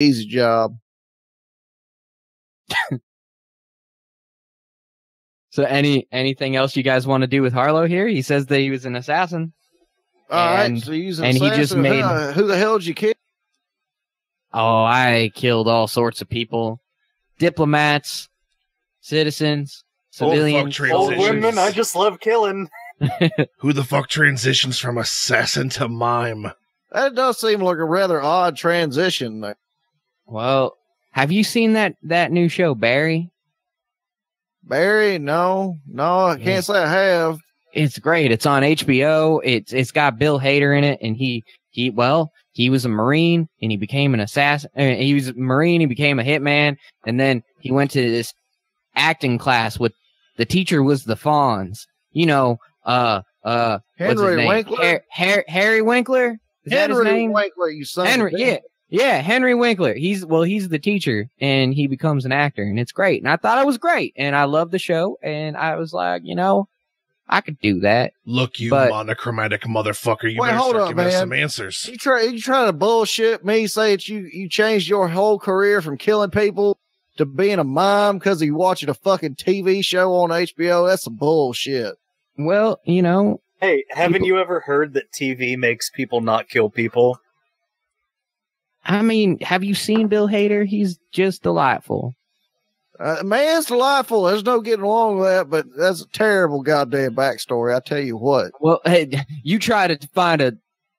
easy job. So any anything else you guys want to do with Harlow here? He says that he was an assassin. All right, And- so you use an and he just made- Huh, who the hell did you kill? Oh, I killed all sorts of people. Diplomats, citizens, Old civilians. trans- Old women, I just love killing. Who the fuck transitions from assassin to mime? That does seem like a rather odd transition. Well, have you seen that that new show Barry? Barry, no, no, I can't say I have. It's great. It's on HBO. It's it's got Bill Hader in it, and he he well he was a Marine and he became an assassin. Uh, he was a Marine. He became a hitman, and then he went to this acting class with the teacher was the Fonz. You know, uh, uh, what's his Henry? Winkler. Har- Har- Harry Winkler. Is that his Henry name? Winkler, you son. of Henry, yeah, yeah, Henry Winkler. He's well, he's the teacher, and he becomes an actor, and it's great. And I thought it was great, and I love the show, and I was like, you know, I could do that. Look, you But- monochromatic motherfucker. You Wait, better hold start up, giving us some answers. You try you trying to bullshit me, say that you you changed your whole career from killing people to being a mom because you watching a fucking TV show on HBO. That's some bullshit. Well, you know, Hey, haven't People- you ever heard that TV makes people not kill people? I mean, have you seen Bill Hader? He's just delightful. Uh, man's delightful. There's no getting along with that, but that's a terrible goddamn backstory. I tell you what. Well, hey, you try to find a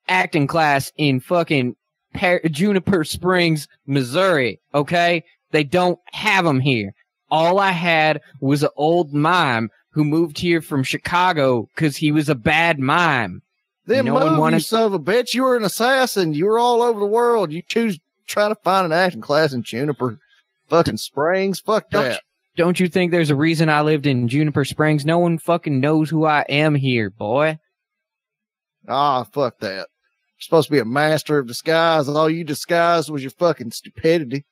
acting class in fucking Par- Juniper Springs, Missouri. Okay, they don't have them here. All I had was an old mime who moved here from Chicago because he was a bad mime. Then No move, you wanted- son of a bitch. You were an assassin. You were all over the world. You choose try to find an acting class in Juniper fucking Springs. Fuck Don't that. Don't you think there's a reason I lived in Juniper Springs? No one fucking knows who I am here, boy. Ah, fuck that. You're supposed to be a master of disguise. and All you disguised was your fucking stupidity.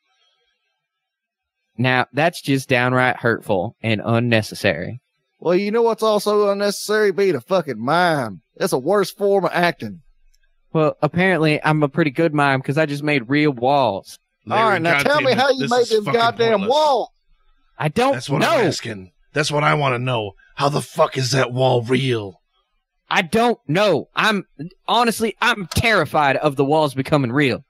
Now, that's just downright hurtful and unnecessary. Well, you know what's also unnecessary? Being a fucking mime. That's a worse form of acting. Well, apparently I'm a pretty good mime because I just made real walls. Larry, All right, now tell me it, how you this made is them goddamn pointless. wall. I don't That's what know. I'm asking. That's what I want to know. How the fuck is that wall real? I don't know. I'm honestly, I'm terrified of the walls becoming real.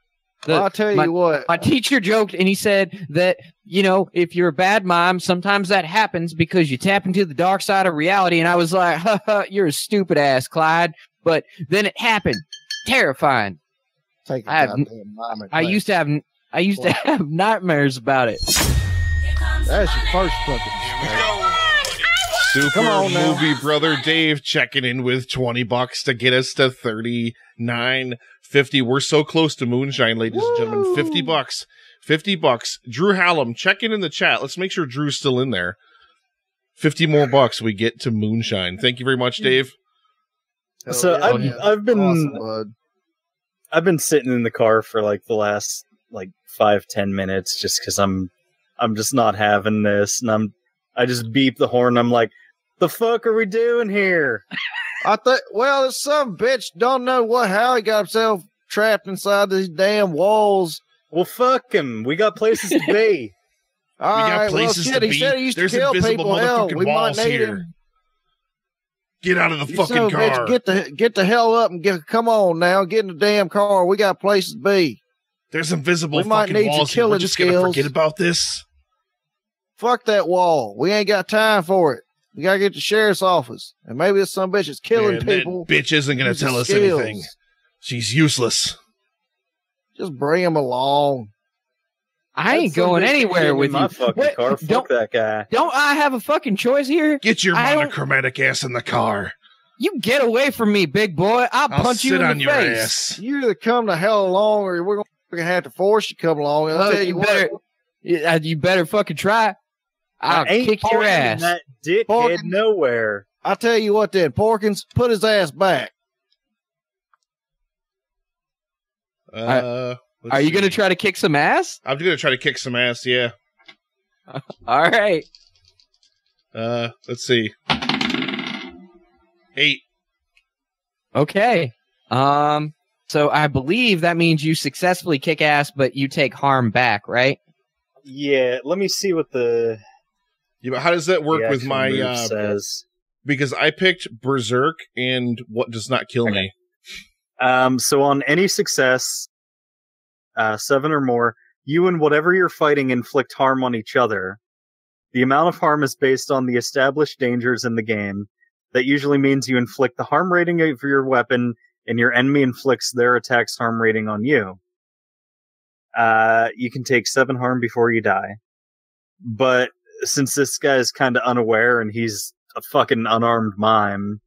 The- Well, I'll tell my- you what. my teacher joked and he said that, you know, if you're a bad mom, sometimes that happens because you tap into the dark side of reality. And I was like, ha, ha, you're a stupid ass, Clyde. But then it happened. Terrifying. Take a I have- goddamn I used to have, I used to have nightmares about it. That's your first fucking mistake. Super Come on movie brother Dave checking in with 20 bucks to get us to 39.50. We're so close to moonshine, ladies and gentlemen. 50 bucks. 50 bucks. Drew Hallam check in in the chat. Let's make sure Drew's still in there. 50 more bucks we get to moonshine. Thank you very much, Dave. Hell So yeah, I've- man. I've been- Awesome, bud. I've been sitting in the car for like the last like five ten minutes just because I'm I'm just not having this, and I'm I just beep the horn. I'm like, the fuck are we doing here? I think. Well, this some bitch don't know what how he got himself trapped inside these damn walls. Well, fuck him. We got places to be. All We got right, places well, to he be. said he used There's to kill invisible people. Hell, motherfucking we might walls need here. him. Get out of the You fucking son of bitch, car. get the get the hell up and get. Come on now, get in the damn car. We got places to be. There's invisible We might fucking need walls here. We're killing just gonna forget about this. Fuck that wall. We ain't got time for it. We gotta get to the sheriff's office, and maybe this some bitch is killing Man, that people. bitch isn't gonna tell us skills. anything. She's useless. Just bring him along. I ain't That's some going anywhere with my you. fucking Wait, car. Fuck don't- that guy. Don't I have a fucking choice here? Get your I don't- monochromatic ass in the car. You get away from me, big boy. I'll, I'll punch you in on the your face. ass. You either come the hell along, or we're gonna have to force you to come along. I'll Oh, tell you, you better, you, uh, you better fucking try. I'll I kick your parking ass. That dickhead Parking- nowhere. I'll tell you what. Then Porkins, put his ass back. Uh, let's Are you gonna try to kick some ass? I'm gonna try to kick some ass. Yeah. All right. Uh, let's see. Eight. Okay. Um. So I believe that means you successfully kick ass, but you take harm back, right? Yeah, let me see what the, Yeah, but how does that work with my uh says. because I picked Berserk and what does not kill me. Um, so on any success, uh, seven or more, you and whatever you're fighting inflict harm on each other. The amount of harm is based on the established dangers in the game. That usually means you inflict the harm rating of your weapon, and your enemy inflicts their attack's harm rating on you. Uh, you can take seven harm before you die. But since this guy is kind of unaware and he's a fucking unarmed mime,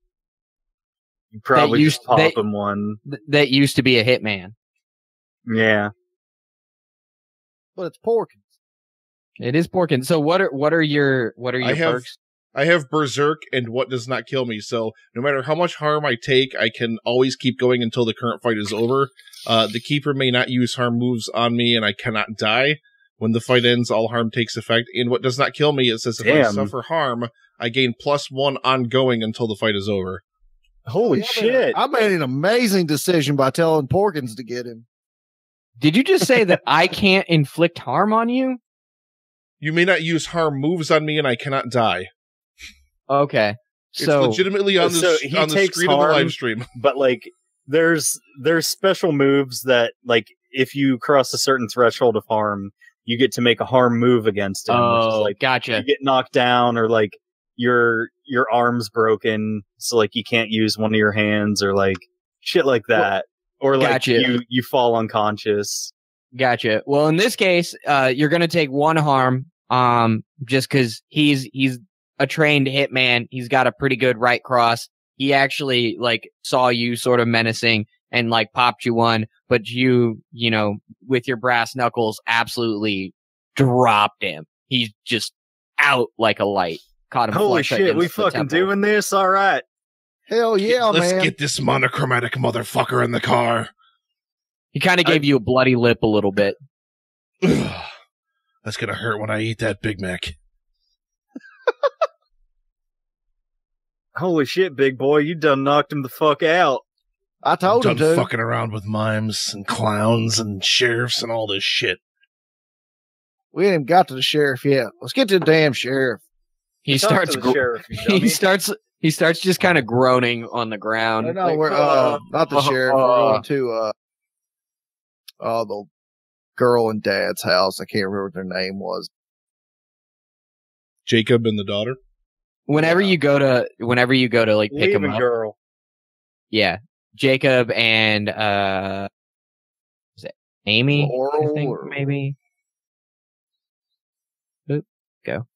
you probably used- just pop that- him one. That used to be a hitman. Yeah. But it's Porkins. It is Porkin. So what are what are your what are I your have- perks? I have Berserk and what does not kill me. So no matter how much harm I take, I can always keep going until the current fight is over. Uh, the keeper may not use harm moves on me and I cannot die. When the fight ends, all harm takes effect. And what does not kill me, it says if I suffer harm, I gain plus one ongoing until the fight is over. Holy Yeah, shit. I made an amazing decision by telling Porkins to get him. Did you just say that I can't inflict harm on you? You may not use harm moves on me and I cannot die. Okay. It's So legitimately on the, So he on the takes screen of the live stream. but like there's there's special moves that like if you cross a certain threshold of harm, you get to make a harm move against him, which is oh, like gotcha. you get knocked down or like your your arm's broken, so like you can't use one of your hands or like shit like that. or like Gotcha. you you fall unconscious. Gotcha. Well, in this case, uh, you're gonna take one harm, um, just because he's he's a trained hitman. He's got a pretty good right cross. He actually like saw you sort of menacing and like popped you one, but you, you know, with your brass knuckles, absolutely dropped him. He's just out like a light. Caught him. Holy shit, we fucking temple. doing this, all right. Hell yeah, Let's man. get this monochromatic motherfucker in the car. He kind of gave you a bloody lip a little bit. That's gonna hurt when I eat that Big Mac. Holy shit, big boy, you done knocked him the fuck out. I told him Done to. fucking around with mimes and clowns and sheriffs and all this shit. We ain't even got to the sheriff yet. Let's get to the damn sheriff. He Talk starts. gr- sheriff, he starts. He starts just kind of groaning on the ground. No, Like, we're uh, "Uh, not the uh, sheriff. We're uh." going to uh, uh, the girl and dad's house. I can't remember what their name was. Jacob and the daughter. whenever you go to whenever you go to like pick him Leaving up girl. yeah jacob and uh is it amy I think or- maybe? Oop, go.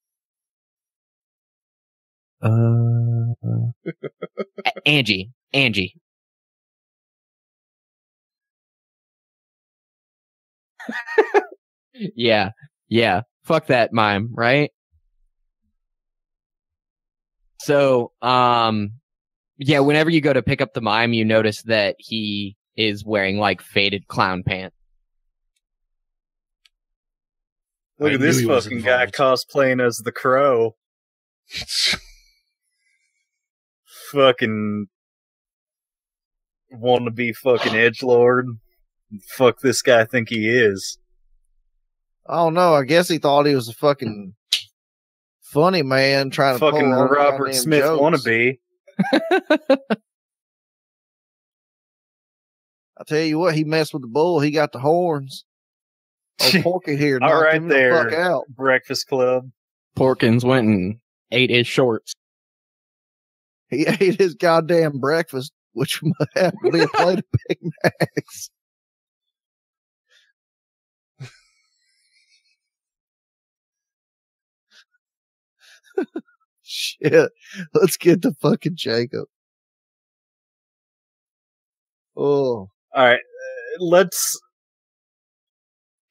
Uh angie angie. Yeah yeah fuck that mime right? So um yeah whenever you go to pick up the mime you notice that he is wearing like faded clown pants Look I at this knew he was fucking guy cosplaying as the crow. Fucking want to be fucking edge lord. Fuck this guy think he is. I don't know. I guess he thought he was a fucking funny man trying to Fucking pull all the Robert goddamn Smith jokes. wannabe. I tell you what, he messed with the bull. He got the horns. Oh, Porky here All knocked right the there. fuck out. Breakfast Club. porkins went and ate his shorts He ate his goddamn breakfast, which happened to be a plate of Big Macs. Shit. Let's get to fucking Jacob. Oh, All right, uh, let's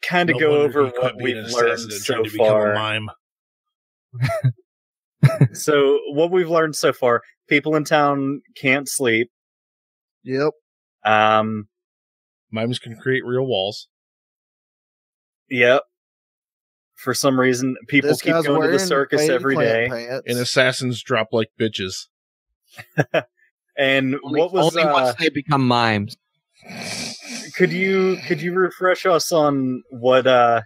kind of No go over what we've learned so to become a far. mime. So, what we've learned so far: people in town can't sleep. yep. Um, Mimes can create real walls. Yep. For some reason, people This keep going to the circus faded every clan day. Pants. And assassins drop like bitches. And only, what was only uh, once they become mimes could you could you refresh us on what uh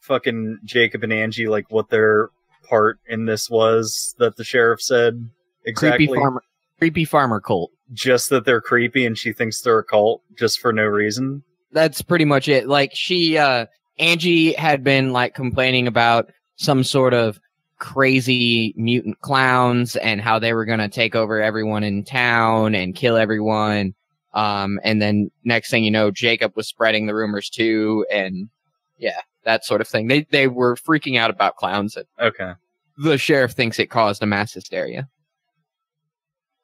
fucking Jacob and Angie like what their part in this was that the sheriff said exactly Creepy farmer, creepy farmer cult. just that they're creepy and she thinks they're a cult just for no reason. That's pretty much it. Like she, uh, Angie had been like complaining about some sort of crazy mutant clowns and how they were going to take over everyone in town and kill everyone. Um, and then next thing you know, Jacob was spreading the rumors too. And yeah, that sort of thing. They, they were freaking out about clowns. And Okay. the sheriff thinks it caused a mass hysteria.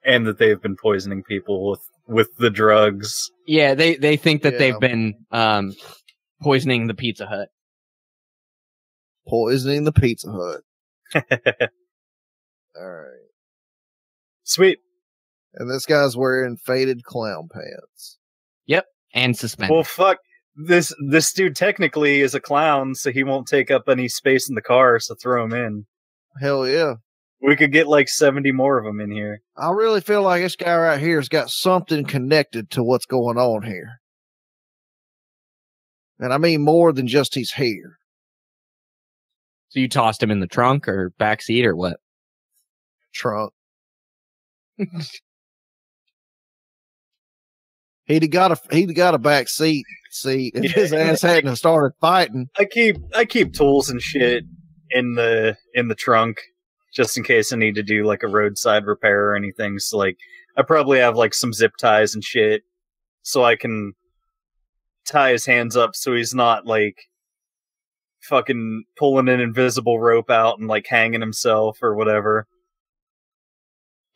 And that they've been poisoning people with with the drugs. Yeah, they, they think that Yeah. they've been, um, poisoning the Pizza Hut. Poisoning the Pizza Hut. All right. Sweet. And this guy's wearing faded clown pants. Yep, and suspended. Well, fuck. This this dude technically is a clown, so he won't take up any space in the car. So throw him in. Hell yeah. We could get like seventy more of them in here. I really feel like this guy right here has got something connected to what's going on here. And I mean more than just his hair. So you tossed him in the trunk or back seat or what? Trunk. He'd have got a he'd have got a back seat seat if his ass hadn't have started fighting. I keep I keep tools and shit in the in the trunk just in case I need to do like a roadside repair or anything. So like I probably have like some zip ties and shit so I can tie his hands up so he's not like fucking pulling an invisible rope out and like hanging himself or whatever.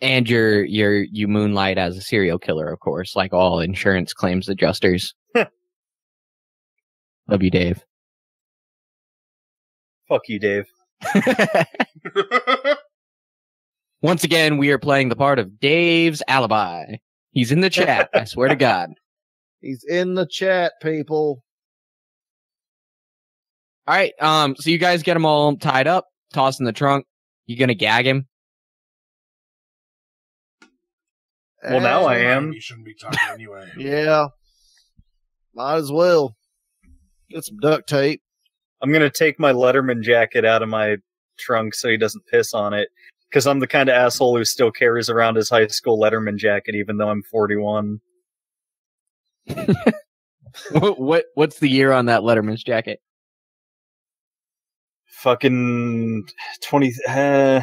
And you're you're you moonlight as a serial killer, of course, like all insurance claims adjusters. Love you, Dave. Fuck you, Dave. Once again, we are playing the part of Dave's alibi. He's in the chat. I swear to God. He's in the chat, people. All right. Um. So you guys get him all tied up, tossed in the trunk. You gonna gag him? Well, now I am. You shouldn't be talking anyway. Yeah. Might as well. Get some duct tape. I'm gonna take my Letterman jacket out of my trunk so he doesn't piss on it. Because I'm the kind of asshole who still carries around his high school Letterman jacket, even though I'm 41. What, what What's the year on that Letterman's jacket? Fucking 20, uh,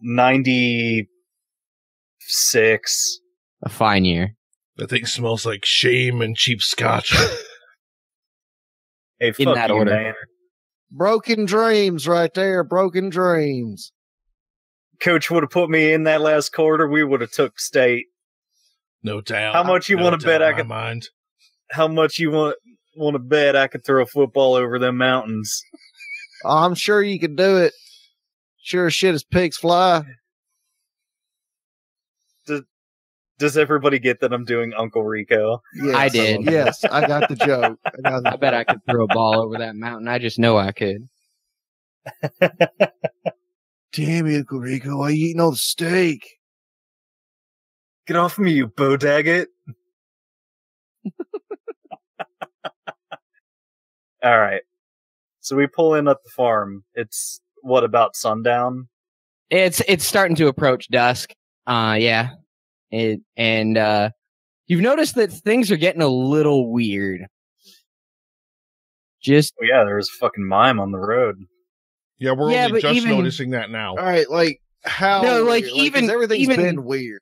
96. A fine year. That thing smells like shame and cheap scotch. Hey, fuck that you, order. man. Broken dreams right there. Broken dreams. Coach would have put me in that last quarter. We would have took state. No doubt. How much you No wanna bet I my could- mind? How much you want want to bet I could throw a football over them mountains? Oh, I'm sure you can do it. Sure as shit as pigs fly. Does does everybody get that I'm doing Uncle Rico? Yes. I did. Yes, I got the joke. I, got the I bet I could throw a ball over that mountain. I just know I could. Damn you, Uncle Rico. Why you eating all the steak? Get off me, you bodaggett. All right. So we pull in at the farm. It's what about sundown? It's it's starting to approach dusk. Uh yeah. It and uh you've noticed that things are getting a little weird. Just Oh yeah, there's a fucking mime on the road. Yeah, we're Yeah, only just even- noticing that now. All right, like how? No, like, weird? even- 'cause everything's even- been weird.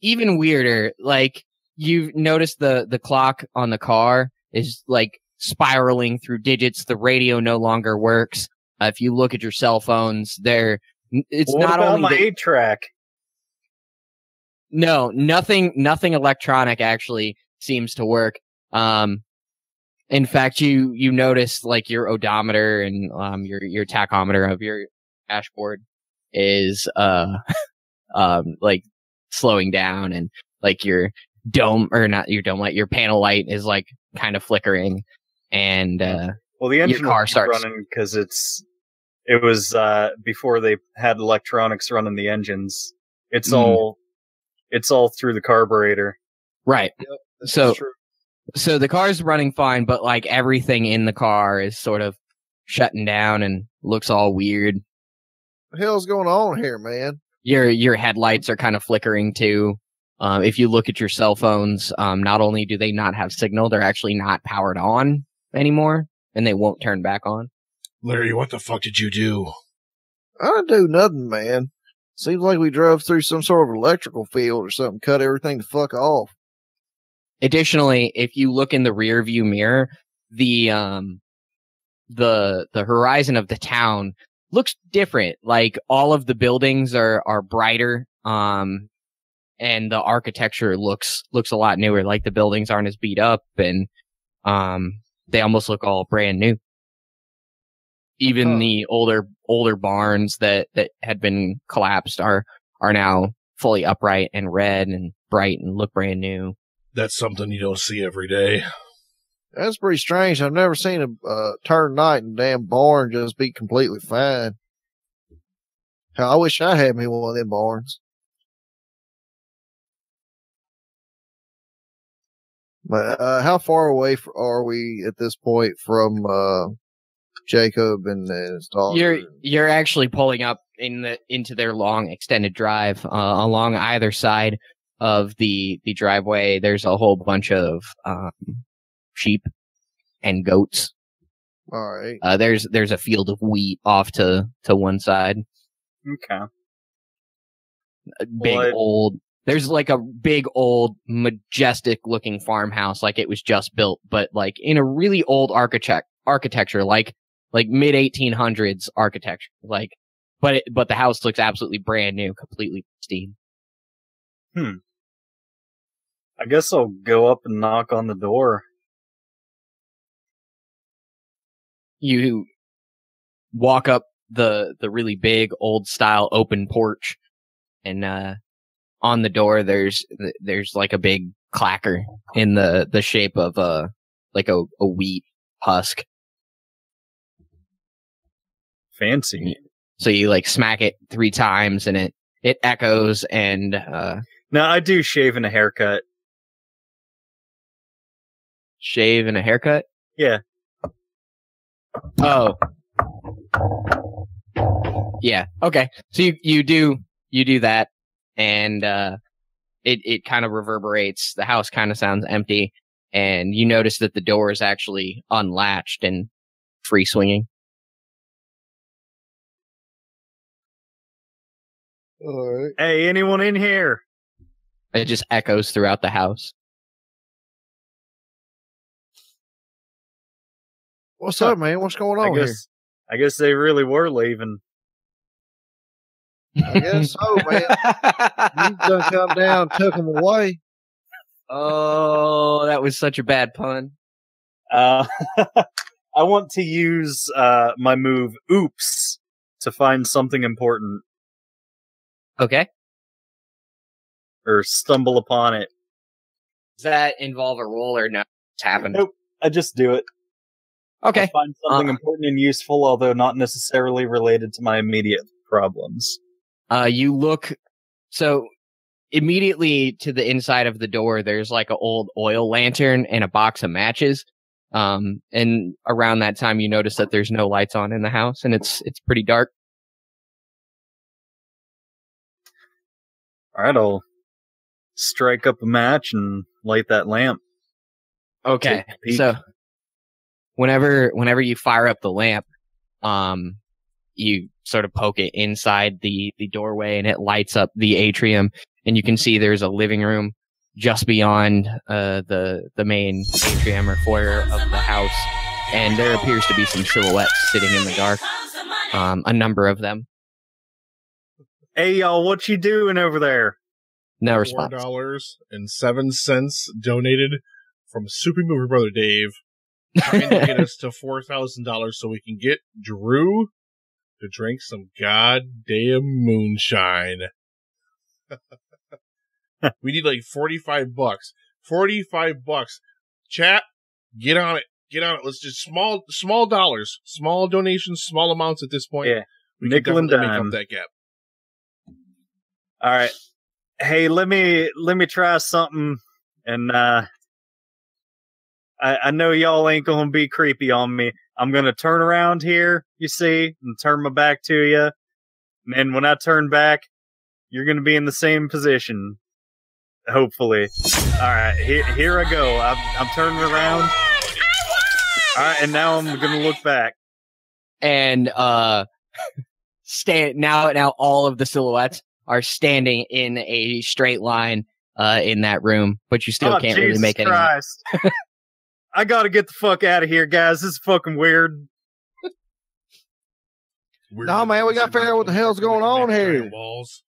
even weirder, like you've noticed the the clock on the car is like spiraling through digits. The radio no longer works. Uh, if you look at your cell phones, they're it's what not only my the- eight track? No, nothing, nothing electronic actually seems to work. Um, in fact, you, you notice like your odometer and, um, your, your tachometer of your dashboard is, uh, um, like slowing down and like your dome or not your dome light, your panel light is like kind of flickering and, uh, Well, the engine car starts- running because it's it was uh, before they had electronics running the engines. It's Mm. all it's all through the carburetor. right. This So- so the car's running fine, but like everything in the car is sort of shutting down and looks all weird. the hell's going on here, man? Your your headlights are kind of flickering too. Um, if you look at your cell phones, um, not only do they not have signal, they're actually not powered on anymore, and they won't turn back on. Larry, what the fuck did you do? I didn't do nothing, man. Seems like we drove through some sort of electrical field or something, cut everything the fuck off. Additionally, if you look in the rear view mirror, the um the the horizon of the town looks different. Like all of the buildings are are brighter. Um and the architecture looks looks a lot newer. Like the buildings aren't as beat up and um they almost look all brand new. Even Huh. the older older barns that that had been collapsed are are now fully upright and red and bright and look brand new. That's something you don't see every day. That's pretty strange. I've never seen a uh, turn night and damn barn just be completely fine. Hell, I wish I had me one of them barns. Uh, how far away are we at this point from uh, Jacob and, and his daughter? You're you're actually pulling up in the into their long extended drive uh, along either side of the the driveway. There's a whole bunch of um, sheep and goats. All right. Uh, there's there's a field of wheat off to to one side. Okay. A big What? old. There's like a big old majestic looking farmhouse, like it was just built, but like in a really old architect architecture, like like mid 1800s architecture, like. But it, but the house looks absolutely brand new, completely pristine. Hmm. I guess I'll go up and knock on the door. You walk up the the really big old style open porch, and uh, on the door there's there's like a big clacker in the the shape of a like a, a wheat husk. Fancy. So you like smack it three times and it it echoes and uh Now I do shave and a haircut. shave and a haircut. Yeah. Oh. Yeah. Okay. So you you do you do that and uh it it kind of reverberates. The house kind of sounds empty and you notice that the door is actually unlatched and free swinging. All right. Hey, anyone in here? It just echoes throughout the house. What's Huh. up, man? What's going I on here? I guess they really were leaving. I guess so, man. You done come down, took him away. oh, that was such a bad pun. Uh, I want to use uh, my move Oops to find something important Okay. or stumble upon it. Does that involve a roll or no? It's happened. Nope. I just do it. I Okay. find something Uh, important and useful, although not necessarily related to my immediate problems. Uh, you look so immediately to the inside of the door. There's like an old oil lantern and a box of matches. Um, and around that time, you notice that there's no lights on in the house, and it's it's pretty dark. All right, I'll strike up a match and light that lamp. Okay. Take a peek. So whenever whenever you fire up the lamp, um, you sort of poke it inside the the doorway, and it lights up the atrium, and you can see there's a living room just beyond uh the the main atrium or foyer of the house, and there appears to be some silhouettes sitting in the dark. Um, a number of them. Hey, y'all, what you doing over there? No Four response. dollars and seven cents donated from Super Movie Brother Dave, trying to get us to four thousand dollars so we can get Drew to drink some goddamn moonshine. we need like forty five bucks. Forty five bucks. Chat, get on it. Get on it. Let's just small small dollars, small donations, small amounts at this point. Yeah. we Nickel can and definitely make up that gap. All right. Hey, let me let me try something and uh I, I know y'all ain't gonna be creepy on me. I'm gonna turn around here, you see, and turn my back to you. And when I turn back, you're gonna be in the same position. Hopefully. All right, here, here I go. I'm, I'm turning around. All right, and now I'm gonna look back. and uh stand now now all of the silhouettes are standing in a straight line uh in that room but you still oh, can't Jesus really make any. I gotta get the fuck out of here, guys. This is fucking weird. No, man, we gotta figure out what the hell's going on here. Walls.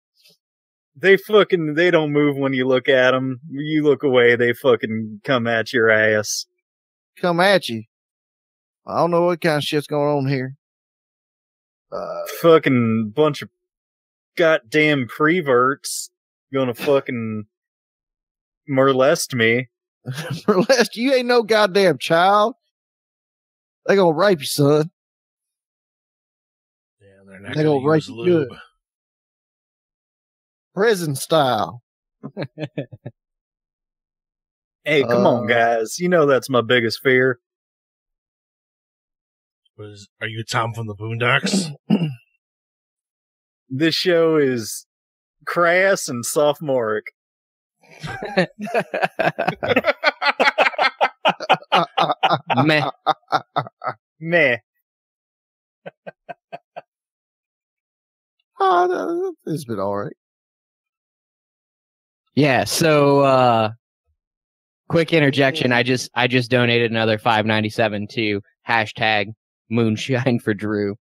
They fucking they don't move when you look at them. You look away, they fucking come at your ass. Come at you. I don't know what kind of shit's going on here. Uh, Fucking bunch of goddamn preverts gonna fucking molest me. molest you ain't no goddamn child. They gonna rape you, son. Yeah, they're not They gonna gonna use you lube. good. Prison style. Hey, come Uh, on, guys. You know that's my biggest fear. Was are you Tom from the Boondocks? This show is crass and sophomoric. Meh. Meh. Oh, it's been all right. yeah so uh quick interjection i just i just donated another 597 to hashtag moonshine for drew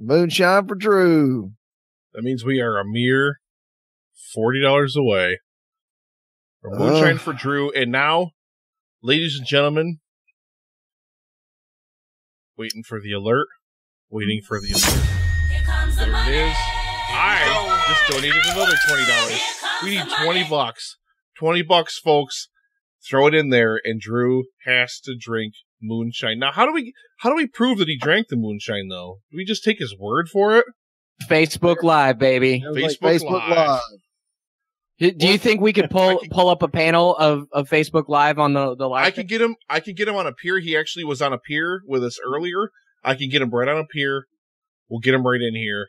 Moonshine for Drew. that means we are a mere forty dollars away from Moonshine Ugh. for Drew. And now, ladies and gentlemen, waiting for the alert. Waiting for the alert. There it is. I just donated another twenty dollars. We need twenty bucks. Twenty bucks, folks. Throw it in there, and Drew has to drink moonshine. Now, how do we how do we prove that he drank the moonshine? Though, do we just take his word for it? facebook live baby Facebook like Facebook Live. Live. do do you think we could pull could- pull up a panel of of facebook live on the the live I could get him. I could get him on a pier. He actually was on a pier with us earlier. I could get him right on a pier. We'll get him right in here.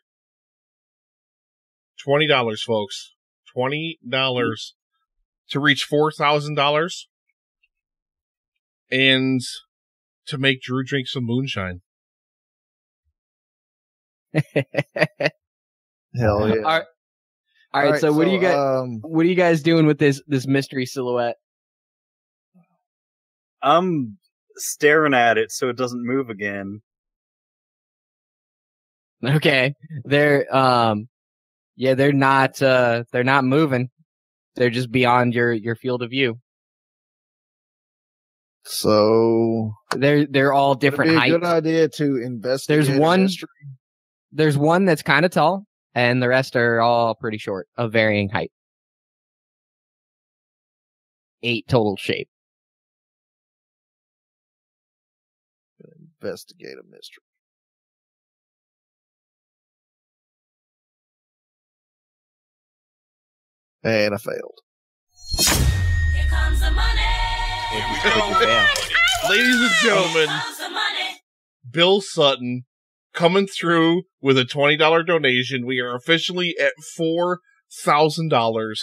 Twenty dollars, folks. Twenty dollars to reach four thousand dollars, and to make Drew drink some moonshine. Hell yeah. all right all right, so what do you guys Um, what are you guys doing with this this mystery silhouette I'm staring at it so it doesn't move again. Okay. They're um yeah, they're not uh they're not moving. They're just beyond your your field of view. so They're they're all different a heights. good idea to invest. There's one- mystery. There's one that's kind of tall and the rest are all pretty short of varying height. Eight total shape. investigate a mystery. And I failed. Here comes the money. Ladies and gentlemen, Comes the money. Bill Sutton coming through with a $20 donation. We are officially at $4,000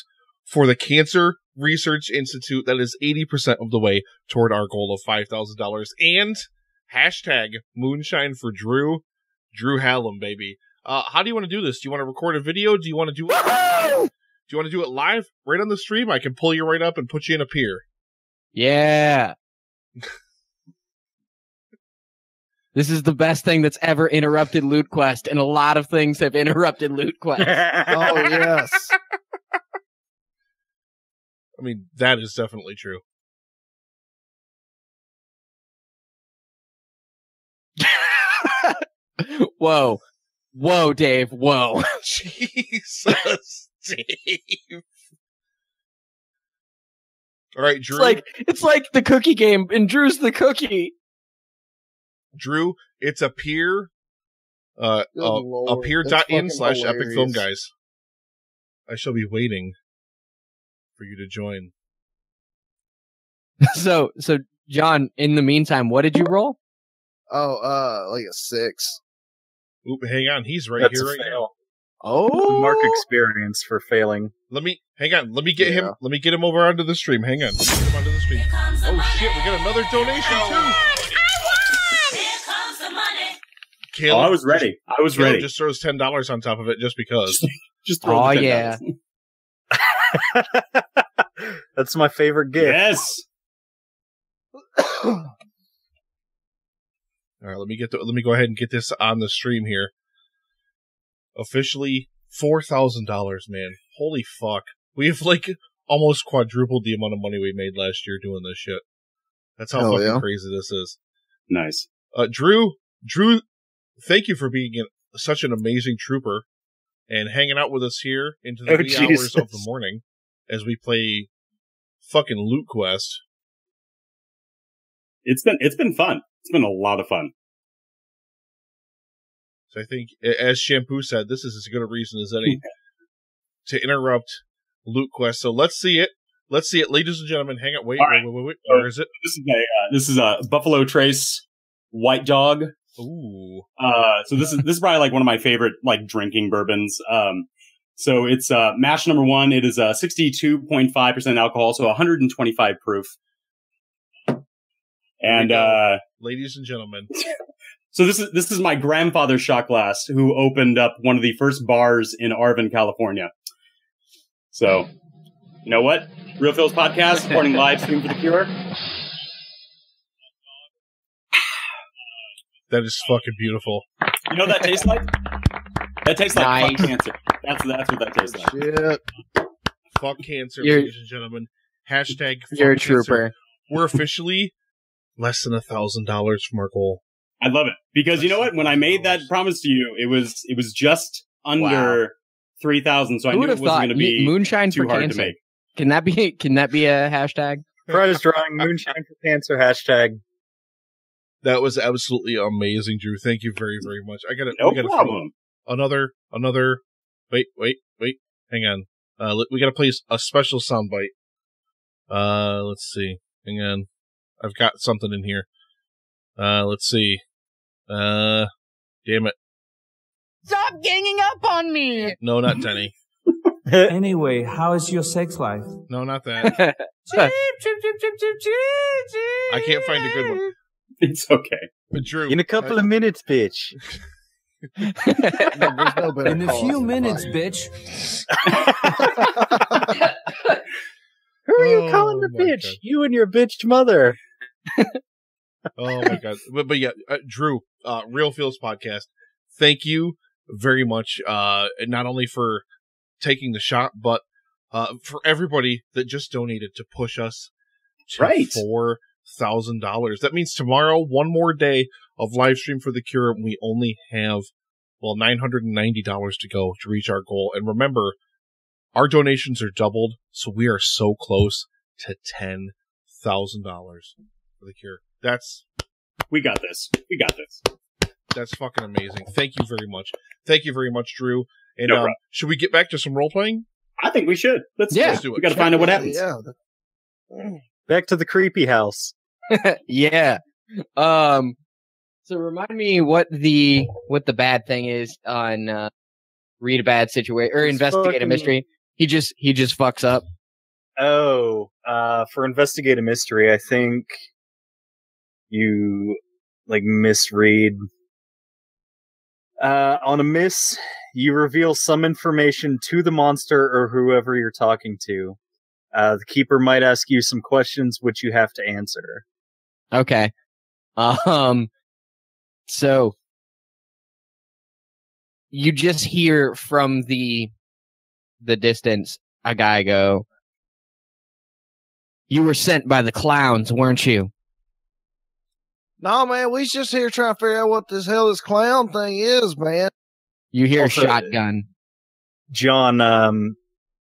for the Cancer Research Institute. That is 80% of the way toward our goal of $5,000. And hashtag moonshine for Drew, Drew Hallam, baby. Uh, how do you want to do this? Do you want to record a video? Do you want to do it? Do you want to do it live right on the stream? I can pull you right up and put you in a pier. Yeah. this is the best thing that's ever interrupted Loot Quest, and a lot of things have interrupted Loot Quest. Oh yes. I mean, that is definitely true. Whoa. Whoa, Dave. Whoa. Jesus, Dave. All right, Drew. It's like it's like the cookie game, and Drew's the cookie. Drew, it's appear. Uh, Good uh, appear dot in slash epic film guys. I shall be waiting for you to join. So so John, in the meantime, what did you roll? Oh, uh, like a six. Oop, hang on. He's right That's here a right now. Fail. Oh, Mark experience for failing. Let me hang on. Let me get him. Let me get him over onto the stream. Hang on. Let me get him onto the stream. The Oh money. shit, we got another donation too. Here comes the money. Caleb, Oh, I was ready. I was Caleb ready. just throws ten dollars on top of it just because. Just throw Oh, $10. yeah. That's my favorite gift. Yes. All right, let me get the, let me go ahead and get this on the stream here. Officially four thousand dollars, man. Holy fuck. We have like almost quadrupled the amount of money we made last year doing this shit. That's how Hell fucking yeah. crazy this is. Nice. Uh, Drew, Drew, thank you for being an, such an amazing trooper and hanging out with us here into the Oh, wee hours of the morning as we play fucking Loot Quest. It's been it's been fun. It's been a lot of fun. So I think, as Shampu said, this is as good a reason as any to interrupt Loot Quest. So let's see it. Let's see it, ladies and gentlemen. Hang on, wait, All wait, right. wait, wait, wait. Where is it? This is a uh, this is a Buffalo Trace White Dog. Ooh, Uh, so this is this is probably like one of my favorite like drinking bourbons. Um, so it's uh mash number one. It is uh sixty two point five percent alcohol, so one hundred and twenty five proof. And uh, ladies and gentlemen. so this is this is my grandfather's shot glass, who opened up one of the first bars in Arvin, California. So, you know what? Real Phil's podcast, supporting live stream for the cure. That is fucking beautiful. You know what that tastes like? That tastes like Nice. fuck cancer. That's that's what that tastes like. shit. Fuck cancer, You're- ladies and gentlemen. Hashtag fuck You're a cancer. trooper. We're officially less than a thousand dollars from our goal. I love it because you know what? When I made that promise to you, it was it was just under three thousand, so I knew it wasn't going to be moonshine too for hard cancer? to make. Can that be? Can that be a hashtag? Prize drawing moonshine for cancer hashtag. That was absolutely amazing, Drew. Thank you very, very much. I got to, No got to problem. another, another. Wait, wait, wait. Hang on. Uh, we got to play a special soundbite. Uh, let's see. Hang on. I've got something in here. Uh, let's see. Uh, damn it. Stop ganging up on me. No, not Denny. Anyway, how is your sex life? No, not that. I can't find a good one. It's okay. But Drew, In a couple of minutes, bitch. There's no In a few minutes, fight. bitch. Who are you Oh, calling the bitch? God. You and your bitch mother. Oh my god! But, but yeah, uh, Drew, uh, Real Feels podcast. Thank you very much. Uh, not only for taking the shot, but uh, for everybody that just donated to push us to Right. four thousand dollars. That means tomorrow, one more day of live stream for the cure, and we only have well nine hundred and ninety dollars to go to reach our goal. And remember, our donations are doubled, so we are so close to ten thousand dollars for the cure. That's We got this. We got this. that's fucking amazing. Thank you very much. Thank you very much, Drew. And No um, should we get back to some role playing? I think we should. Let's Yeah. let's do it. We got to find out what happens. Yeah. Back to the creepy house. yeah. Um. So remind me what the what the bad thing is on uh, read a bad situation or It's investigate a mystery. He just he just fucks up. Oh, uh, for investigate a mystery, I think you like misread. Uh, on a miss, you reveal some information to the monster or whoever you're talking to. Uh, the keeper might ask you some questions which you have to answer. Okay. Um. So you just hear from the the distance a guy go. You were sent by the clowns, weren't you? No, man, we just here trying to figure out what this hell this clown thing is, man. You hear Also- shotgun. John, um,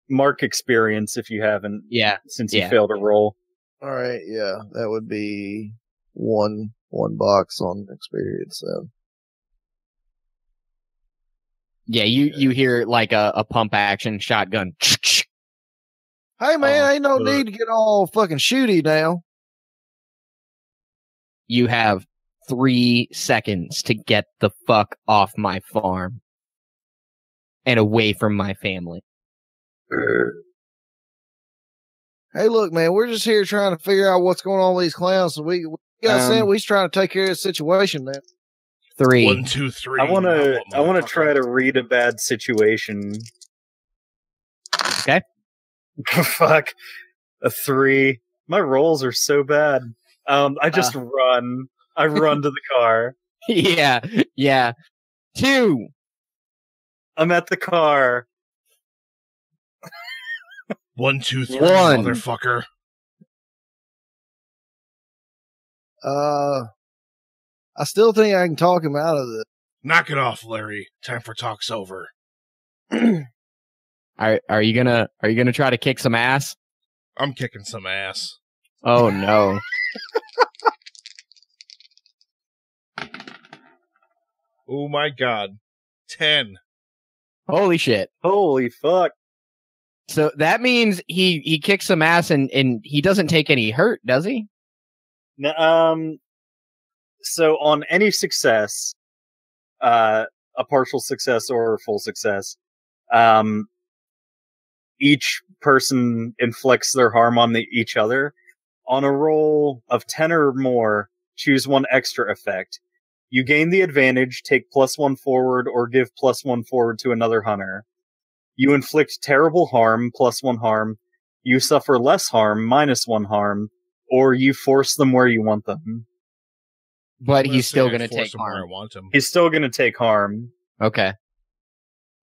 mark experience if you haven't, Yeah. since you failed a roll. All right, yeah, that would be one one box on experience. Then. Yeah, you you hear like a, a pump action shotgun. Hey, man, Oh, ain't no good. need to get all fucking shooty now. You have three seconds to get the fuck off my farm and away from my family. Hey, look, man, we're just here trying to figure out what's going on with these clowns. So we, we got Um, sent. We's trying to take care of the situation, man. Three. One, two, three. I want to. I want to try to read a bad situation. Okay. Fuck. A three. My rolls are so bad. Um, I just Uh. run. I run to the car. yeah, yeah. Two. I'm at the car. One, two, three, One. motherfucker. Uh, I still think I can talk him out of it. Knock it off, Larry. Time for talks over. Are are you gonna are you gonna try to kick some ass? I'm kicking some ass. Oh no. Oh my god. Ten. Holy shit. Holy fuck! So that means he he kicks some ass and and he doesn't take any hurt, does he? N- Um. So on any success, uh, a partial success or a full success, um, each person inflicts their harm on the, each other. On a roll of ten or more, choose one extra effect. You gain the advantage, take plus one forward, or give plus one forward to another hunter. You inflict terrible harm, plus one harm. You suffer less harm, minus one harm or you force them where you want them. But he's still gonna take him where I harm. want him. He's still going to take harm. Okay.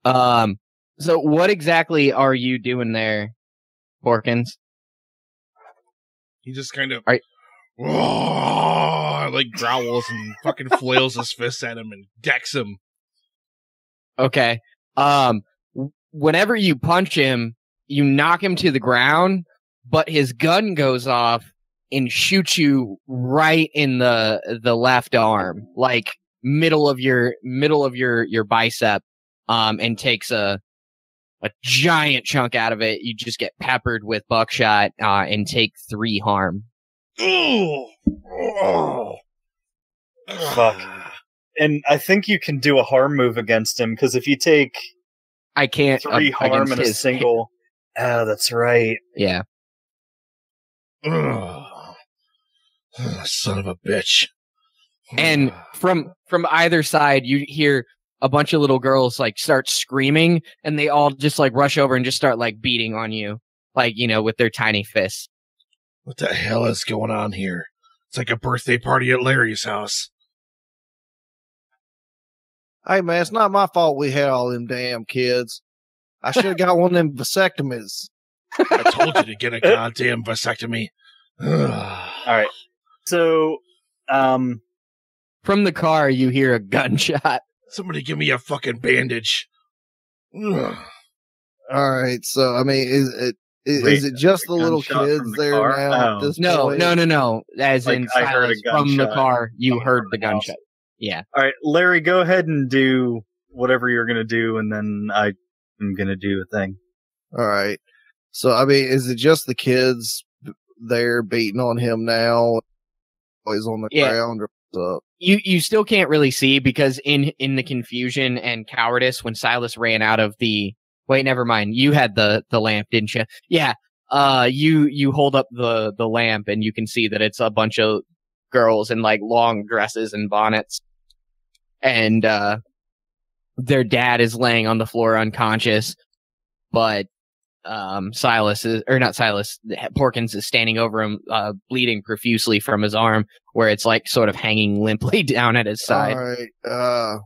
Um. So what exactly are you doing there, Porkins? He just kind of Right. like growls and fucking flails his fists at him and decks him. Okay. Um. Whenever you punch him, you knock him to the ground, but his gun goes off and shoots you right in the the left arm, like middle of your middle of your your bicep, um, and takes a a giant chunk out of it. You just get peppered with buckshot, uh, and take three harm. Ooh. Oh. Fuck. And I think you can do a harm move against him because if you take I can't three uh, harm in a single, oh, that's right. Yeah. Ugh. Son of a bitch. and from from either side you hear a bunch of little girls like start screaming and they all just like rush over and just start like beating on you like you know with their tiny fists what the hell is going on here? It's like a birthday party at Larry's house. Hey, man, it's not my fault we had all them damn kids. I should have got one of them vasectomies. I told you to get a goddamn vasectomy. All right. So, um, from the car you hear a gunshot Somebody give me a fucking bandage. Ugh. All right, so I mean, is it is, Wait, is it just the little kids the there car? now? Oh. No no no no as Like, in I heard a Silas from the car you coming heard from the the house. gunshot yeah all right, Larry, go ahead and do whatever you're going to do, and then I am going to do a thing. All right, so I mean, is it just the kids there beating on him now? He's on the Yeah. ground. Or what's up? you you still can't really see because in in the confusion and cowardice when Silas ran out of the wait never mind. You had the the lamp didn't you? Yeah. Uh you you hold up the the lamp and you can see that it's a bunch of girls in like long dresses and bonnets. And uh their dad is laying on the floor unconscious but um Silas is or not Silas Porkins is standing over him uh bleeding profusely from his arm where it's like sort of hanging limply down at his side. All right. Uh,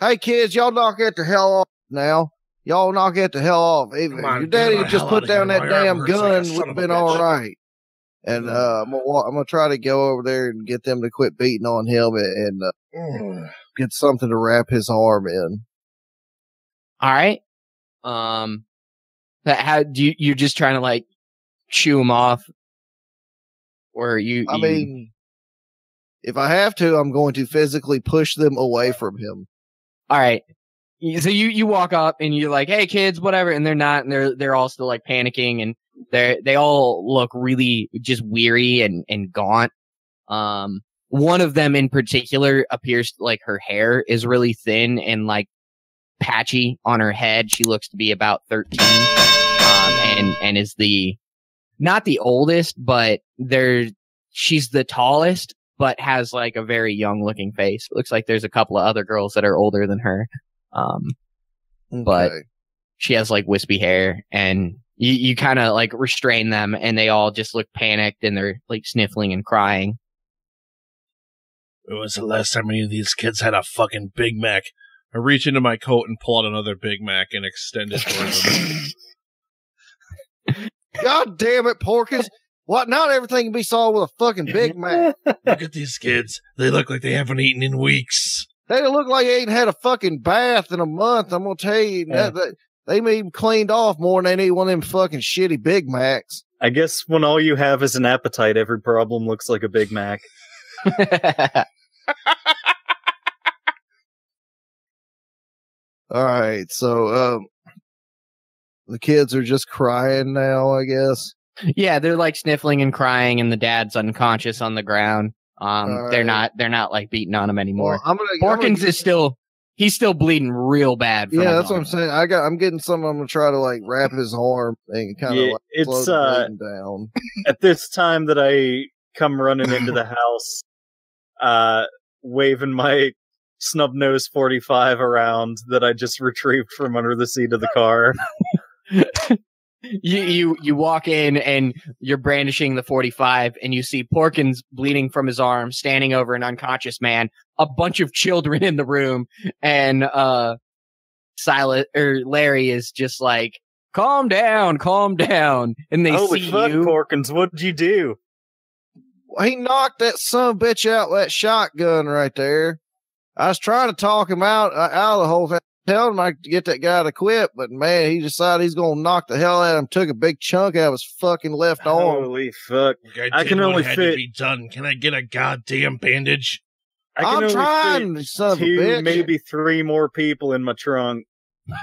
hey kids, y'all knock it the hell off now. Y'all knock it the hell off. If on, your daddy the just put down that My arm damn hurts like a gun, son would have been all right. And uh, I'm gonna, wa- I'm gonna try to go over there and get them to quit beating on him and, and uh, get something to wrap his arm in. All right. Um, that how do you you're just trying to like chew him off, or you? I you- mean, if I have to, I'm going to physically push them away from him. all right. So you you walk up and you're like, "Hey kids, whatever," and they're not, and they're they're all still like panicking, and they they all look really just weary and and gaunt. Um, one of them in particular appears like her hair is really thin and like patchy on her head. She looks to be about 13. Um, and, and is the, not the oldest, but there, she's the tallest, but has like a very young looking face. looks like there's a couple of other girls that are older than her. Um, but she has like wispy hair and you, you kind of like restrain them and they all just look panicked and they're like sniffling and crying. When was the last time any of these kids had a fucking Big Mac? I reach into my coat and pull out another Big Mac and extend it towards them. God damn it, Porkins. What? Not everything can be solved with a fucking Big Mac. Look at these kids. They look like they haven't eaten in weeks. They don't look like they ain't had a fucking bath in a month. I'm gonna tell you that, that they may even cleaned off more than they need one of them fucking shitty Big Macs. I guess when all you have is an appetite, every problem looks like a Big Mac. All right, so um, the kids are just crying now. I guess. yeah, they're like sniffling and crying and the dad's unconscious on the ground. Um, All they're right. not, they're not like beating on him anymore. Well, I'm gonna. I'm gonna is still, he's still bleeding real bad. From yeah, his that's what. I'm saying. I got. I'm getting some. I'm gonna try to like wrap his arm and kind of Yeah, like slow it's the uh, bleeding down. at this time that I come running into the house, uh, waving my snub nose 45 around that I just retrieved from under the seat of the car. you you you walk in and you're brandishing the 45 and you see Porkins bleeding from his arm standing over an unconscious man a bunch of children in the room and uh Silas or Larry is just like calm down calm down and they Holy see fuck, you Porkins, what'd you do? He knocked that son of a bitch out with that shotgun right there. I was trying to talk him out uh, out of the whole thing. Tell him I could get that guy to quit, but man, he decided he's gonna knock the hell out of him. Took a big chunk out of his fucking left arm. Holy fuck. I, I can only had fit- to be done. Can I get a goddamn bandage? I can I'm only trying, fit you son of a two, bitch. maybe three more people in my trunk.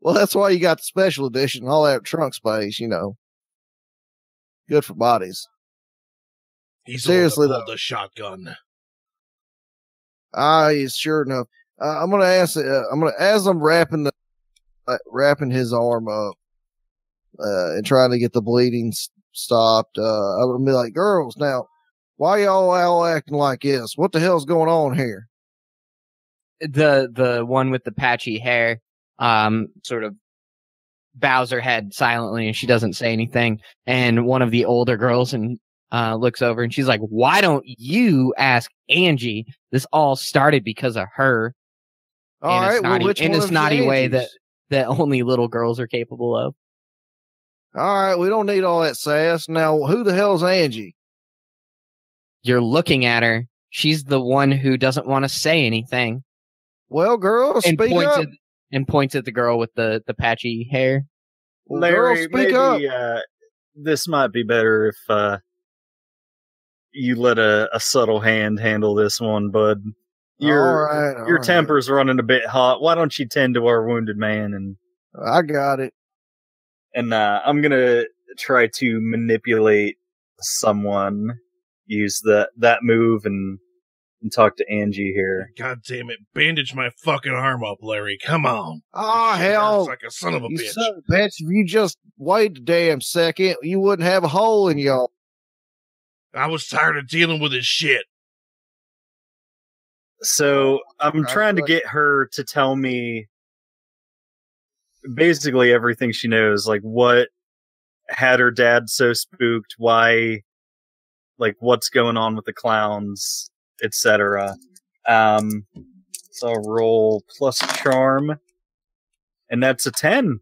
Well, that's why you got the special edition, all that trunk space, you know. Good for bodies. He's Seriously, the one that pulled a shotgun. Ah, yes, sure enough. Uh, I'm gonna ask. Uh, I'm gonna as I'm wrapping the uh, wrapping his arm up uh, and trying to get the bleeding s- stopped. Uh, I'm gonna be like, girls, now, why y'all all acting like this? What the hell's going on here? the the one with the patchy hair um sort of bows her head silently and she doesn't say anything and one of the older girls and uh looks over and she's like why don't you ask Angie this all started because of her All in a right, well, snotty, which in one a of snotty way that that only little girls are capable of All right, we don't need all that sass. Now, who the hell's Angie? you're looking at her she's the one who doesn't want to say anything Well, girls, and speak points up. at and points at the girl with the the patchy hair Larry, girls, speak maybe up. uh, this might be better if uh, you let a, a subtle hand handle this one, bud. Your all right, all your right. temper's running a bit hot. Why don't you tend to our wounded man and I got it. and uh, I'm gonna try to manipulate someone, use that that move and and talk to Angie here. God damn it. Bandage my fucking arm up, Larry. Come on. Oh This hell! hurts like a son of a You bitch. son of a bitch, if you just wait a damn second, you wouldn't have a hole in y'all. I was tired of dealing with his shit. So I'm trying to get her to tell me basically everything she knows, like what had her dad so spooked, why, like what's going on with the clowns, etc. Um, so I'll roll plus charm, and that's a ten.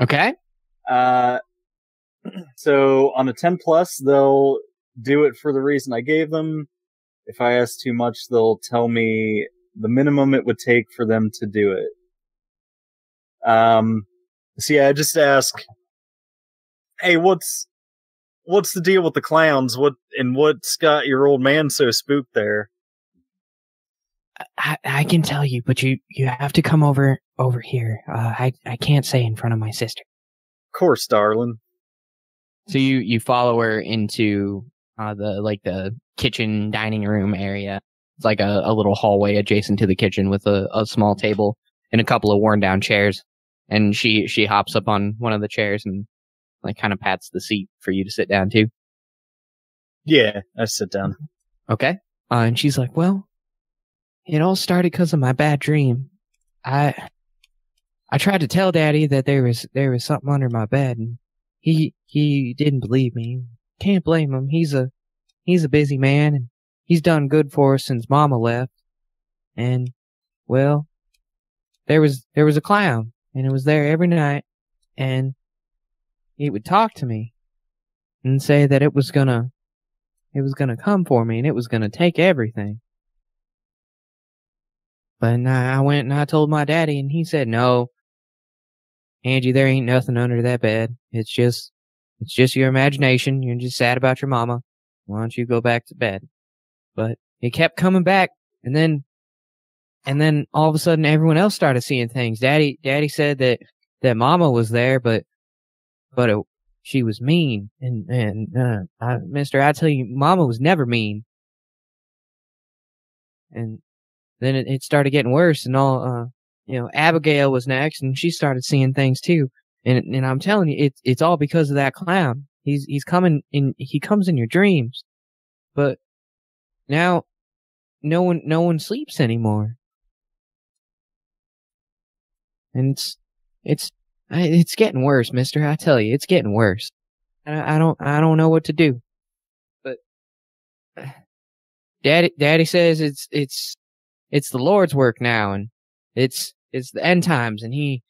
okay Uh, so on a 10 plus, they'll do it for the reason I gave them. If I ask too much, they'll tell me the minimum it would take for them to do it. Um, so yeah, I just ask, hey, what's, what's the deal with the clowns? What, and what's got your old man so spooked there? I, I can tell you, but you you have to come over over here. Uh, I I can't say in front of my sister. Of course, darling. So you you follow her into uh, the like the kitchen dining room area. It's like a, a little hallway adjacent to the kitchen with a, a small table and a couple of worn down chairs. And she she hops up on one of the chairs and like kind of pats the seat for you to sit down to. Yeah, I sit down. Okay. Uh, and she's like, well, it all started because of my bad dream. I, I tried to tell daddy that there was, there was something under my bed and he, he didn't believe me. Can't blame him. He's a, he's a busy man and he's done good for us since mama left. And, well, there was, there was a clown and it was there every night and it would talk to me and say that it was gonna, it was gonna come for me and it was gonna take everything. But I went and I told my daddy and he said, no, Angie, there ain't nothing under that bed. It's just, it's just your imagination. You're just sad about your mama. Why don't you go back to bed? But it kept coming back and then, and then all of a sudden everyone else started seeing things. Daddy, daddy said that, that mama was there, but, but it, she was mean and and uh, I, mister i tell you mama was never mean and then it, it started getting worse and all uh you know abigail was next and she started seeing things too and and i'm telling you it's it's all because of that clown he's he's coming in he comes in your dreams but now no one no one sleeps anymore and it's it's it's getting worse, mister. I tell you, it's getting worse. I, I don't, I don't know what to do. But daddy, daddy says it's, it's, it's the Lord's work now and it's, it's the end times. And he,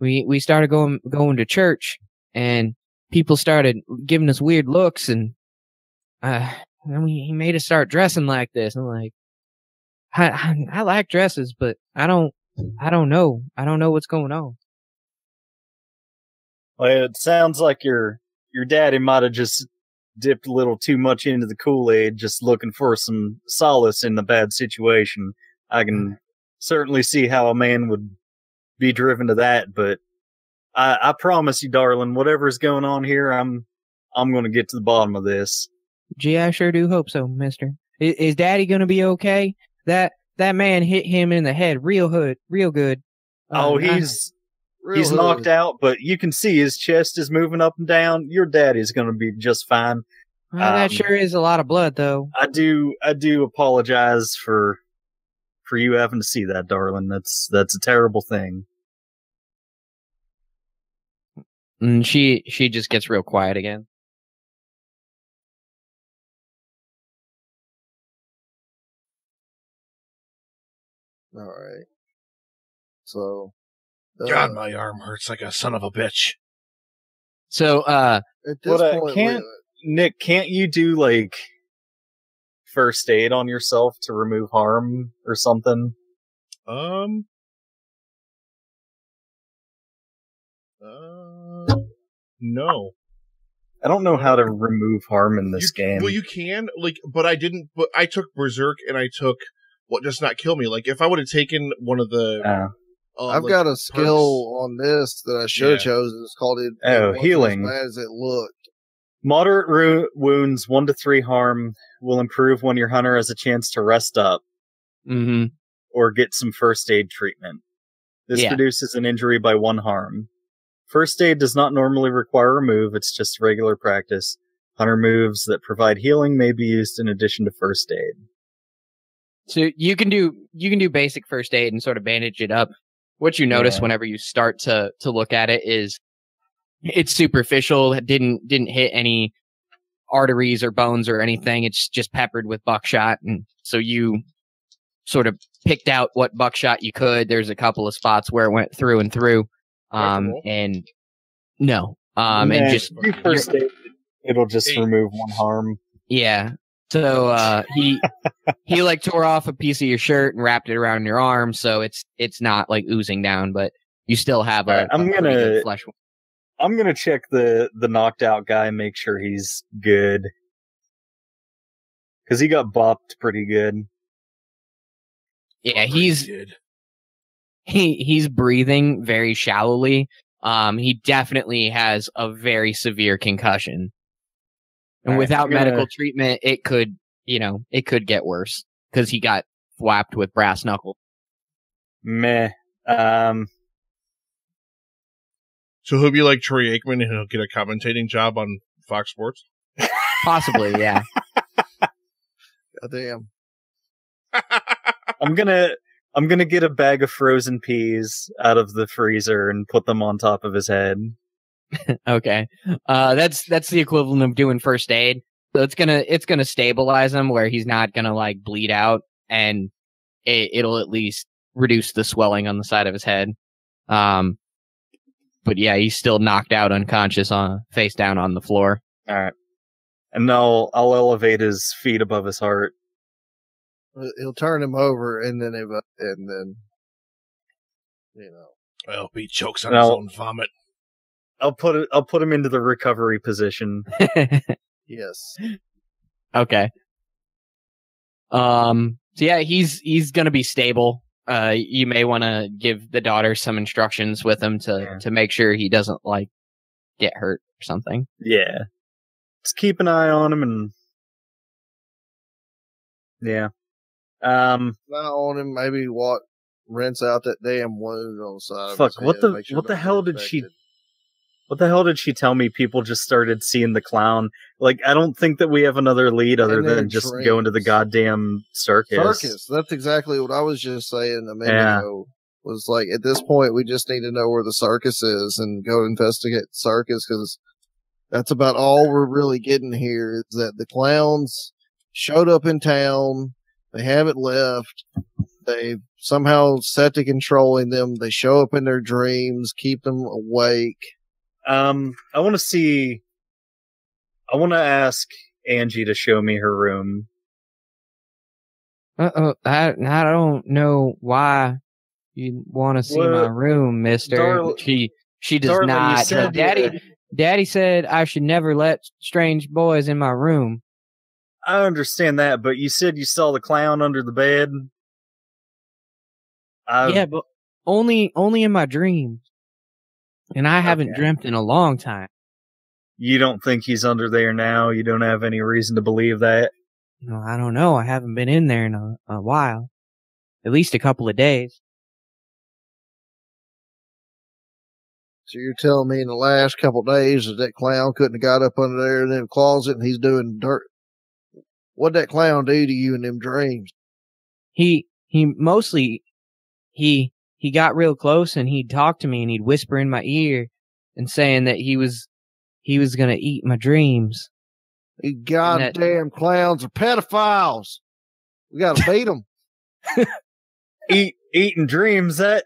we, we started going, going to church and people started giving us weird looks and, uh, and we, he made us start dressing like this. I'm like, I, I, I like dresses, but I don't, I don't know. I don't know what's going on. Well, it sounds like your your daddy might have just dipped a little too much into the Kool Aid, just looking for some solace in the bad situation. I can certainly see how a man would be driven to that, but I, I promise you, darling, whatever's going on here, I'm I'm going to get to the bottom of this. Gee, I sure do hope so, mister. Is, is daddy gonna be okay? That, that man hit him in the head real hood, real good. oh, I- he's Real he's hood. knocked out, but you can see his chest is moving up and down. Your daddy's going to be just fine. well, that um, sure is a lot of blood, though. I do I do apologize for for you having to see that, darling. That's that's a terrible thing. And she, she just gets real quiet again. All right. So, uh, God, my arm hurts like a son of a bitch. So, uh, at this What I point, can't- Nick, can't you do like first aid on yourself to remove harm or something? Um. Uh, no. I don't know how to remove harm in this You- game. Well, you can like, but I didn't. But I took Berserk and I took what does not kill me. Like if I would have taken one of the, Uh, uh, I've like, got a skill on this that I should have Yeah. chosen. It's called it. Oh, it healing. As bad as it looked. moderate ru- wounds, one to three harm, will improve when your hunter has a chance to rest up mm-hmm. or get some first aid treatment. This Yeah. reduces an injury by one harm. First aid does not normally require a move, it's just regular practice. Hunter moves that provide healing may be used in addition to first aid. So you can do, you can do basic first aid and sort of bandage it up. What you notice Yeah. whenever you start to, to look at it is it's superficial. It didn't, didn't hit any arteries or bones or anything. It's just peppered with buckshot. And so you sort of picked out what buckshot you could. There's a couple of spots where it went through and through. Um, and no, um, and just, do first aid. It'll just Eight. remove one harm. yeah. So, uh, he, he like tore off a piece of your shirt and wrapped it around your arm. So it's, it's not like oozing down, but you still have a, Alright, I'm a gonna- good flesh wound. I'm gonna check the the knocked out guy, make sure he's good, because he got bopped pretty good. Yeah. He's, did. He he's breathing very shallowly. Um, he definitely has a very severe concussion. And All right, without gonna- medical treatment, it could, you know, it could get worse because he got whapped with brass knuckles. Meh. Um, So he'll be like Troy Aikman and he'll get a commentating job on Fox Sports. Possibly, yeah. Goddamn. I'm gonna I'm gonna get a bag of frozen peas out of the freezer and put them on top of his head. Okay. Uh, that's that's the equivalent of doing first aid. So it's gonna it's gonna stabilize him where he's not gonna like bleed out, and it, it'll at least reduce the swelling on the side of his head. Um, but yeah, he's still knocked out, unconscious, on face down on the floor. All right. And I'll I'll elevate his feet above his heart. He'll turn him over and then, ev- and then, you know, I hope he chokes on No. his own vomit. I'll put it I'll put him into the recovery position. yes. okay. Um. So yeah, he's he's gonna be stable. Uh, you may want to give the daughter some instructions with him to Yeah. to make sure he doesn't like get hurt or something. Yeah. Just keep an eye on him and Yeah. Um Not on him. Maybe what rinse out that damn wound on the side. Fuck, what the- sure what the hell did she- what the hell did she tell me people just started seeing the clown? Like I don't think that we have another lead other than just going to the goddamn circus. circus? That's exactly what I was just saying a minute Yeah. ago. Was like at this point we just need to know where the circus is and go investigate the circus because that's about all we're really getting here is that the clowns showed up in town. They haven't left. They somehow set to controlling them. They show up in their dreams, keep them awake. Um I want to see I want to ask Angie to show me her room. Uh oh, I I don't know why you want to see my room, Mister. Darla- she she does Darla, not. Daddy Daddy said I should never let strange boys in my room. I understand that, but you said you saw the clown under the bed. I, yeah, but only only in my dreams, and I haven't Okay. dreamt in a long time. You don't think he's under there now? You don't have any reason to believe that? No, I don't know. I haven't been in there in a, a while, at least a couple of days. So you're telling me in the last couple days that that clown couldn't have got up under there in them closet and he's doing dirt. What'd that clown do to you in them dreams? He he mostly he he got real close and he'd talk to me and he'd whisper in my ear and saying that he was he was gonna eat my dreams. You goddamn clowns are pedophiles. We gotta beat them. Eat, eating dreams. That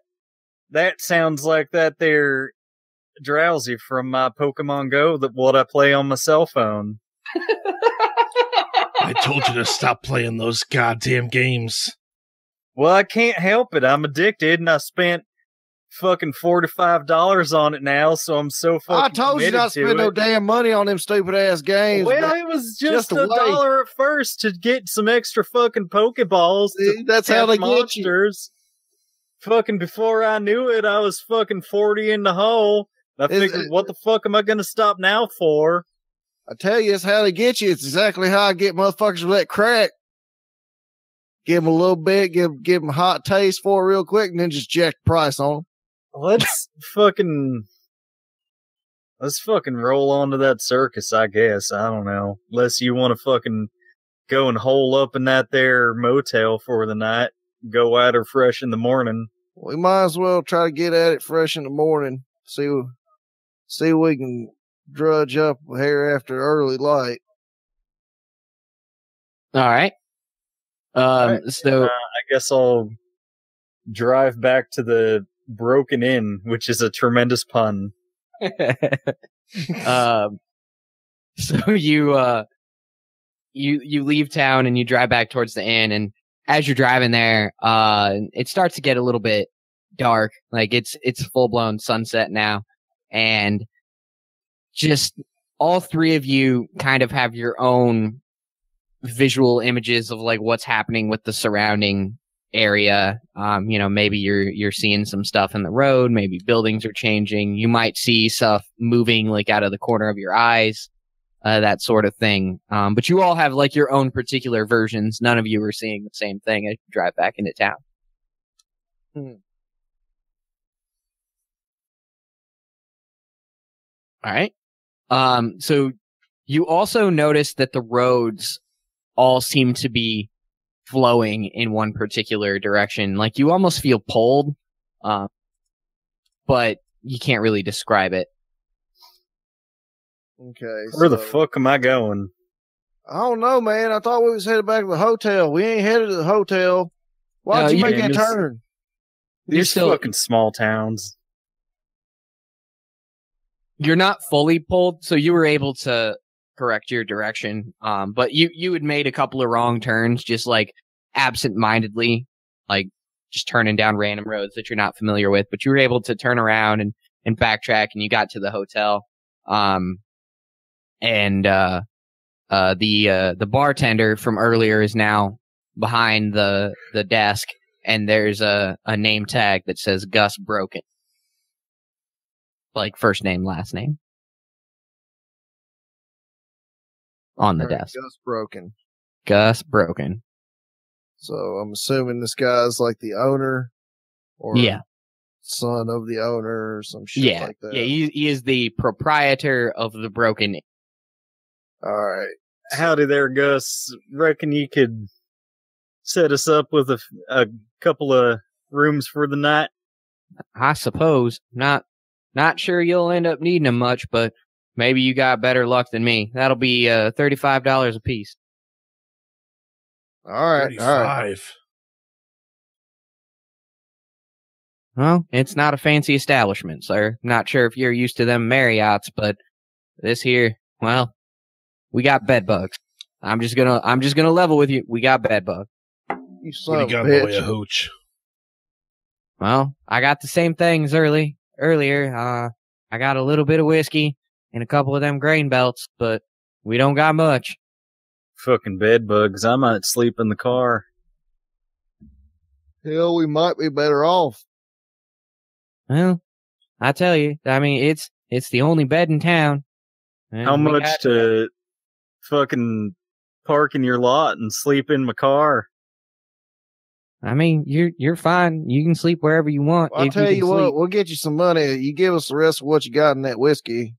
that sounds like that there Drowzee from my Pokemon Go that what I play on my cell phone. I told you to stop playing those goddamn games. Well, I can't help it. I'm addicted, and I spent fucking forty five dollars on it now, so I'm so fucking. I told you not to to spend no damn money on them stupid ass games. Well, it was just just, a a way. dollar at first to get some extra fucking Pokeballs. to See, that's how catch they get you. monsters. Fucking before I knew it, I was fucking forty in the hole. I Is figured, it- what the fuck am I gonna stop now for? I tell you, it's how they get you. It's exactly how I get motherfuckers with that crack. Give them a little bit, give give them a hot taste for it real quick, and then just jack the price on them. Let's fucking let's fucking roll onto that circus. I guess I don't know. Unless you want to fucking go and hole up in that there motel for the night. Go out her fresh in the morning. We might as well try to get at it fresh in the morning. See, see if we can drudge up here after early light. All right. Um. Alright, So Uh, I guess I'll drive back to the Broken Inn, which is a tremendous pun. um, so you uh, you you leave town and you drive back towards the inn, and as you're driving there, uh, it starts to get a little bit dark. Like it's it's full blown sunset now, and just all three of you kind of have your own visual images of like what's happening with the surrounding area. Um, you know, maybe you're you're seeing some stuff in the road, maybe buildings are changing. You might see stuff moving like out of the corner of your eyes. uh, that sort of thing. Um, but you all have like your own particular versions. None of you are seeing the same thing as you drive back into town. All right. Um, so you also notice that the roads all seem to be flowing in one particular direction. Like you almost feel pulled, uh, but you can't really describe it. Okay. Where the fuck am I going? I don't know, man. I thought we was headed back to the hotel. We ain't headed to the hotel. Why'd No, you you- make that you just- turn? You're These still- fucking small towns. You're not fully pulled, so you were able to correct your direction. Um, but you, you had made a couple of wrong turns, just like absent-mindedly, like just turning down random roads that you're not familiar with, but you were able to turn around and, and backtrack and you got to the hotel. Um, and, uh, uh, the, uh, the bartender from earlier is now behind the, the desk and there's a, a name tag that says Gus Broken. Like first name, last name. On the All right, desk. Gus broken. Gus Broken. So I'm assuming this guy's like the owner or Yeah. son of the owner or some shit Yeah. like that. Yeah. He, he is the proprietor of the Broken. All right. Howdy there, Gus. Reckon you could set us up with a, a couple of rooms for the night? I suppose. Not, not sure you'll end up needing them much, but maybe you got better luck than me. That'll be, uh, $35 a piece. All right. All right. Well, it's not a fancy establishment, sir. Not sure if you're used to them Marriotts, but this here, well, we got bed bugs. I'm just gonna, I'm just gonna level with you. We got bed bugs. You son What of do you a got in the way hooch? Well, I got the same things early, earlier. Uh, I got a little bit of whiskey and a couple of them grain belts, but we don't got much. Fucking bed bugs. I might sleep in the car. Hell, we might be better off. Well, I tell you, I mean, it's, it's the only bed in town. And How much got- to fucking park in your lot and sleep in my car? I mean, you're, you're fine. You can sleep wherever you want. I'll if tell can you what, we'll get you some money. You give us the rest of what you got in that whiskey.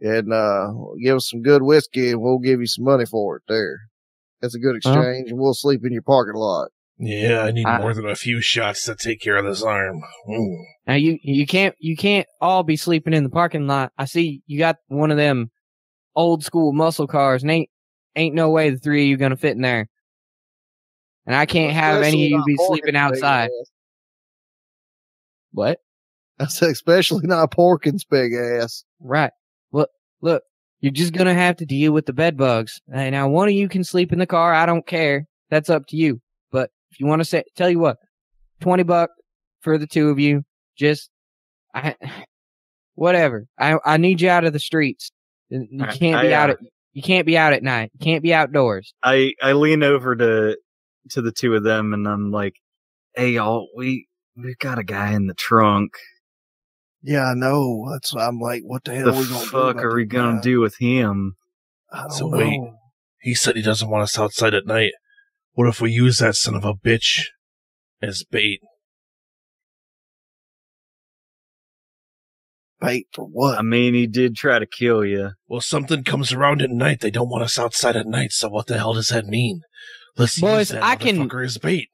And uh give us some good whiskey and we'll give you some money for it there. That's a good Well- exchange and we'll sleep in your parking lot. Yeah, I need I- more than a few shots to take care of this arm. Mm. Now you you can't you can't all be sleeping in the parking lot. I see you got one of them old school muscle cars, and ain't ain't no way the three of you gonna fit in there. And I can't have any of you be sleeping outside. What? I said, especially not Porkins' big ass. Right. Look, look. You're just gonna have to deal with the bed bugs. And now one of you can sleep in the car. I don't care. That's up to you. But if you want to say, tell you what, twenty buck for the two of you. Just, I, whatever. I I need you out of the streets. You can't be I, out uh, at you can't be out at night. You can't be outdoors. I I lean over to to the two of them and I'm like, "Hey y'all, we we got a guy in the trunk. Yeah, I know. That's why I'm like, what the hell The are we gonna do? fuck about are we gonna guy? do with him?" I don't So know. wait. He said he doesn't want us outside at night. What if we use that son of a bitch as bait? Bait for what? I mean, he did try to kill you. Well, something comes around at night. They don't want us outside at night. So what the hell does that mean? Let's Boys, use that I can- motherfucker as bait.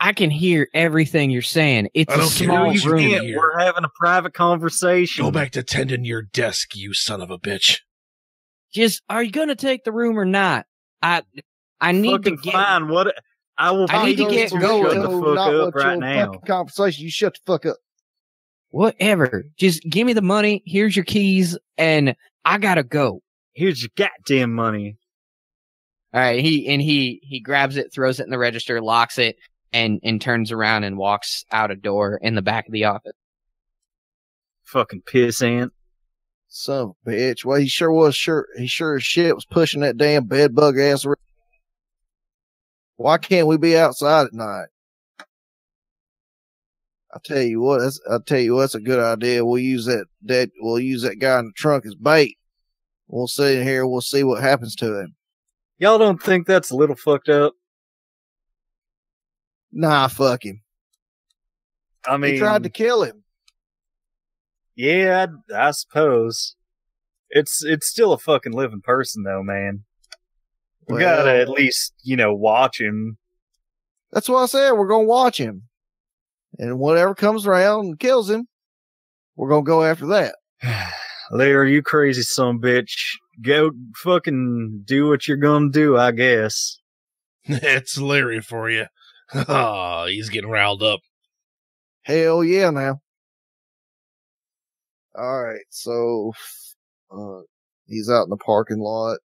I can hear everything you're saying. It's I a don't care. small You you room can't. here. We're having a private conversation. Go back to tending your desk, you son of a bitch. Just, are you gonna take the room or not? I I need Fucking to get. fine. What? I will. I need to fucking get shut going. the fuck not up what right your now. fucking conversation. You shut the fuck up. Whatever. Just give me the money. Here's your keys, and I gotta go. Here's your goddamn money. All right. He and he he grabs it, throws it in the register, locks it, and and turns around and walks out a door in the back of the office. Fucking piss ant. Son of a bitch. Well, he sure was sure he sure as shit was pushing that damn bed bug ass around. Why can't we be outside at night? I tell you what, that's I tell you what, that's a good idea. We'll use that that we'll use that guy in the trunk as bait. We'll sit in here. We'll see what happens to him. Y'all don't think that's a little fucked up? Nah, fuck him. I mean, he tried to kill him. yeah, I, I suppose. It's it's still a fucking living person though, man. We gotta at least, you know, watch him. That's what I said. We're gonna watch him, and whatever comes around and kills him, we're gonna go after that. Larry, you crazy son bitch. Go fucking do what you're gonna do, I guess. it's Larry for you. Oh, he's getting riled up. Hell yeah, now. All right, so uh, he's out in the parking lot.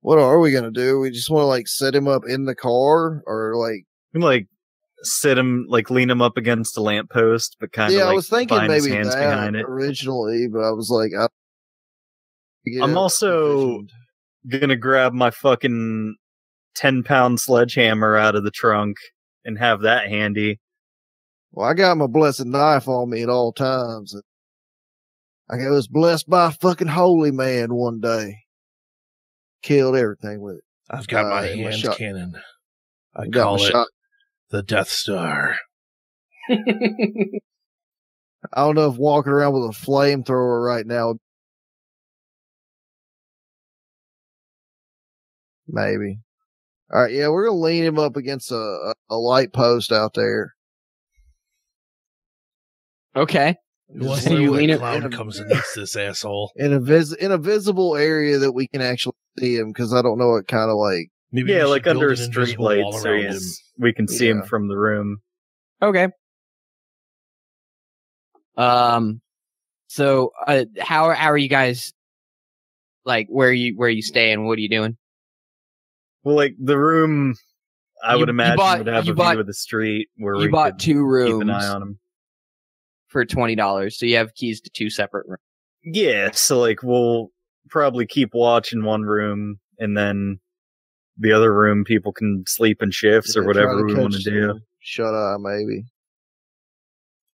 What are we gonna do? We just want to like set him up in the car, or like You can, like sit him, like lean him up against a lamppost, but kind of yeah, like I was thinking maybe that behind it. originally, but I was like, I, I'm also- envisioned. Gonna grab my fucking ten pound sledgehammer out of the trunk and have that handy. Well, I got my blessed knife on me at all times. I was blessed by a fucking holy man one day. Killed everything with it. I've got Uh, my and my hand shot- cannon. I got call my it shot. the Death Star. I don't know if walking around with a flamethrower right now. Maybe. All right, yeah, we're gonna lean him up against a, a, a light post out there. Okay. Unless So you the lean it- clown comes and eats this asshole. in a vis in a visible area that we can actually see him because I don't know what kind of like Maybe yeah, like under a street light, wall so around we can see him from the room. Okay. Um. So, uh, how are how are you guys? Like, where are you where are you staying? What are you doing? Well, like the room, I You- would imagine bought- would have a bought- view of the street where You we bought could two keep rooms an eye on him. for twenty dollars, so you have keys to two separate rooms. Yeah, so like we'll probably keep watch in one room, and then the other room people can sleep in shifts or whatever we want to do. Shut eye, maybe.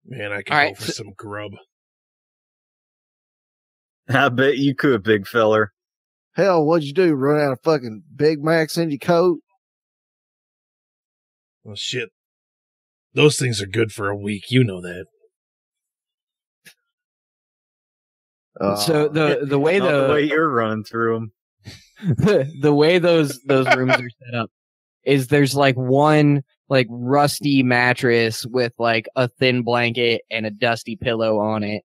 Man, I could All go right, for so- some grub. I bet you could, big feller. Hell, what'd you do? Run out of fucking Big Macs in your coat? Well, shit. Those things are good for a week. You know that. Uh, so the the way Not the, the way you're running through them. the the way those those rooms are set up is there's like one like rusty mattress with like a thin blanket and a dusty pillow on it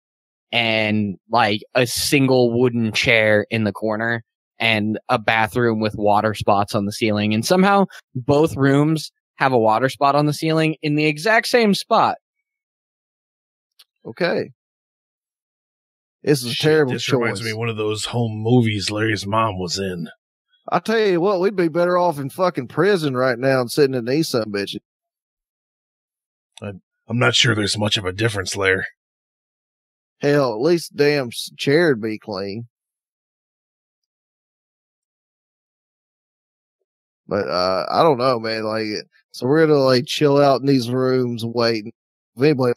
and like a single wooden chair in the corner and a bathroom with water spots on the ceiling and somehow both rooms have a water spot on the ceiling in the exact same spot okay. This is a terrible this choice. reminds me of one of those home movies Larry's mom was in. I tell you what, we'd be better off in fucking prison right now and sitting in these some bitches. I'm not sure there's much of a difference, Larry. Hell, at least the damn chair'd be clean. But uh I don't know, man. Like, so we're gonna like chill out in these rooms, waiting. If anybody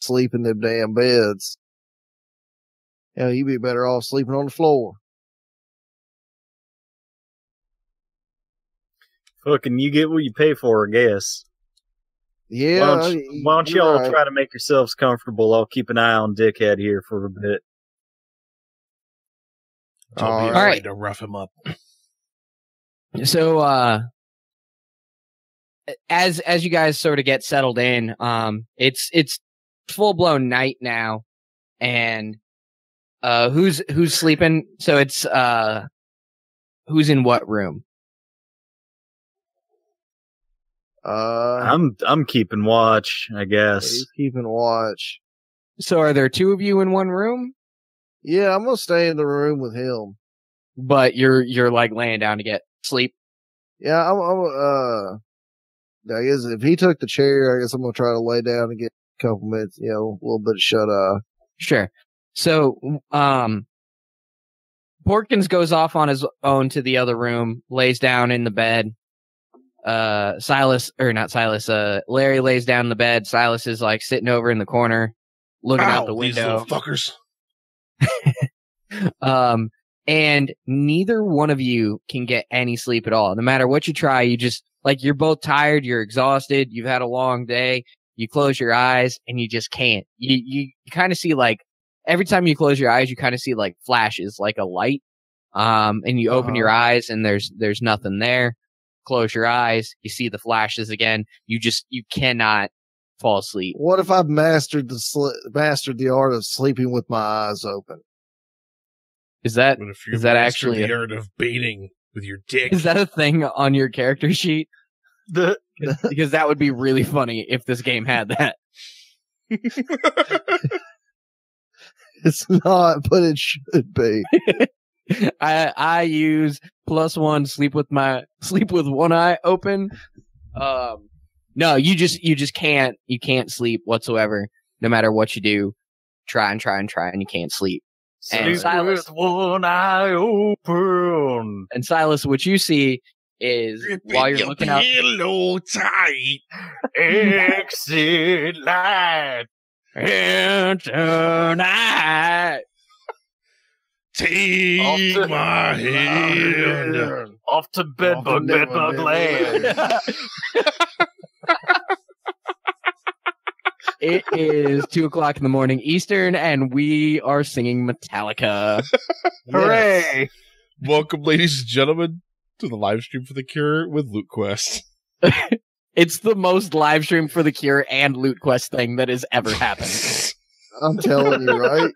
sleep in them damn beds, hell, you'd be better off sleeping on the floor. Fucking, you get what you pay for, I guess. Yeah. why don't, you- why don't you're y'all right. try to make yourselves comfortable? I'll keep an eye on Dickhead here for a bit. Don't All be right. afraid Alright. to rough him up. So uh as as you guys sort of get settled in um it's it's full blown night now and uh who's who's sleeping so it's uh who's in what room Uh, I'm I'm keeping watch, I guess. he's keeping watch. so are there two of you in one room Yeah, I'm gonna stay in the room with him. but you're you're like laying down to get sleep Yeah, I'm, I'm uh, I guess if he took the chair, I guess I'm gonna try to lay down and get a couple minutes, you know, a little bit of shut eye. Sure. So, um, Porkins goes off on his own to the other room, lays down in the bed. Uh, Silas, or not Silas, uh, Larry lays down in the bed. Silas is like sitting over in the corner, looking out the Ow, these window. little fuckers. um, and neither one of you can get any sleep at all. No matter what you try, you just like you're both tired, you're exhausted, you've had a long day. You close your eyes and you just can't. You you, you kind of see like every time you close your eyes, you kind of see like flashes, like a light. Um, and you open Uh-huh. your eyes and there's there's nothing there. Close your eyes, you see the flashes again. You just you cannot fall asleep. What if I've mastered the mastered the art of sleeping with my eyes open? Is that What if you Is that actually the a- art of baiting with your dick? is that a thing on your character sheet? The because that would be really funny if this game had that. It's not, but it should be. I I use plus one sleep with my sleep with one eye open. Um, no, you just you just can't you can't sleep whatsoever. No matter what you do, try and try and try and you can't sleep. And sleep Silas, one eye open. and Silas, what you see is while you're looking out. pillow tight. Exit light. Tonight. Take Off to- my hand. Off to bedbug, bedbug land. It is two o'clock in the morning Eastern, and we are singing Metallica. Hooray! Welcome, ladies and gentlemen, to the live stream for the Cure with Loot Quest. It's the most live stream for the Cure and Loot Quest thing that has ever happened. I'm telling you, right?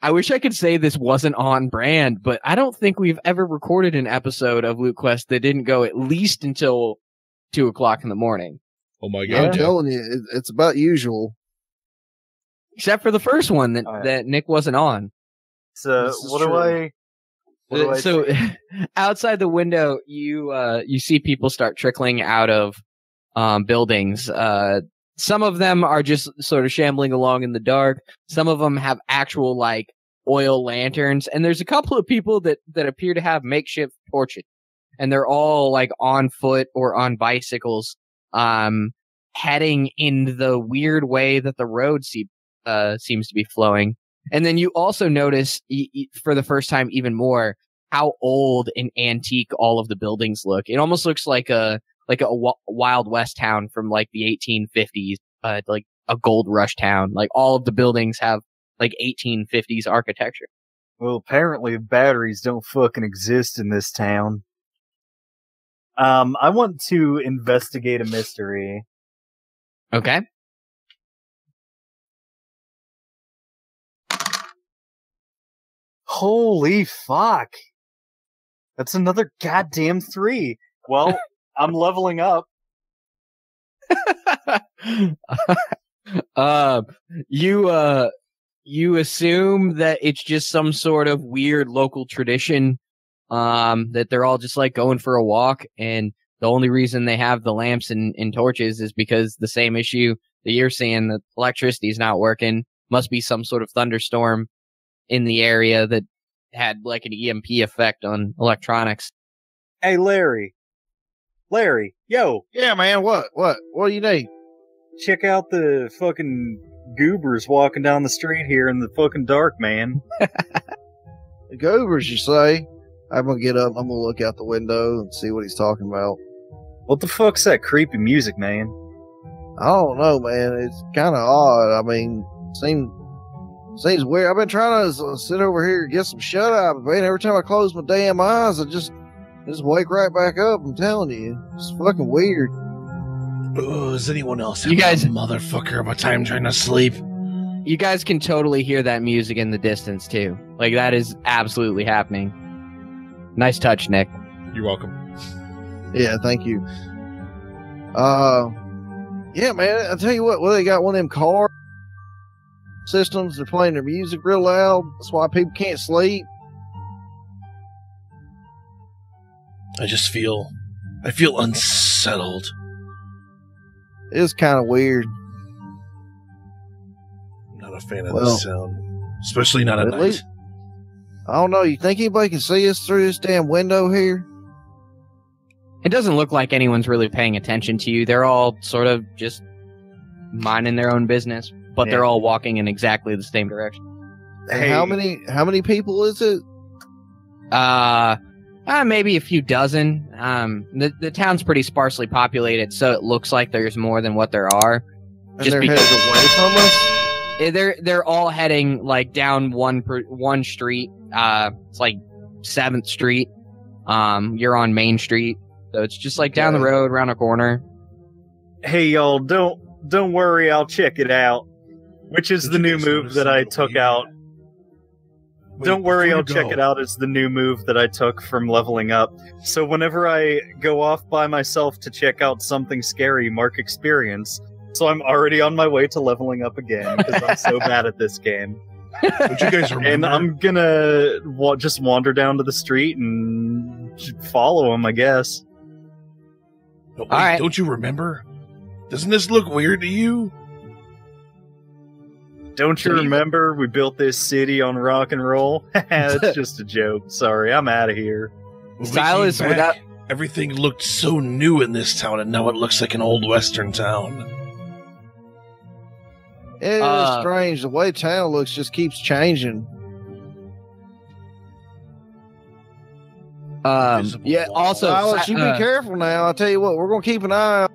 I wish I could say this wasn't on brand, but I don't think we've ever recorded an episode of Loot Quest that didn't go at least until two o'clock in the morning. Oh my god! I'm god. telling you, it, it's about usual. Except for the first one that, Oh, yeah. that Nick wasn't on. So This is what do. I? What do Uh, I so outside the window, you uh, you see people start trickling out of um, buildings. Uh, some of them are just sort of shambling along in the dark. Some of them have actual like oil lanterns, and there's a couple of people that that appear to have makeshift torches, and they're all like on foot or on bicycles, um, heading in the weird way that the road se- uh, seems to be flowing. And then you also notice y- y- for the first time even more how old and antique all of the buildings look. It almost looks like a like a Wild West town from like the 1850s, uh, like a gold rush town. Like all of the buildings have like 1850s architecture. Well, apparently batteries don't fucking exist in this town. Um, I want to investigate a mystery. Okay. Holy fuck! That's another goddamn three. Well, I'm leveling up. uh, you uh, you assume that it's just some sort of weird local tradition. Um, that they're all just like going for a walk, and the only reason they have the lamps and, and torches is because the same issue that you're seeing, that electricity's not working. Must be some sort of thunderstorm in the area that had like an EMP effect on electronics. Hey, Larry. Larry, yo, Yeah, man. What? What? What do you need? check out the fucking goobers walking down the street here in the fucking dark, man. The Goobers, you say? I'm gonna get up. I'm gonna look out the window and see what he's talking about. What the fuck's that creepy music, man? I don't know, man. It's kind of odd. I mean, seems seems weird. I've been trying to s- uh, sit over here and get some shut eye, but man, every time I close my damn eyes, I just just wake right back up. I'm telling you, it's fucking weird. Oh, is anyone else? You guys- a motherfucker of a time trying to sleep. You guys can totally hear that music in the distance too. Like that is absolutely happening. Nice touch, Nick. You're welcome. Yeah, thank you. Uh, yeah, man. I tell you what. Well, they got one of them car systems. They're playing their music real loud. That's why people can't sleep. I just feel, I feel unsettled. It's kind of weird. I'm not a fan of Well, this sound, especially not at at night. least- I don't know. You think anybody can see us through this damn window here? It doesn't look like anyone's really paying attention to you. They're all sort of just minding their own business, but they're all walking in exactly the same direction. Hey. how many how many people is it? Uh, uh, maybe a few dozen. Um, the the town's pretty sparsely populated, so it looks like there's more than what there are. And Just they're because- headed away from us. Eh, They're they're all heading like down one per, one street. Uh, it's like Seventh Street. Um, you're on Main Street, so it's just like down the road, around a corner. Hey y'all, don't don't worry, I'll check it out. Which is Did the new move that I took out. Wait, Don't worry, I'll you check it out as the new move that I took from leveling up. So whenever I go off by myself to check out something scary, mark experience. So I'm already on my way to leveling up again because I'm so bad at this game. Don't you guys remember? And I'm gonna wa- just wander down to the street and follow him, I guess. No, wait, All right. Don't you remember? Doesn't this look weird to you? Don't you remember we built this city on rock and roll? it's just a joke. Sorry, I'm out of here. When we Silas, came without- everything looked so new in this town, and now it looks like an old western town. It is Uh, strange. The way town looks just keeps changing. Um, yeah. Also, Silas, Si- you be uh, careful now. I'll tell you what, we're gonna keep an eye. out.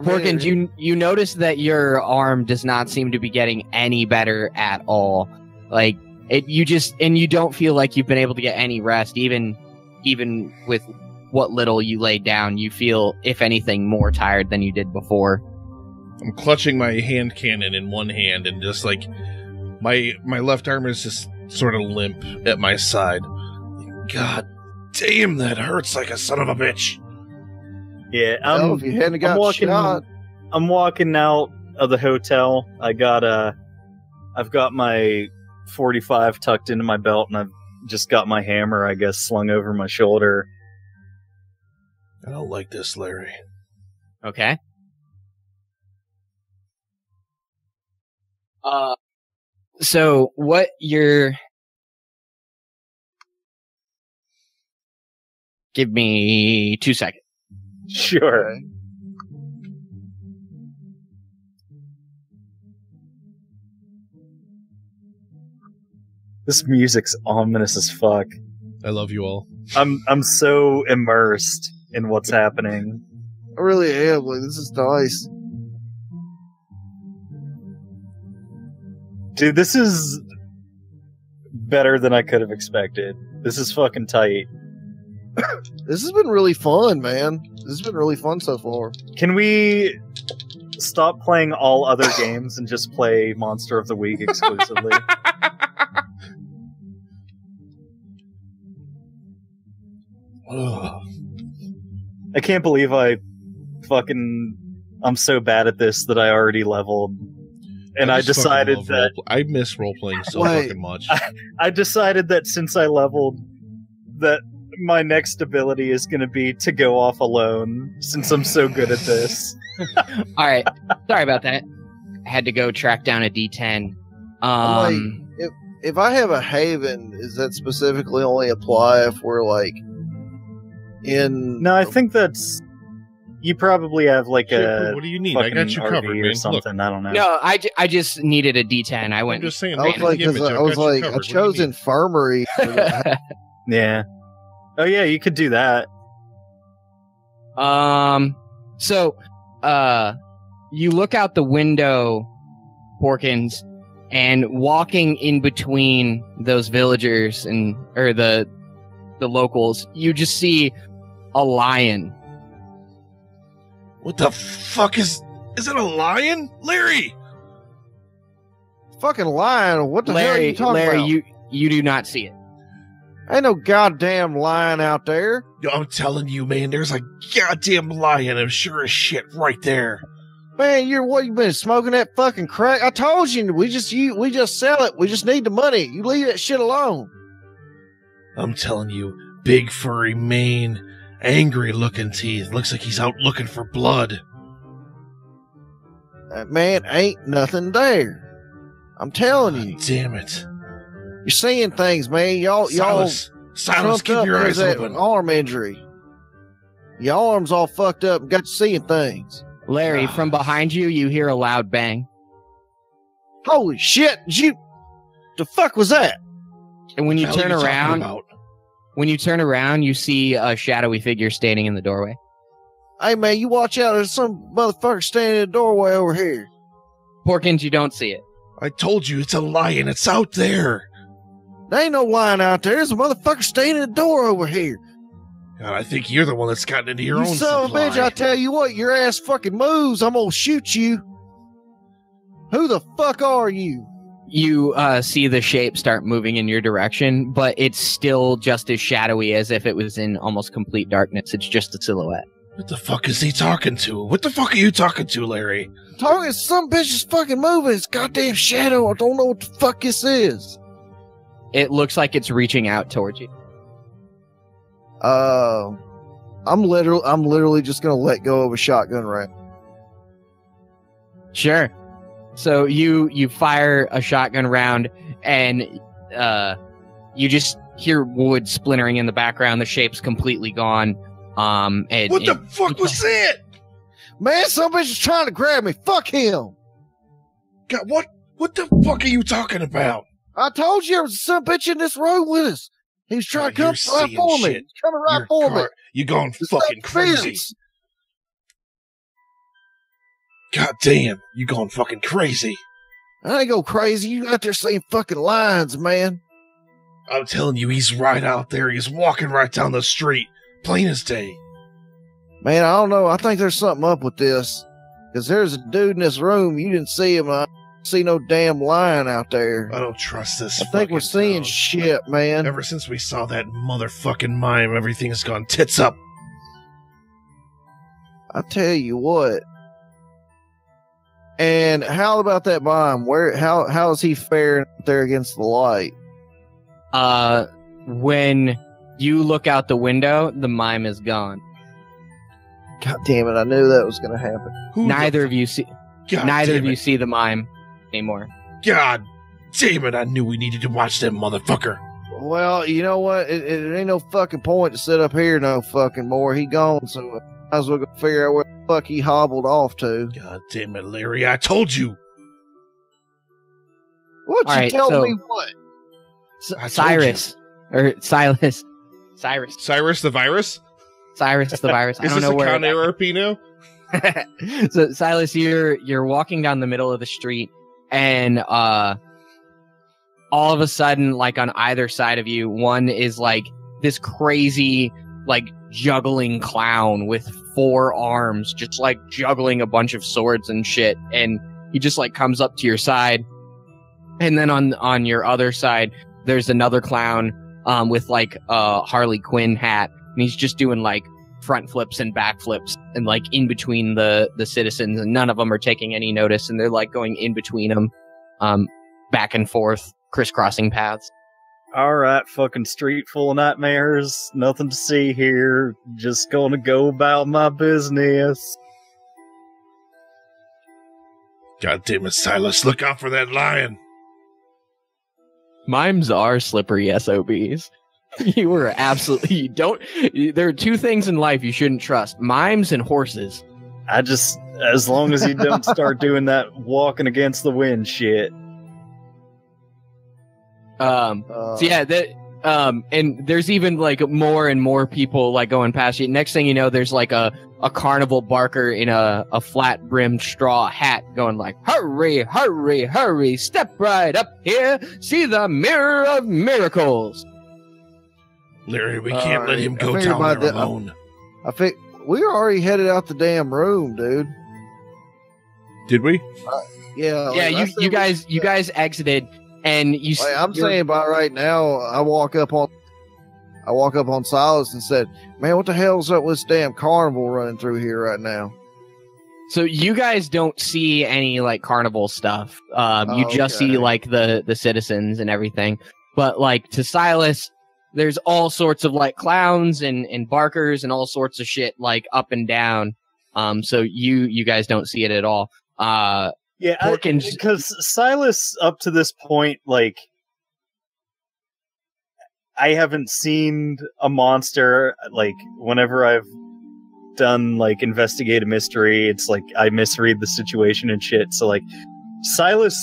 Porkins, you you notice that your arm does not seem to be getting any better at all. Like it, you just and you don't feel like you've been able to get any rest, even even with what little you laid down. You feel, if anything, more tired than you did before. I'm clutching my hand cannon in one hand, and just like my my left arm is just sort of limp at my side. God damn, that hurts like a son of a bitch. Yeah, I'm, if you hadn't got I'm walking. shot, I'm walking out of the hotel. I got uh, I've got my 45 tucked into my belt, and I've just got my hammer, I guess, slung over my shoulder. I don't like this, Larry. Okay. Uh, so what you're give me two seconds. Sure. This music's ominous as fuck. I love you all. I'm I'm so immersed in what's happening. I really am. Like this is nice. Dude, this is better than I could have expected. This is fucking tight. This has been really fun, man. This has been really fun so far. Can we stop playing all other games and just play Monster of the Week exclusively? I can't believe I fucking I'm so bad at this that I already leveled. And I, just fucking decided that role- I miss role playing so Wait. fucking much. I decided that since I leveled that my next ability is going to be to go off alone since I'm so good at this. All right. Sorry about that. I had to go track down a D10. Um, like, if if I have a haven, is that specifically only apply if we're like in? No, I think that's you probably have like Sure, a what do you need? I got you RV covered, or man. Look. I don't know. no, I, ju- I just needed a D10. I went. I'm went. just saying. I was like, image. I I've was like, I covered. What chose infirmary. Yeah. Oh yeah, you could do that. Um. So, uh, you look out the window, Porkins, and walking in between those villagers and or the the locals, you just see a lion. What the fuck is? Is it a lion, Larry? Fucking lion. What the hell are Larry, you talking Larry, about? you you do not see it. Ain't no goddamn lion out there. Yo, I'm telling you, man. There's a goddamn lion. I'm sure as shit right there. Man, you're what you been smoking that fucking crack? I told you we just you we just sell it. We just need the money. You leave that shit alone. I'm telling you, big furry mane, angry looking teeth. Looks like he's out looking for blood. That man ain't nothing there. I'm telling you, God damn it, you're seeing things, man. Y'all y'all Silas! Silas, keep up your 'cause eyes open. arm injury. Your arm's all fucked up got you seeing things. Larry, from behind you, you hear a loud bang. Holy shit! Did you? The fuck was that? And when you turn hell are talking around, about? When you turn around, you see a shadowy figure standing in the doorway. Hey man, you watch out! There's some motherfucker standing in the doorway over here. Porkins, you don't see it. I told you it's a lion. It's out there. There ain't no lion out there. There's a motherfucker standing in the door over here. God, I think you're the one that's gotten into your you own son of a bitch! I tell you what, your ass fucking moves. I'm gonna shoot you. Who the fuck are you? You uh, see the shape start moving in your direction, but it's still just as shadowy as if it was in almost complete darkness. It's just a silhouette. What the fuck is he talking to? What the fuck are you talking to, Larry? Talking some bitch is fucking moving. It's goddamn shadow. I don't know what the fuck this is. It looks like it's reaching out towards you. Uh, I'm literally, I'm literally just gonna let go of a shotgun right. Sure. So you you fire a shotgun round and uh you just hear wood splintering in the background. The shape's completely gone. Um and, What the and- fuck was that? Man, some bitch is trying to grab me. Fuck him. God, what? What the fuck are you talking about? I told you there was some bitch in this room with us. He was trying to come right seeing for me. He's coming right You're for me. car- You going It's fucking crazy? fence. God damn, you going fucking crazy? I ain't go crazy. You out there saying fucking lines, man. I'm telling you, he's right out there. He's walking right down the street, plain as day. Man, I don't know. I think there's something up with this. Cause there's a dude in this room. You didn't see him. I see no damn lion out there. I don't trust this. I think we're seeing town. shit, man. Ever since we saw that motherfucking mime, everything's gone tits up. I tell you what. And how about that bomb? Where how how is he faring there against the light? uh when you look out the window, the mime is gone. God damn it! I knew that was gonna happen. Who neither f- of you see God neither of you see the mime anymore. God damn it! I knew we needed to watch that motherfucker. Well, you know what? It, it ain't no fucking point to sit up here no fucking more. He gone, so I might as well go figure out where the fuck he hobbled off to. God damn it, Larry! I told you. What All you right, tell so- me? What? S- I told Cyrus or Silas, Cyrus, Cyrus the virus. Cyrus the virus. I Is don't this know a where. Con that- RP now? so Silas, you're you're walking down the middle of the street, and uh, all of a sudden, like on either side of you, one is like this crazy, like juggling clown with four arms, just like juggling a bunch of swords and shit, and he just like comes up to your side, and then on on your other side, there's another clown um, with like a Harley Quinn hat, and he's just doing like front flips and back flips and like in between the the citizens and none of them are taking any notice and they're like going in between them um back and forth crisscrossing paths All right, fucking street full of nightmares. Nothing to see here. Just gonna go about my business. God damn it, Silas! Look out for that lion. mimes are slippery SOBs you were absolutely you don't there are two things in life you shouldn't trust mimes and horses I just, as long as you don't start doing that walking against the wind shit. Um Uh, So yeah, that um, and there's even like more and more people like going past you. Next thing you know, there's like a a carnival barker in a a flat brimmed straw hat going like, "Hurry, hurry, hurry! Step right up here, see the mirror of miracles." Larry, we can't let him go down there that- alone. I think we were already headed out the damn room, dude. Did we? Yeah, yeah, like, I you said you we- guys you guys exited, and you. Like, I'm saying about right now, I walk up on, I walk up on Silas and said, "Man, what the hell's up with this damn carnival running through here right now?" So you guys don't see any like carnival stuff. Um, you Oh, just okay. see like the the citizens and everything. But like to Silas, there's all sorts of like clowns and and barkers and all sorts of shit like up and down. Um, so you you guys don't see it at all. Uh, Yeah, Porkins- because Silas up to this point, like, I haven't seen a monster. Like, whenever I've done like investigate a mystery, it's like I misread the situation and shit. So like, Silas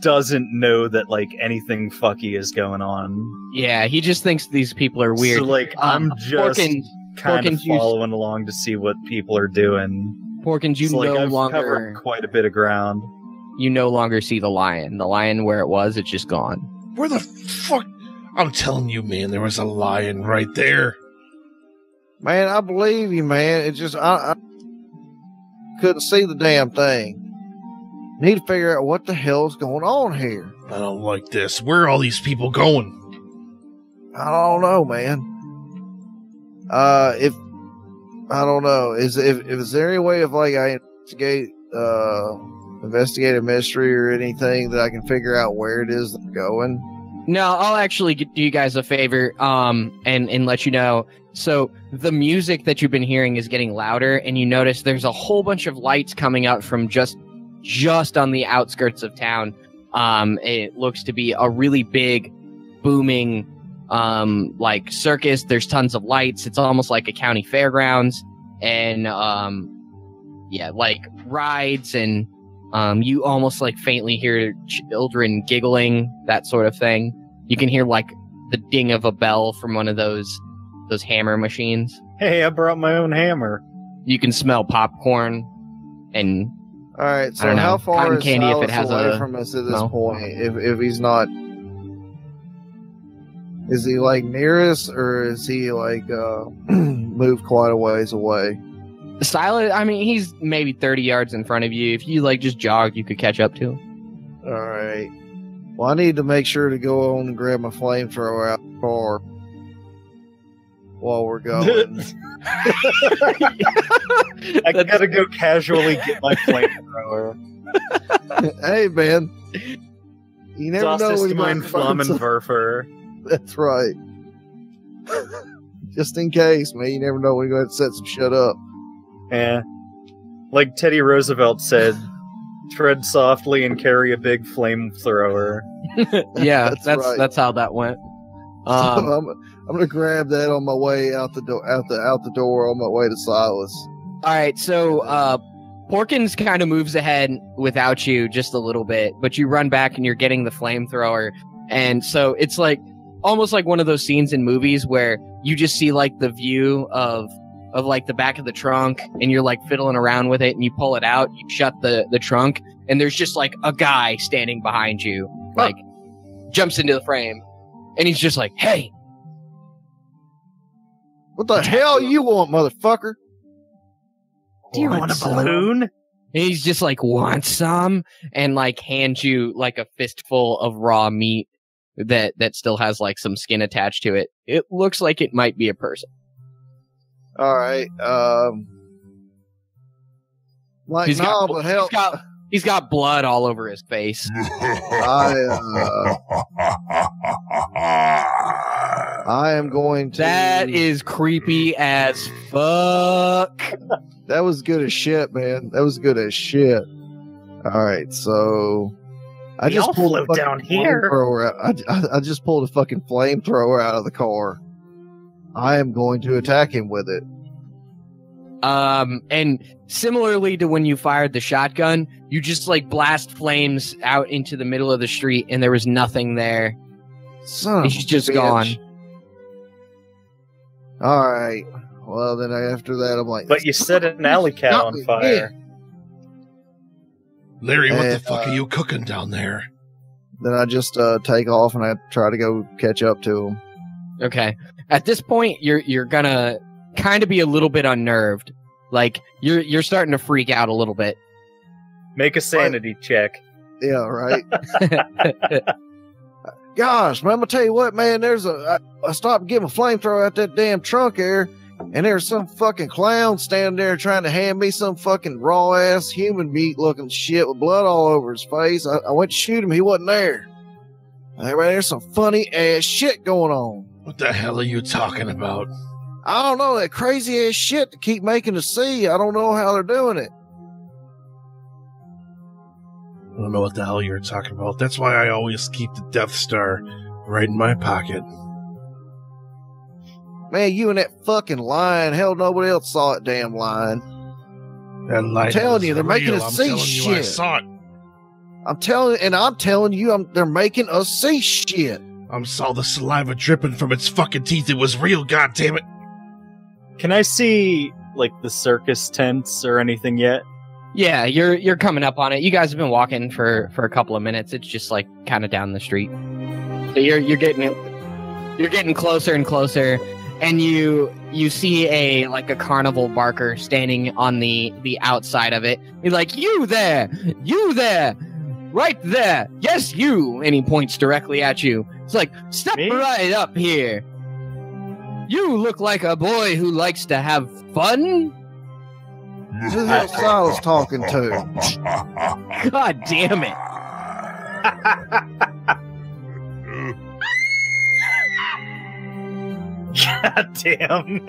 doesn't know that like anything fucky is going on. Yeah, he just thinks these people are weird. So like Um, I'm just Porkins, kind of Porkins, you- following along to see what people are doing. Porkins, you So, like, no I've longer covered quite a bit of ground. you no longer see the lion. The lion where it was, it's just gone. Where the fuck? I'm telling you, man, there was a lion right there. Man, I believe you, man. It just I, I couldn't see the damn thing. Need to figure out what the hell's going on here. I don't like this. Where are all these people going? I don't know, man. Uh, if I don't know, is if, is there any way of like I investigate uh investigate a mystery or anything that I can figure out where it is going? No, I'll actually do you guys a favor, um, and and let you know. So the music that you've been hearing is getting louder, and you notice there's a whole bunch of lights coming out from just just on the outskirts of town. Um, it looks to be a really big, booming, um, like circus. There's tons of lights. It's almost like a county fairgrounds, and um, yeah, like rides and um, you almost like faintly hear children giggling, that sort of thing. You can hear like the ding of a bell from one of those those hammer machines. Hey, I brought my own hammer. You can smell popcorn and All right, I so don't how know. far is candy if it has away a from us at this smell. point? If if he's not, is he like near us or is he like uh moved quite a ways away? Silas. I mean, he's maybe thirty yards in front of you. If you like just jog, you could catch up to him. All right. Well, I need to make sure to go on and grab my flamethrower out of the car while we're going. I gotta go casually get my flamethrower. hey, man. You never Das know when you mein might find some- Flammenwerfer. That's right. Just in case, man. You never know when you're going to set some shit up. Yeah. Like Teddy Roosevelt said, tread softly and carry a big flamethrower. yeah, That's that's right. that's how that went. So Um, I'm, I'm gonna grab that on my way out the door, out the out the door on my way to Silas. All right, so uh Porkins kind of moves ahead without you just a little bit, but you run back and you're getting the flamethrower. And so it's like almost like one of those scenes in movies where you just see like the view of of like the back of the trunk and you're like fiddling around with it and you pull it out, you shut the the trunk and there's just like a guy standing behind you, like jumps into the frame and he's just like, "Hey, What the hell you want, motherfucker? do you want, a some?" balloon? And he's just like, want some? And like hands you like a fistful of raw meat that that still has like some skin attached to it. It looks like it might be a person. All right. Um. Like He's no, got, but he's hell, got he's got blood all over his face. I I am going to. That is creepy as fuck. that was good as shit, man. That was good as shit. All right, so I We just all pulled a float fucking down here. flamethrower out. I, I, I just pulled a fucking flamethrower out of the car. I am going to attack him with it. Um, and similarly to when you fired the shotgun, you just like blast flames out into the middle of the street, and there was nothing there. Son, of He's just bitch. gone. All right. Well, then after that, I'm like, But you set an alley cat on me, fire. Larry, what the fuck uh, are you cooking down there? then I just uh, take off and I try to go catch up to him. Okay. At this point, you're you're gonna kind of be a little bit unnerved. Like you're you're starting to freak out a little bit. Make a sanity check. Yeah, right. Gosh, man, I'm gonna tell you what, man. There's a I, I stopped getting a flamethrower out that damn trunk there, and there's some fucking clown standing there trying to hand me some fucking raw ass human meat looking shit with blood all over his face. I, I went to shoot him, he wasn't there. Hey, man, there's some funny ass shit going on. What the hell are you talking about? I don't know that crazy ass shit to keep making the sea. I don't know how they're doing it. I don't know what the hell you're talking about. That's why I always keep the Death Star right in my pocket. Man, you and that fucking lion. Hell, nobody else saw it. Damn lion. That light telling you, they're making real. us I'm see telling you, I saw it. I'm telling, and I'm telling you, I'm, they're making us see shit. I saw the saliva dripping from its fucking teeth. It was real, God damn it! Can I see like the circus tents or anything yet? Yeah, you're you're coming up on it. You guys have been walking for for a couple of minutes. It's just like kind of down the street. So you're you're getting you're getting closer and closer, and you you see a like a carnival barker standing on the the outside of it. He's like, "You there, you there, right there, yes you," and he points directly at you. It's like, "Step Me? right up here." You look like a boy who likes to have fun. Who the hell Silas talking to? God damn it. God damn.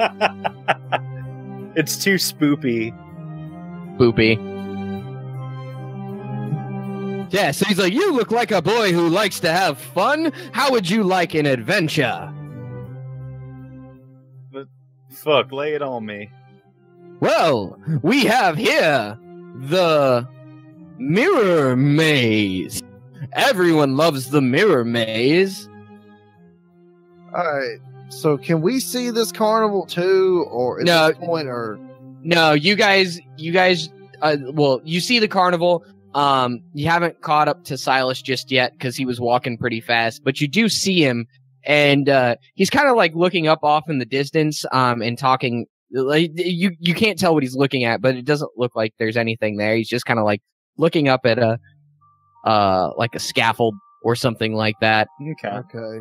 it's too spoopy. Boopy. Yeah, so he's like, You look like a boy who likes to have fun. How would you like an adventure? Fuck, lay it on me. Well, we have here the Mirror Maze. Everyone loves the Mirror Maze. All right. So can we see this carnival too, or at No. this point, or No, you guys, you guys, uh, well, you see the carnival. Um, you haven't caught up to Silas just yet because he was walking pretty fast, but you do see him, and uh, he's kind of like looking up off in the distance, um, and talking. Like you, you can't tell what he's looking at, but it doesn't look like there's anything there. He's just kind of like looking up at a, uh, like a scaffold or something like that. Okay. okay?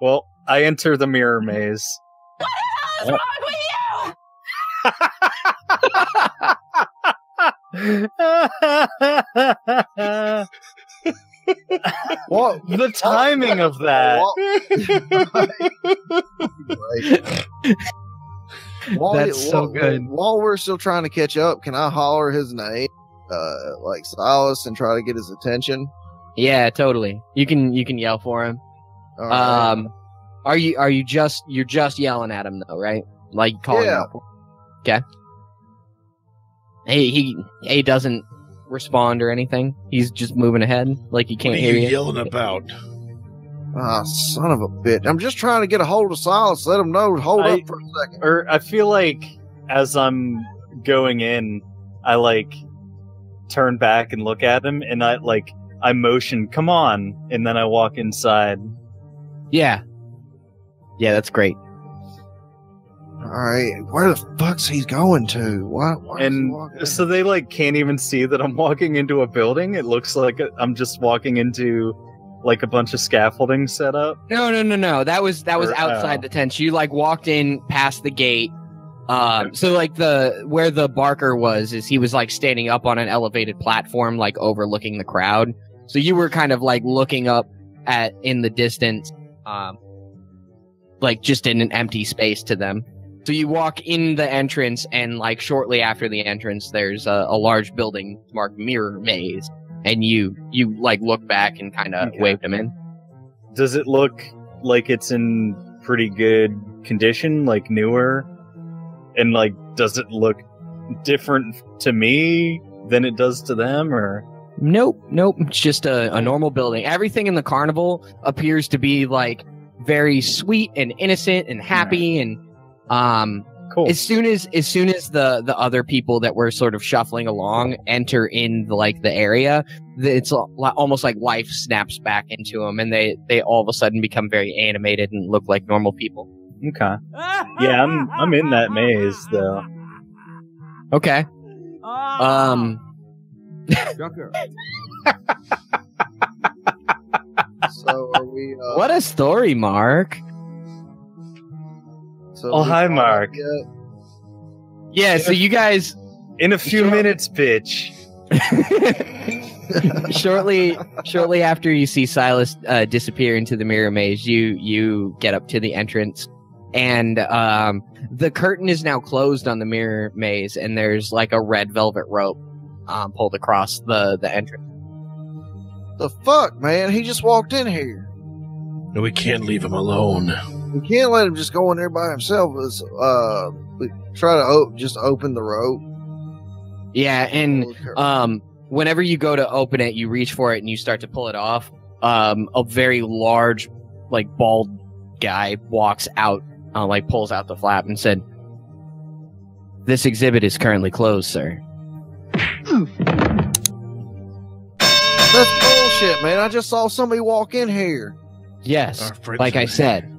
Well, I enter the mirror maze. What's wrong with you? What? the timing of that. While, That's so while- good. While we're still trying to catch up, can I holler his name, uh, like Silas, and try to get his attention? Yeah, totally. You can you can yell for him. All right. Um, are you are you just you're just yelling at him though, right? Like calling Yeah. out. Okay. He he he doesn't respond or anything. He's just moving ahead, like he can't are hear you you. yelling about? Ah, son of a bitch! I'm just trying to get a hold of Silas. Let him know. Hold I- up for a second. or I feel like as I'm going in, I like turn back and look at him, and I like I motion, "Come on!" and then I walk inside. Yeah. Yeah, that's great. All right, where the fuck's he going to? Why? why is he And so they like can't even see that I'm walking into a building. It looks like I'm just walking into like a bunch of scaffolding set up. No, no, no, no. That was that was Or, outside oh. the tent. You like walked in past the gate. Um, so like the where the Barker was is he was like standing up on an elevated platform, like overlooking the crowd. So you were kind of like looking up at in the distance, um, like just in an empty space to them. So you walk in the entrance, and like shortly after the entrance, there's a, a large building marked Mirror Maze, and you you like look back and kind of Okay. waved him in. Does it look like it's in pretty good condition, like newer? And like, does it look different to me than it does to them, or? Nope, nope. It's just a, a normal building. Everything in the carnival appears to be like very sweet and innocent and happy. And um, Cool. as soon as as soon as the the other people that were sort of shuffling along enter in the, like the area, it's almost like life snaps back into them, and they they all of a sudden become very animated and look like normal people. okay. Yeah, I'm I'm in that maze though. Okay. Um. so are we? Uh, What a story, Mark. So Oh, hi, Mark. yet? Yeah. So you guys In a few Sure. minutes, bitch. shortly shortly after you see Silas uh, disappear into the mirror maze, you you get up to the entrance, and um, the curtain is now closed on the mirror maze, and there's like a red velvet rope um, pulled across the the entrance. The fuck, man! He just walked in here. No, we can't leave him alone. We can't let him just go in there by himself. Let's, uh, we try to o- just open the rope. Yeah, and um, whenever you go to open it, you reach for it and you start to pull it off. Um, a very large, like bald guy walks out, uh, like pulls out the flap and said, "This exhibit is currently closed, sir." That's bullshit, man. I just saw somebody walk in here. Yes, like I said,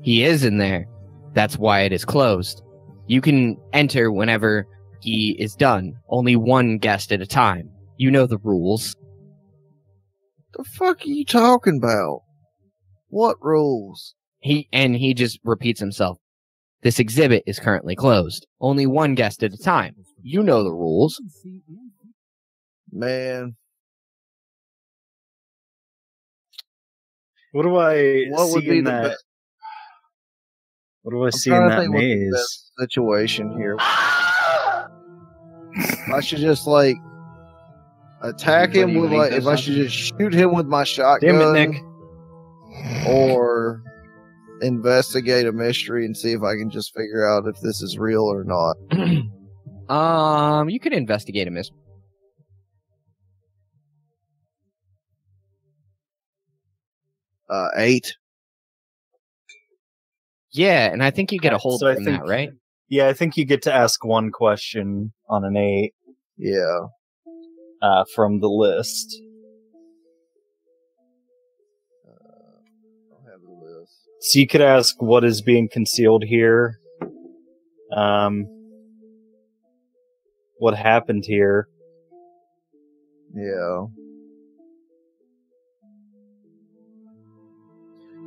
he is in there. That's why it is closed. You can enter whenever he is done. Only one guest at a time. You know the rules. The fuck are you talking about? What rules? He and he just repeats himself. This exhibit is currently closed. Only one guest at a time. You know the rules. Man, What do I what see would be in the that? best? What do I I'm see in that think what's the maze? situation here. I should just like attack him with do like think if I should just shoot him with my shotgun. Damn it, Nick! or investigate a mystery and see if I can just figure out if this is real or not. um, you could investigate a mystery. Uh, eight. Yeah, and I think you get a hold So I from think- that, right? Yeah, I think you get to ask one question on an eight Yeah. uh, from the list. I'll have the list. So you could ask what is being concealed here. Um, what happened here? Yeah.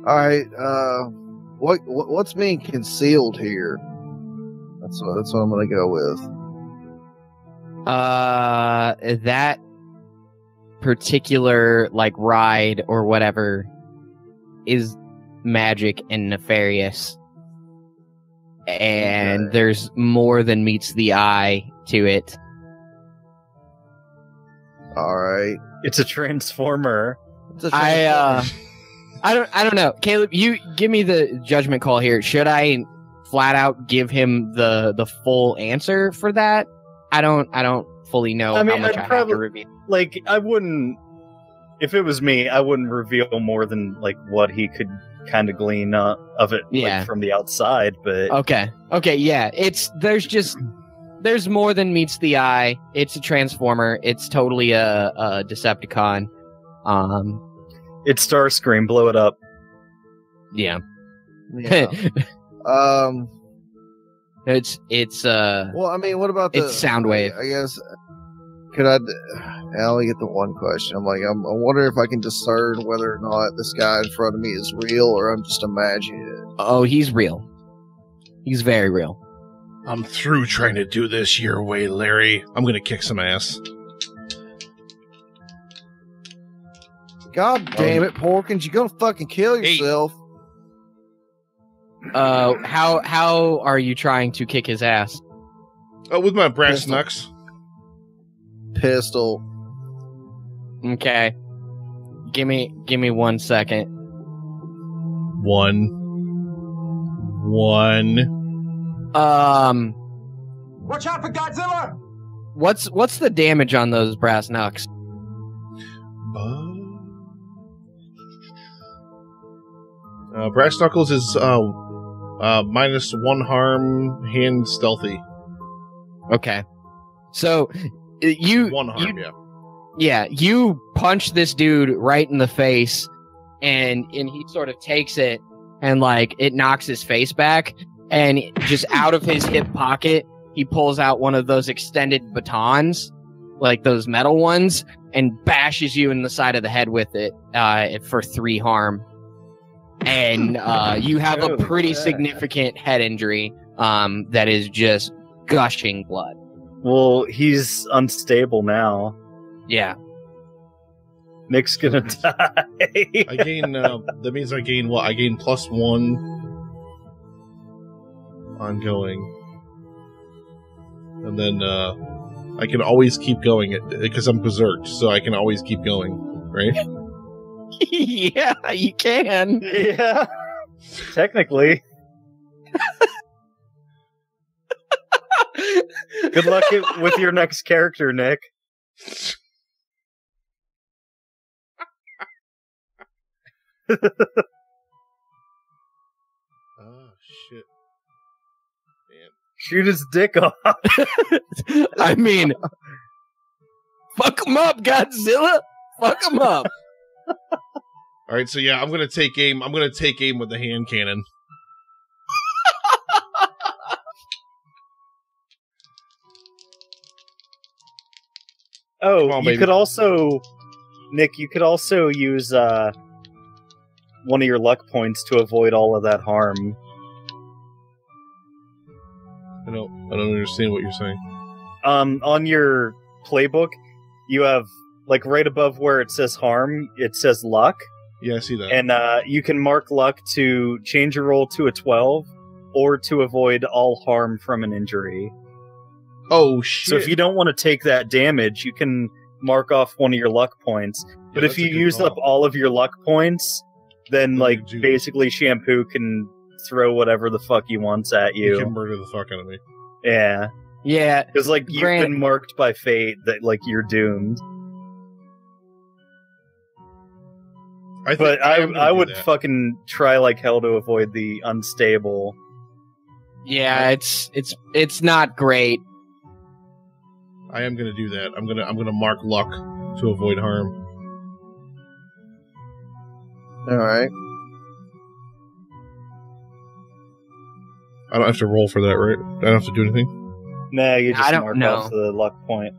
All right. Uh, what, what what's being concealed here? That's what that's what I'm gonna go with. Uh, that particular like ride or whatever is magic and nefarious, and Okay. there's more than meets the eye to it. All right. It's a transformer. It's a I uh, I don't I don't know, Caleb. You give me the judgment call here. Should I flat out give him the the full answer for that? I don't I don't fully know I mean, how much I'd I have to reveal. Like, I wouldn't. If it was me, I wouldn't reveal more than like what he could kind of glean uh, of it like, from the outside. But Okay. Okay. Yeah. It's there's just there's more than meets the eye. It's a transformer. It's totally a, a Decepticon. Um. It's Starscream. Blow it up. Yeah. yeah. um. it's it's uh. Well, I mean, what about the It's Soundwave. I guess could I? d- I only get the one question. I'm like, I'm, I wonder if I can discern whether or not this guy in front of me is real or I'm just imagining it. Oh, he's real. He's very real. I'm through trying to do this your way, Larry. I'm gonna kick some ass. God damn it, Porkins! You're gonna fucking kill Eight. yourself? Uh, how how are you trying to kick his ass? Oh, with my brass Pistol. knucks. Pistol. Okay. Give me give me one second. One. One. Um, Watch out for Godzilla! what's what's the damage on those brass knucks? Uh, brass knuckles is uh, uh, minus one harm, hand stealthy. Okay. So uh, you One you yeah. Yeah, you punch this dude right in the face, and and he sort of takes it and like it knocks his face back, and just out of his hip pocket he pulls out one of those extended batons, like those metal ones, and bashes you in the side of the head with it uh, for three harm, and uh, you have a pretty yeah. significant head injury um, that is just gushing blood. Well, he's unstable now. Yeah. Nick's gonna die. I gain. Uh, that means I gain what? I gain plus one ongoing, and then uh, I can always keep going because I'm berserked, so I can always keep going. Right? yeah, you can. Yeah. Technically. Good luck with your next character, Nick. oh shit. Man. Shoot his dick off. I mean, fuck him up, Godzilla. Fuck him up. All right, so yeah, I'm gonna take aim. I'm gonna take aim with the hand cannon. Oh, on, you baby. could also, Nick. You could also use uh, one of your luck points to avoid all of that harm. I don't. I don't understand what you're saying. Um, on your playbook, you have like right above where it says harm, it says luck, Yeah, I see that. and uh, you can mark luck to change your roll to a twelve, or to avoid all harm from an injury. oh shit! So if you don't want to take that damage, you can mark off one of your luck points. But Yeah, if you use call. up all of your luck points, then Then like basically Shampu can throw whatever the fuck he wants at you you. can murder the fuck out of me. yeah, Yeah, because like you've Grant- been marked by fate that like you're doomed. I But I I would that. fucking try like hell to avoid the unstable. yeah. It's it's it's not great. I am gonna do that. I'm gonna. I'm gonna mark luck to avoid harm. All right. I don't have to roll for that, right? I don't have to do anything. Nah, you I just don't mark know. off the luck point.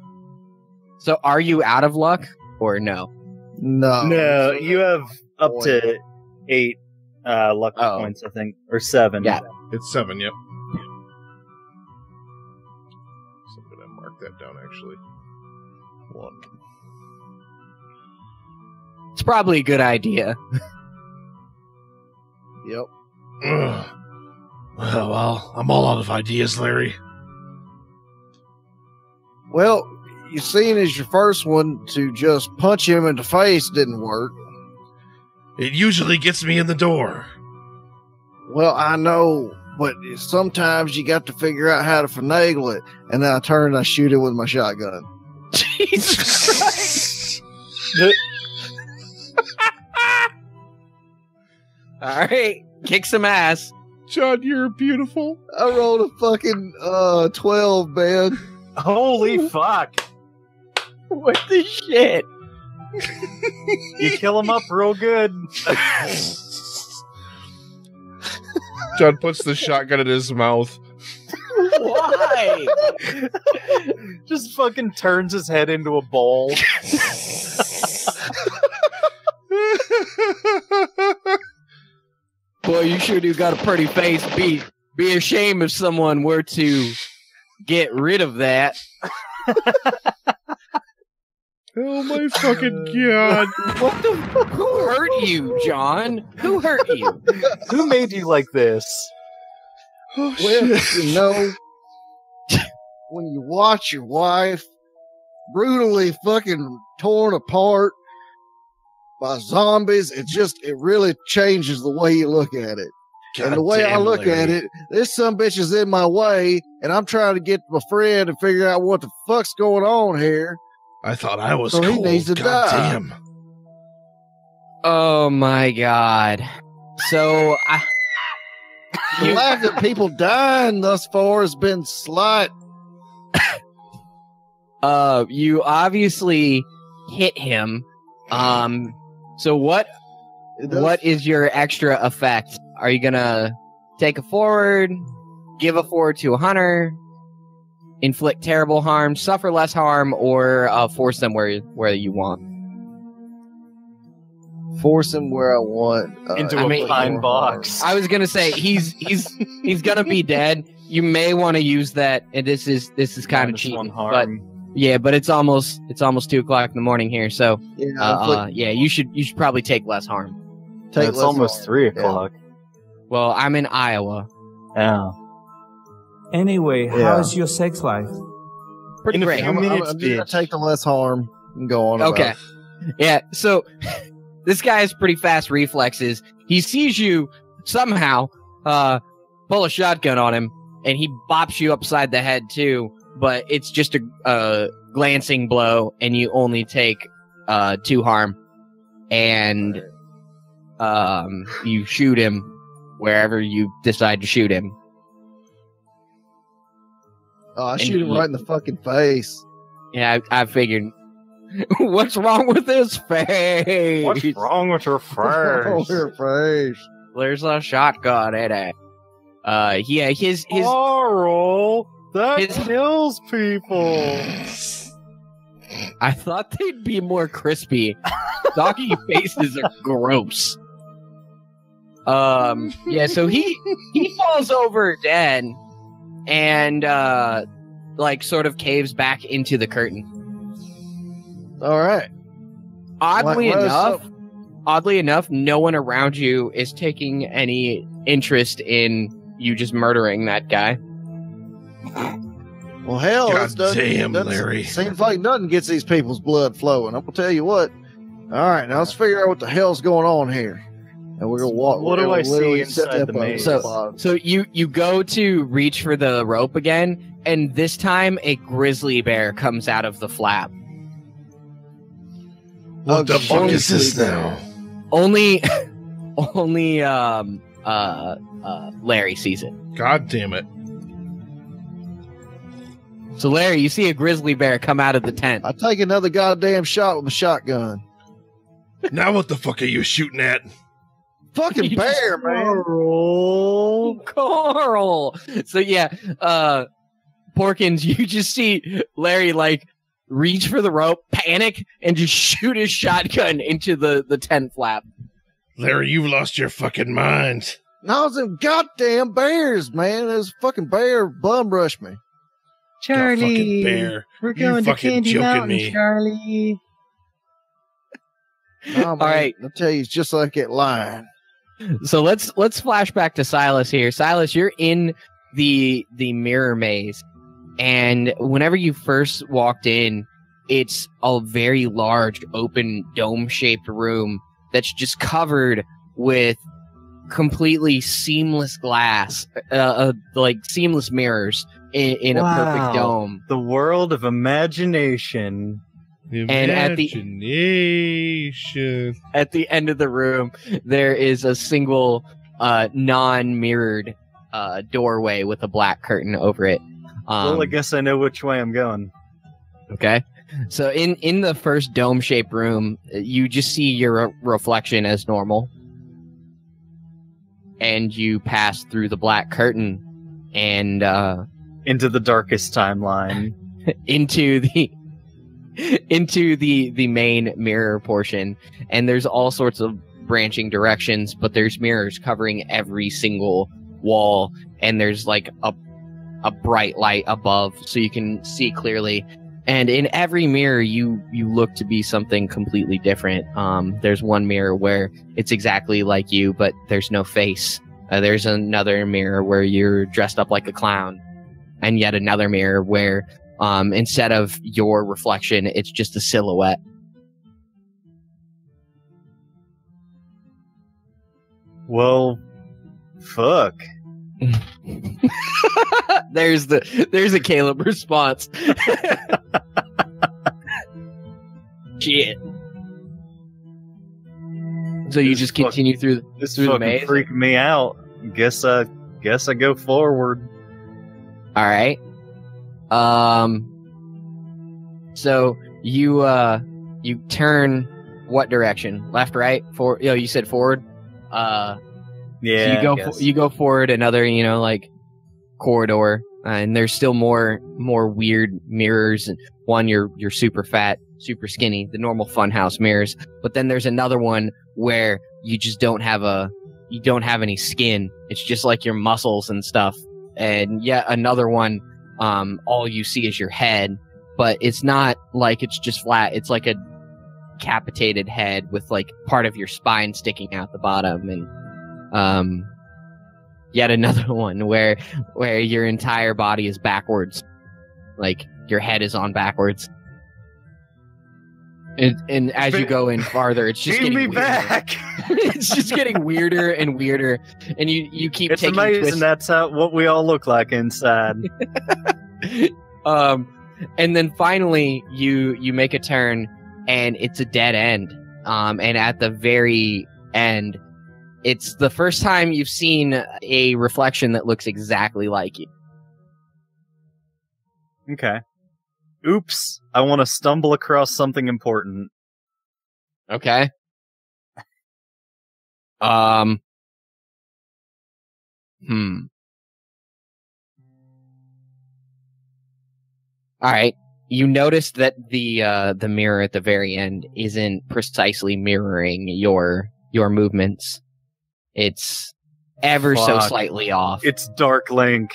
So, are you out of luck or no? No. no, you have up point. to eight uh, luck Oh. points, I think, or seven. Yeah. It's seven. Yep. So I'm gonna mark that down. Actually, one. It's probably a good idea. Yep. Ugh. Well, well, I'm all out of ideas, Larry. Well, you seen as your first one to just punch him in the face didn't work. It usually gets me in the door. Well, I know, but sometimes you got to figure out how to finagle it. And then I turn and I shoot it with my shotgun. Jesus Christ! All right, kick some ass. Jon, you're beautiful. I rolled a fucking uh twelve, man. Holy fuck! What the shit? You kill him up real good. Jon puts the shotgun in his mouth. Why? Just fucking turns his head into a bowl. Boy, you sure do got a pretty face. Be be ashamed if someone were to get rid of that. Oh my fucking god! What the? Who hurt you, Jon? Who hurt you? Who made you like this? Oh Well, shit! you know, when you watch your wife brutally fucking torn apart by zombies, it just it really changes the way you look at it. and the way I Goddamn, look at it, this some bitch is in my way, and I'm trying to get my friend and figure out what the fuck's going on here. I thought I was So he cold. needs to God die. damn. Oh my god. So I. The You, lack of people dying thus far has been slight. uh, you obviously hit him. Um, so what? What is your extra effect? Are you gonna take a forward, give a forward to a hunter, inflict terrible harm, suffer less harm, or uh, force them where where you want? force him where I want uh, Into I a mean- pine box. I was gonna say he's he's he's gonna be dead. You may want to use that, and this is this is kind of Minus cheating, one but harm. yeah, but it's almost it's almost two o'clock in the morning here, so Yeah, uh, uh, yeah, you should you should probably take less harm. take it's less almost harm. three Yeah. o'clock. Well, I'm in Iowa. Yeah. Anyway, Yeah. how's your sex life? Pretty In a great. few I'm, I'm, I'm gonna take the less harm and go on. about Okay. it. Yeah, so this guy has pretty fast reflexes. He sees you somehow uh pull a shotgun on him and he bops you upside the head too, but it's just a, a glancing blow and you only take uh two harm. And um, you shoot him wherever you decide to shoot him. Oh, I And shoot him right in the fucking face. Yeah, I, I figured. What's wrong with his face? What's wrong with your Oh, face? your face. There's a shotgun in it. Uh, yeah, his his Carl, that his- kills people. I thought they'd be more crispy. Doggy faces are gross. Um, yeah, so he he falls over dead and uh like sort of caves back into the curtain. All right. Oddly What- what is enough, up? oddly enough, no one around you is taking any interest in you just murdering that guy. Well, hell, God that's doesn't- damn, that's- Larry. Seems like nothing gets these people's blood flowing. I'm gonna tell you what. All right, now let's figure out what the hell's going on here, and we're gonna walk. What do we're I see inside the up on maze? So- So you you go to reach for the rope again, and this time a grizzly bear comes out of the flap. What Oh, the fuck is this Jesus. now? Only, only um uh uh Larry sees it. God damn it. So Larry, you see a grizzly bear come out of the tent. I take another goddamn shot with a shotgun. Now what the fuck are you shooting at? Fucking You bear, man. Oh, Carl. So yeah, uh Porkins, you just see Larry like reach for the rope, panic, and just shoot his shotgun into the the tent flap. Larry, you've lost your fucking mind. No, it's them goddamn bears, man. This fucking bear bum rushed me. Charlie, fucking bear. we're You fucking joking me. Charlie. Oh, man, right. I tell you, it's just like that line. So let's let's flash back to Silas here. Silas, you're in the the mirror maze, and whenever you first walked in, it's a very large, open, dome shaped room that's just covered with completely seamless glass, uh, uh like seamless mirrors in, in a perfect dome. The world of imagination. And at the- At the end of the room, there is a single uh, non-mirrored uh, doorway with a black curtain over it. Um, well, I guess I know which way I'm going. Okay. So in in the first dome shaped room, you just see your re- reflection as normal. And you pass through the black curtain and uh Into the darkest timeline. into the into the the main mirror portion. And there's all sorts of branching directions but there's mirrors covering every single wall. And there's like a a bright light above so you can see clearly. And in every mirror you you look to be something completely different. Um there's one mirror where it's exactly like you but there's no face. Uh, there's another mirror where you're dressed up like a clown. And yet another mirror where um, instead of your reflection, it's just a silhouette. Well, fuck. there's the there's a Caleb response. Shit. So you This just fuck- continue through. This Through the maze? freaked me out. Guess I guess I go forward. All right. Um. So you uh you turn what direction? Left, right, forward. You, know, you said forward. Uh. Yeah. so you go guess. fo- you go forward another you know like corridor uh, and there's still more more weird mirrors and one you're you're super fat super skinny the normal funhouse mirrors but then there's another one where you just don't have a you don't have any skin it's just like your muscles and stuff and yet another one um all you see is your head but it's not like it's just flat. It's like a capitated head with like part of your spine sticking out the bottom. And um yet another one where where your entire body is backwards. Like your head is on backwards and, and as you go in farther it's just Give getting me weirder. back. it's just getting weirder and weirder and you you keep it's taking amazing twists that's how what we all look like inside. um and then finally you you make a turn and it's a dead end um and at the very end it's the first time you've seen a reflection that looks exactly like you. Okay. Oops. I want to stumble across something important. Okay. Um. Hmm. All right. You notice that the uh, the mirror at the very end isn't precisely mirroring your your movements. It's ever so slightly off. It's Dark Link.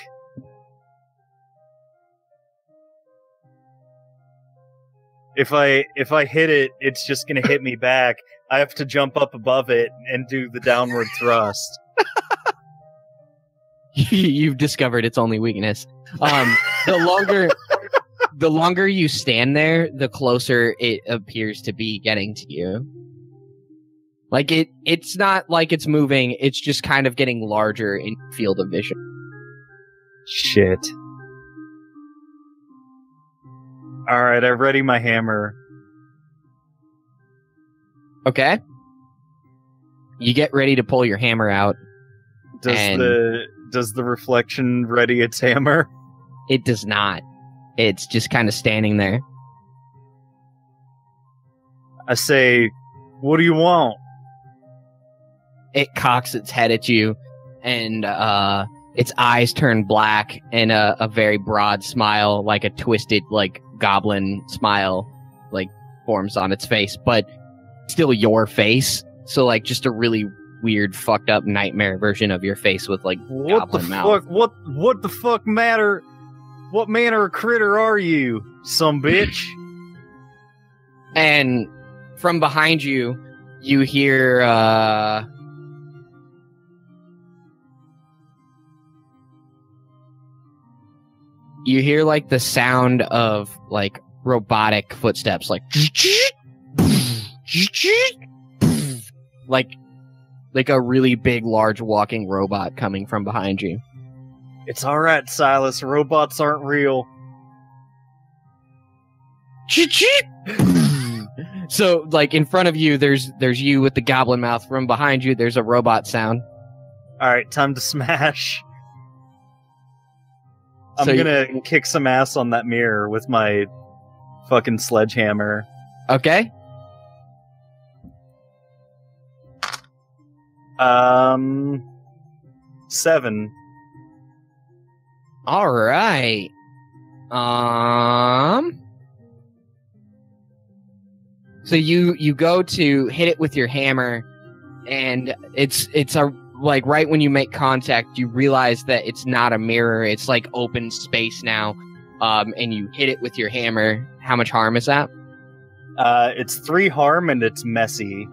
If I if I hit it, it's just gonna hit me back. I have to jump up above it and do the downward thrust. You've discovered its only weakness. Um, the longer, the longer you stand there, the closer it appears to be getting to you. Like it, it's not like it's moving. It's just kind of getting larger in field of vision. Shit. All right, I've ready my hammer. Okay. You get ready to pull your hammer out. Does And- the does the reflection ready its hammer? It does not. It's just kind of standing there. I say, "What do you want?" it cocks its head at you and uh its eyes turn black and a, a very broad smile like a twisted like goblin smile like forms on its face but still your face so like just a really weird fucked up nightmare version of your face with like What the mouth fuck? What what the fuck matter? What manner of critter are you, some bitch? and from behind you you hear uh you hear like the sound of like robotic footsteps like like like a really big large walking robot coming from behind you it's all right, Silas. Robots aren't real. so like in front of you there's there's you with the goblin mouth from behind you there's a robot sound All right, time to smash. I'm So gonna kick some ass on that mirror with my fucking sledgehammer. okay Um, seven. All right. Um. So you you go to hit it with your hammer, and it's it's a like right when you make contact, you realize that it's not a mirror. It's like open space now. Um, and you hit it with your hammer. How much harm is that? Uh, it's three harm and it's messy.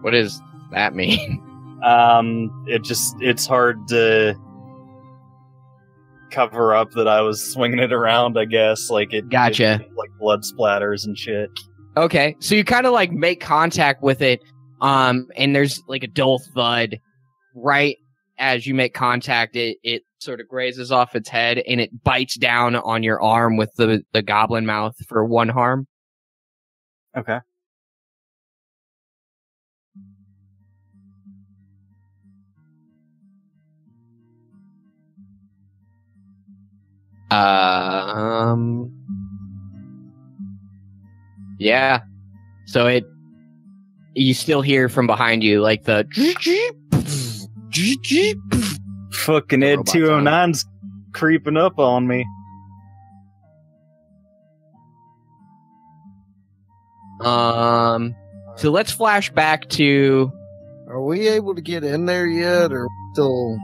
What does that mean? Um, it just it's hard to cover up that I was swinging it around. I guess like it. Gotcha. it- like blood splatters and shit. Okay, so you kind of like make contact with it, um, and there's like a dull thud right as you make contact. It it sort of grazes off its head and it bites down on your arm with the the goblin mouth for one harm. Okay. Um, yeah. So it you still hear from behind you like the Fucking Ed Robot two oh nine's creeping up on me. um. So let's flash back to Are we able to get in there yet, or still?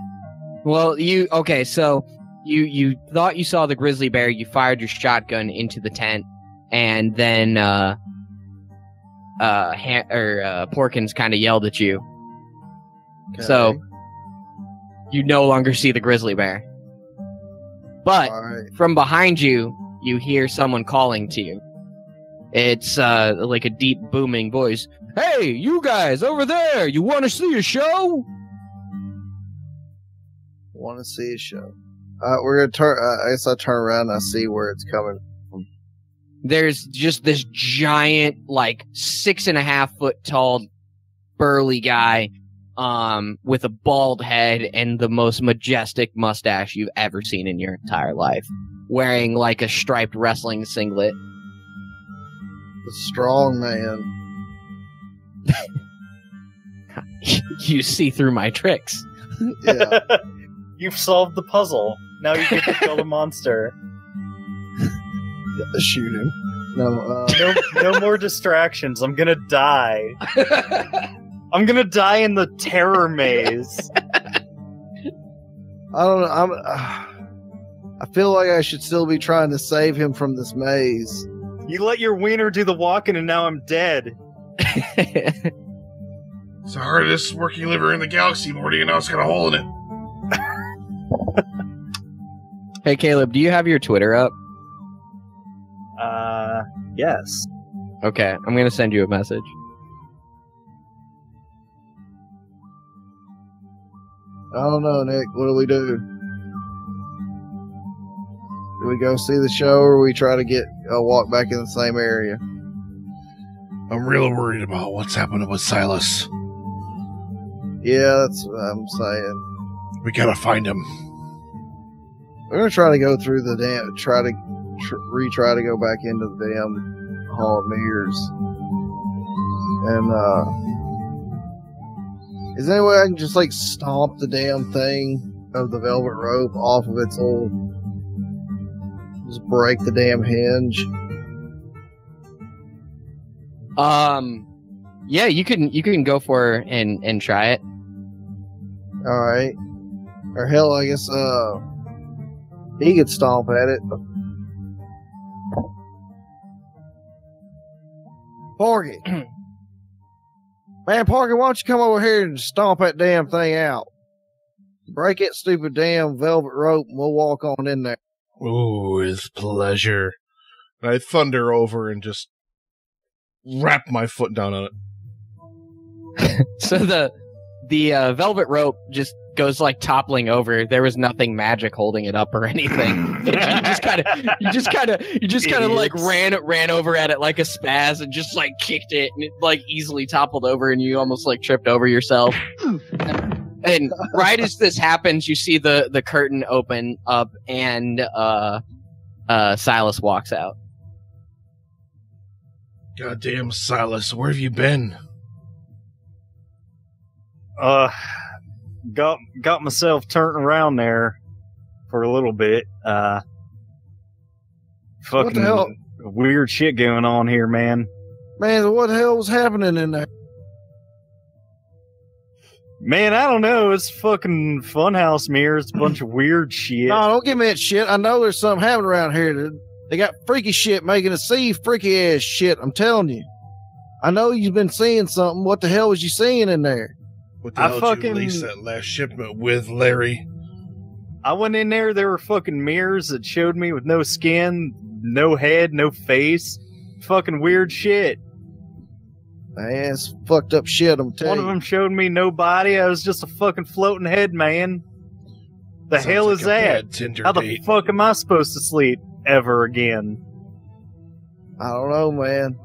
Well, you okay? So you you thought you saw the grizzly bear. You fired your shotgun into the tent, and then uh, uh, or uh, Porkins kind of yelled at you. So you no longer see the grizzly bear, but right. from behind you, you hear someone calling to you. It's uh, like a deep booming voice. Hey, you guys over there! You want to see a show? Want to see a show? Uh, we're gonna turn. Uh, I guess I turn around and I see where it's coming. There's just this giant, like six and a half foot tall, burly guy um, with a bald head and the most majestic mustache you've ever seen in your entire life, wearing like a striped wrestling singlet. The strong man. you see through my tricks. Yeah. You've solved the puzzle. Now you get to kill the monster. Shoot him. No, uh, No, no more distractions. I'm gonna die. I'm gonna die in the terror maze. I don't know. I'm. Uh, I feel like I should still be trying to save him from this maze. You let your wiener do the walking, and now I'm dead. It's the hardest working liver in the galaxy, Morty, and now it's got a hole in it. hey, Caleb, do you have your Twitter up? Uh, yes. Okay, I'm gonna send you a message. I don't know, Nick. What do we do? Do we go see the show, or we try to get uh, walk back in the same area? I'm real worried about what's happening with Silas. Yeah, that's what I'm saying. We gotta find him. We're gonna try to go through the damn. Try to tr- retry to go back into the damn hall of mirrors. And uh, is there any way I can just like stomp the damn thing of the velvet rope off of its old? Just break the damn hinge. Um, yeah, you can you can go for it and and try it. All right. Or hell, I guess uh, he could stomp at it. Porgy. Man, Porgy, why don't you come over here and stomp that damn thing out? Break that stupid damn velvet rope and we'll walk on in there. Ooh, with pleasure. And I thunder over and just wrap my foot down on it. So the the uh, velvet rope just goes like toppling over. There was nothing magic holding it up or anything. you just kind of, you just kind of, you just kind of like ran ran over at it like a spaz and just like kicked it and it like easily toppled over and you almost like tripped over yourself. and right as this happens, you see the the curtain open up and uh uh Silas walks out. Goddamn, Silas, where have you been? Uh, got got myself turned around there for a little bit. Uh, What the fucking hell? weird shit going on here, man. Man, what the hell was happening in there? Man, I don't know. It's fucking funhouse mirrors, a bunch of weird shit. No, don't give me that shit. I know there's something happening around here. dude. They got freaky shit making us see freaky ass shit. I'm telling you. I know you've been seeing something. What the hell was you seeing in there? What the I hell did fucking- you release that last shipment with, Larry? I went in there. There were fucking mirrors that showed me with no skin, no head, no face. Fucking weird shit. Man, it's fucked up shit. I'm telling One telling of them showed me no body. I was just a fucking floating head, man. The Sounds hell is a that? bad Tinder How the date. fuck am I supposed to sleep ever again? I don't know, man.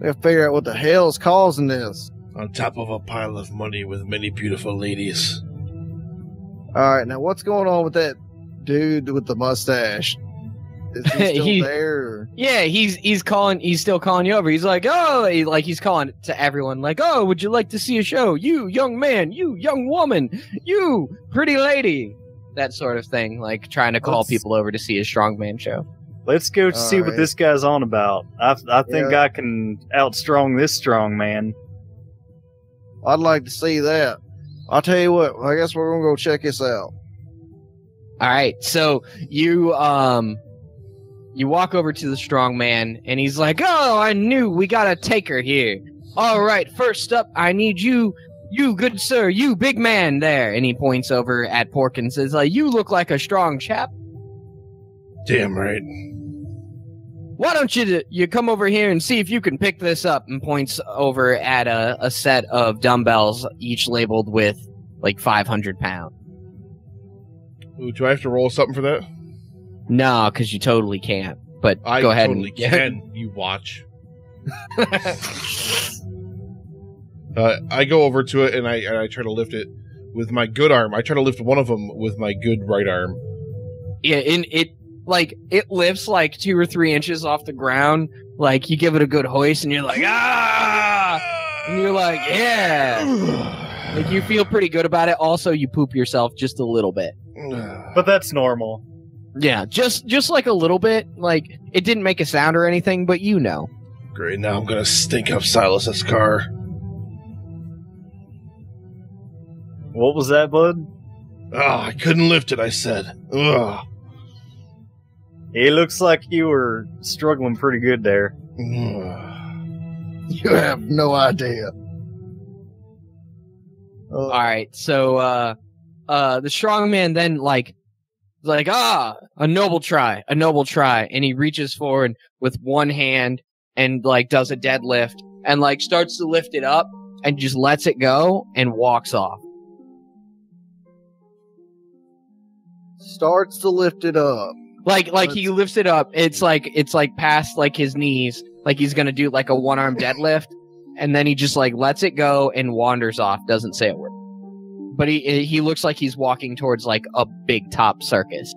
We gotta figure out what the hell's causing this. On top of a pile of money with many beautiful ladies. All right, now what's going on with that dude with the mustache? Is he still He- there? Yeah, he's he's calling. He's still calling you over. He's like, oh, he, like he's calling to everyone. Like, oh, would you like to see a show? You young man, you young woman, you pretty lady. That sort of thing. Like trying to call Let's- people over to see a strongman show. Let's go see what this guy's on about. I I think Yeah. I can outstrong this strong man. I'd like to see that. I'll tell you what. I guess we're gonna go check this out. All right, so you um you walk over to the strong man and he's like, "Oh, I knew we got a taker here. All right, first up, I need you, you good sir, you big man there." And he points over at Pork and says, "Like, you look like a strong chap. Damn right. Why don't you you come over here and see if you can pick this up?" And points over at a, a set of dumbbells, each labeled with like 500 pound. Ooh, do I have to roll something for that? No, because you totally can't. But I go ahead totally and can. You watch. Uh, I go over to it and I and I try to lift it with my good arm. I try to lift one of them with my good right arm. Yeah, and it like it lifts like two or three inches off the ground. Like you give it a good hoist, and you're like ah, and you're like yeah, like you feel pretty good about it. Also, you poop yourself just a little bit. But that's normal. Yeah, just just like a little bit. Like it didn't make a sound or anything, but you know. Great. Now I'm gonna stink up Silas's car. What was that, bud? Oh, I couldn't lift it. I said. Ugh. It looks like you were struggling pretty good there. You have no idea. Uh, All right, so uh, uh, the strong man then like, like ah, a noble try, a noble try, and he reaches forward with one hand and like does a deadlift and like starts to lift it up and just lets it go and walks off. starts to lift it up. Like like he lifts it up. It's like it's like past like his knees, like he's gonna do like a one arm deadlift, and then he just like lets it go and wanders off. Doesn't say a word. But he eh, he looks like he's walking towards like a big top circus.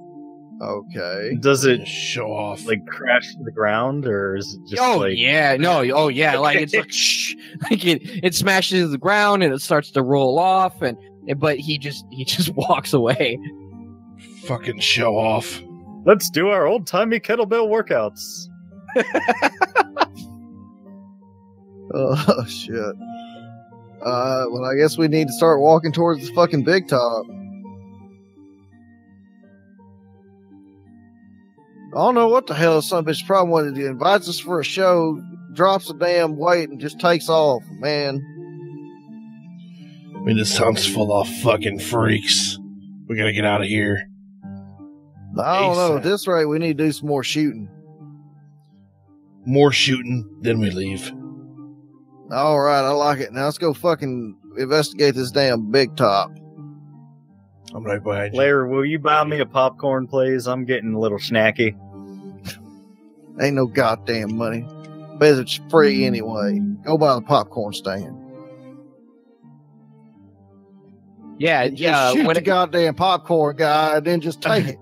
Okay. Does it Show off. like crash to the ground, or is it just oh like yeah, no, oh yeah, like it's like shh, like it it smashes to the ground and it starts to roll off, and but he just he just walks away. fucking show off. Let's do our old timey kettlebell workouts? Oh shit. Uh, well, I guess we need to start walking towards the fucking big top. I don't know what the hell some bitch problem wanted to do. Invites us for a show, drops a damn weight, and just takes off. Man, I mean, this town's full of fucking freaks. We gotta get out of here. I don't know. At this rate, we need to do some more shooting. More shooting, then we leave. All right, I like it. Now let's go fucking investigate this damn big top. I'm right behind you. Larry, will you buy me a popcorn, please? I'm getting a little snacky. Ain't no goddamn money. But it's free anyway. Go buy the popcorn stand. Yeah, Just yeah. shoot when the goddamn popcorn guy, and then just take it.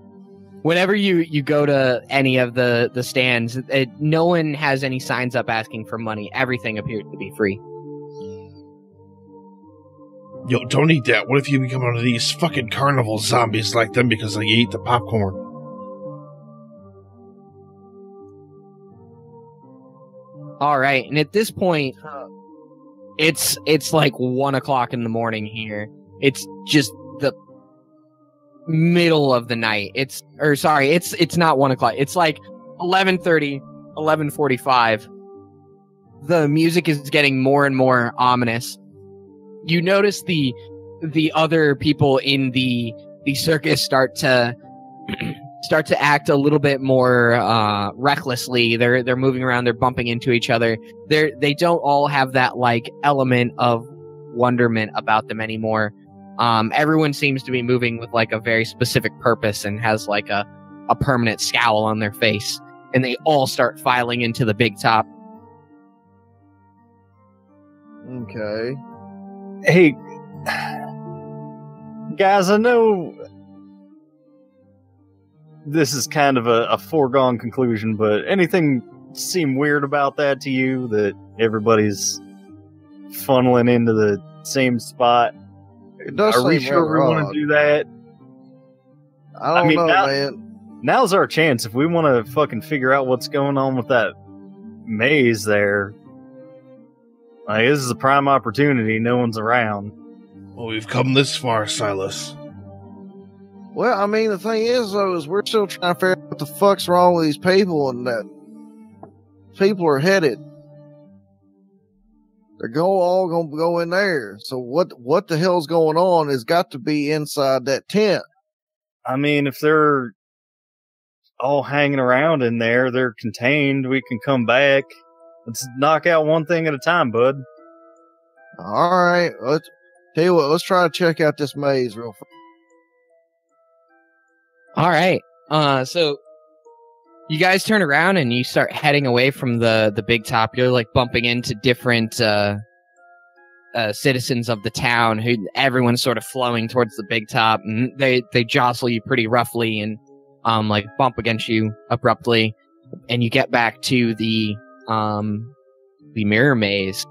Whenever you you go to any of the the stands it, no one has any signs up asking for money everything appears to be free Yo, don't eat that. What if you become one of these fucking carnival zombies like them because they eat the popcorn? all right and at this point it's it's like one o'clock in the morning here it's just the middle of the night it's or sorry it's it's not one o'clock it's like 11.30 11.45 the music is getting more and more ominous you notice the the other people in the the circus start to start to act a little bit more uh, recklessly. They're they're moving around. They're bumping into each other. They're they don't all have that like element of wonderment about them anymore. Um, everyone seems to be moving with like a very specific purpose and has like a a permanent scowl on their face. And they all start filing into the big top. Okay. Hey, guys, I know this is kind of a, a foregone conclusion, but anything seem weird about that to you? That everybody's funneling into the same spot? It does Are we sure we want to do that? I don't I mean, know, now- man. Now's our chance. If we want to fucking figure out what's going on with that maze there, like this is a prime opportunity. No one's around. Well, we've come this far, Silas. Well, I mean, the thing is, though, is we're still trying to figure out what the fuck's wrong with these people, and that people are headed. They're go all gonna go in there. So what? What the hell's going on? Has got to be inside that tent. I mean, if they're all hanging around in there, they're contained. We can come back. Let's knock out one thing at a time, bud. All right, let's tell you what. Let's try to check out this maze real fast. All right. Uh, so you guys turn around and you start heading away from the the big top. You're like bumping into different uh, uh, citizens of the town who everyone's sort of flowing towards the big top and they they jostle you pretty roughly and um like bump against you abruptly and you get back to the um the mirror maze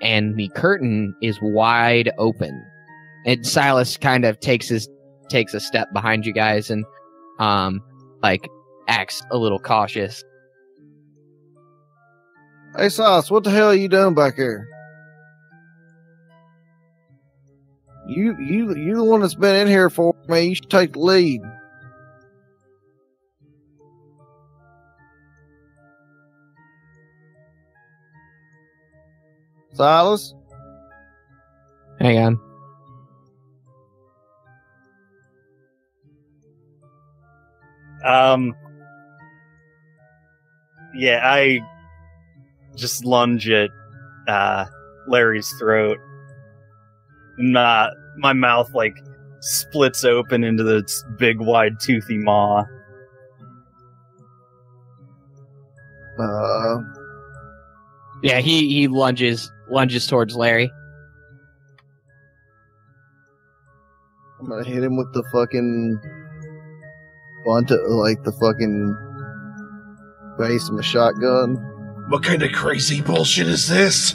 and the curtain is wide open and Silas kind of takes his takes a step behind you guys and um like acts a little cautious Hey, Sauce, what the hell are you doing back here? You, you, you the one that's been in here for me. You should take the lead. Silas? hang on Um. Yeah, I just lunge at uh, Larry's throat. Not my mouth like splits open into this big wide toothy maw. Uh, Yeah, he he lunges lunges towards Larry. I'm gonna hit him with the fucking bunt, like the fucking base of a shotgun. What kind of crazy bullshit is this?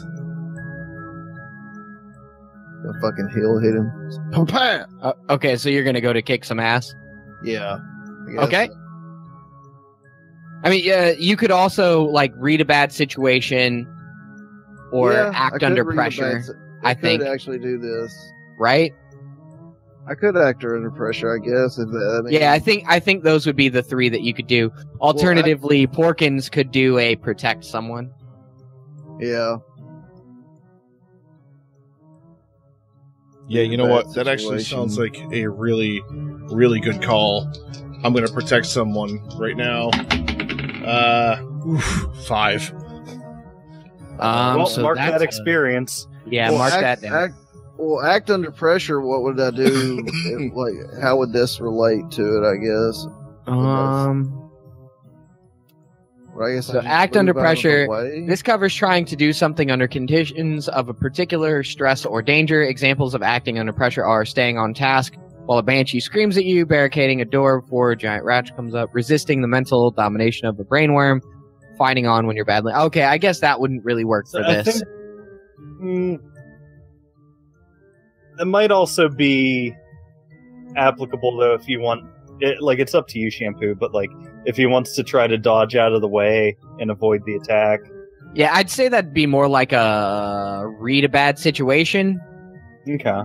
The fucking heel hit him. Pa-pa! Uh, okay, so you're gonna go to kick some ass. Yeah. I. Okay. I mean, uh, you could also like read a bad situation or Yeah, act under read a pressure, bad si- I could think. actually do this. right? I could act under pressure, I guess. If that, I mean, Yeah, I think I think those would be the three that you could do. Alternatively, Porkins could do a protect someone. yeah. Yeah, you know Bad what? That actually sounds like a really, really good call. I'm gonna protect someone right now. Uh, oof, five. Um, well, so mark that's that a- experience. yeah, Well, mark act, that down. Act, well, act under pressure. What would I do? if, like, how would this relate to it? I guess. um, Well, I guess So just act under out of the pressure. This covers trying to do something under conditions of a particular stress or danger. Examples of acting under pressure are staying on task while a banshee screams at you, barricading a door before a giant rat comes up, resisting the mental domination of a brainworm, fighting on when you're badly. Okay, I guess that wouldn't really work for I this. think mm, it might also be applicable though if you want. It, like it's up to you, Shampu. But like if he wants to try to dodge out of the way and avoid the attack, Yeah, I'd say that'd be more like a read a bad situation. okay.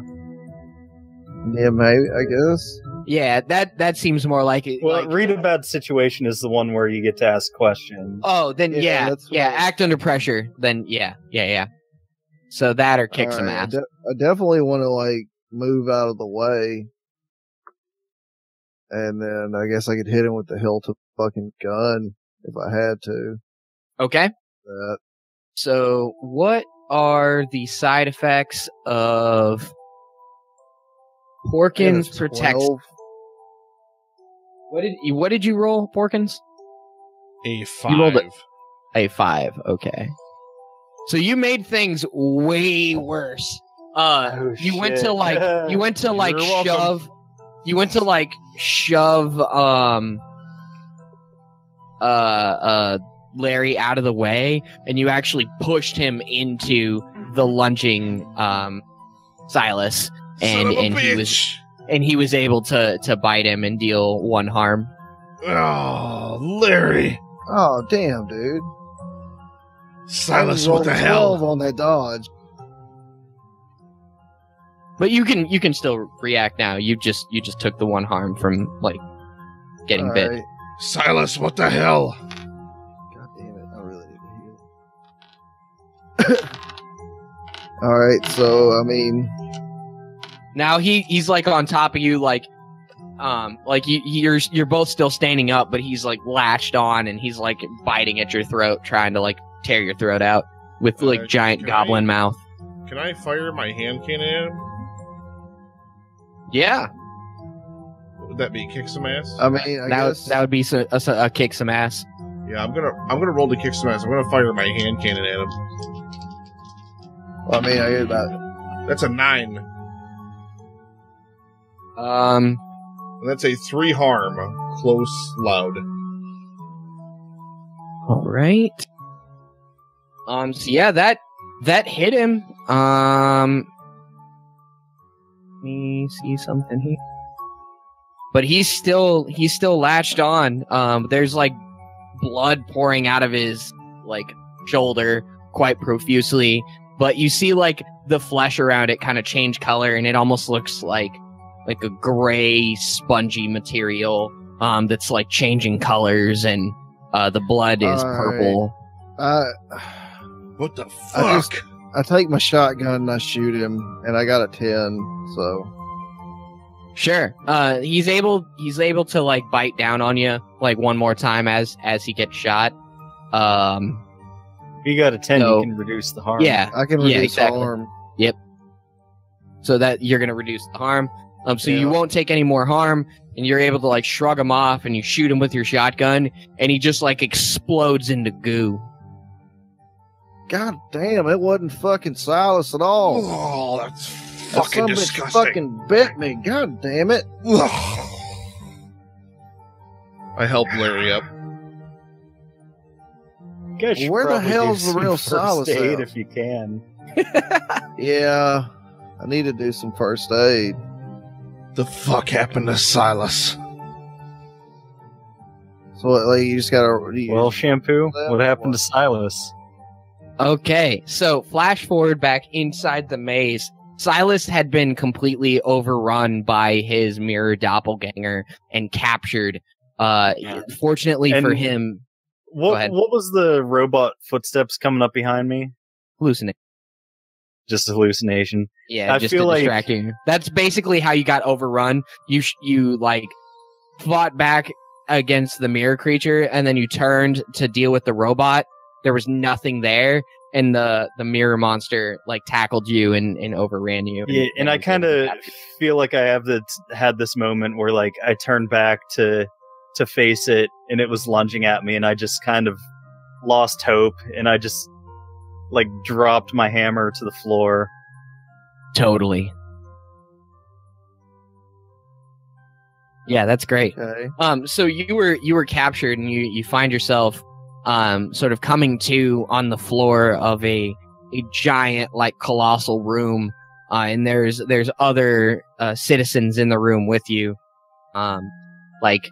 Yeah, maybe. I guess. Yeah, that that seems more like it. Well, like- read a bad situation is the one where you get to ask questions. Oh, then Yeah, yeah, yeah, that's what I- act under pressure. Then yeah, yeah, yeah. So that or kick some Alright, I ass. de- I definitely want to like move out of the way, and then I guess I could hit him with the hilt of the fucking gun if I had to. Okay. That So what are the side effects of Porkins Yeah, protects? What did you? What did you roll, Porkins? A five. You rolled it. A five. Okay. So you made things way worse. Uh, Oh, you went to like you went to like You're welcome. shove you went to like shove um uh uh Larry out of the way and you actually pushed him into the lunging um Silas and Son of a and he was and he was able to to bite him and deal one harm. Oh, Larry. Oh damn, dude! Silas, what the hell? on that dodge? But you can you can still react now. You just you just took the one harm from like getting bit. Alright. Silas, what the hell? God damn it! I really need to heal. All right, so I mean, Now he he's like on top of you, like um like you you're you're both still standing up, but he's like latched on and he's like biting at your throat, trying to like tear your throat out with like Uh, giant goblin I- mouth. Can I fire my hand cannon at him? Yeah, Would that be kick some ass? I mean, I that would, guess that would be so, a, a kick some ass. yeah, I'm gonna I'm gonna roll to kick some ass. I'm gonna fire my hand cannon at him. Well, I mean, I get that. That's a nine. Um, And that's a three harm. Close, loud. all right. Um, so yeah, that that hit him. Um, let me see something here. But he's still he's still latched on. Um, there's like blood pouring out of his like shoulder quite profusely. But you see like the flesh around it kind of change color, and it almost looks like like a gray, spongy material. Um, that's like changing colors, and uh, the blood is All right. purple. I What the I just- fuck? I take my shotgun and I shoot him, and I got a ten. So Sure. Uh, he's able he's able to like bite down on you like one more time as as he gets shot. Um, If you got a 10, So- you can reduce the harm. yeah. I can Yeah, reduce exactly. harm. Yep. So that you're gonna reduce the harm. Um, so you won't take any more harm, and you're able to like shrug him off, and you shoot him with your shotgun, and he just like explodes into goo. God damn, it wasn't fucking Silas at all. Oh, that's That fucking son of a bitch disgusting. Fucking bit me. God damn it. I helped Larry up. You Where the hell's the real Silas aid if you can. Yeah, I need to do some first aid. The fuck happened to Silas? So like, you just gotta. You, Well, Shampu. What happened one. to Silas? Okay, so flash forward back inside the maze. Silas had been completely overrun by his mirror doppelganger and captured. Uh, fortunately for him, What. What was the robot footsteps coming up behind me? hallucinate. Just a hallucination. Yeah, I just feel like- distract. That's basically how you got overrun. You sh- you like fought back against the mirror creature, and then you turned to deal with the robot. There was nothing there, and the the mirror monster like tackled you and, and overran you. Yeah, and I kind of feel like I have the had this moment where like I turned back to to face it, and it was lunging at me, and I just kind of lost hope, and I just like dropped my hammer to the floor. totally. Yeah, that's great. okay. Um, so you were you were captured, and you you find yourself um sort of coming to on the floor of a a giant like colossal room, uh, and there's there's other uh, citizens in the room with you, um, like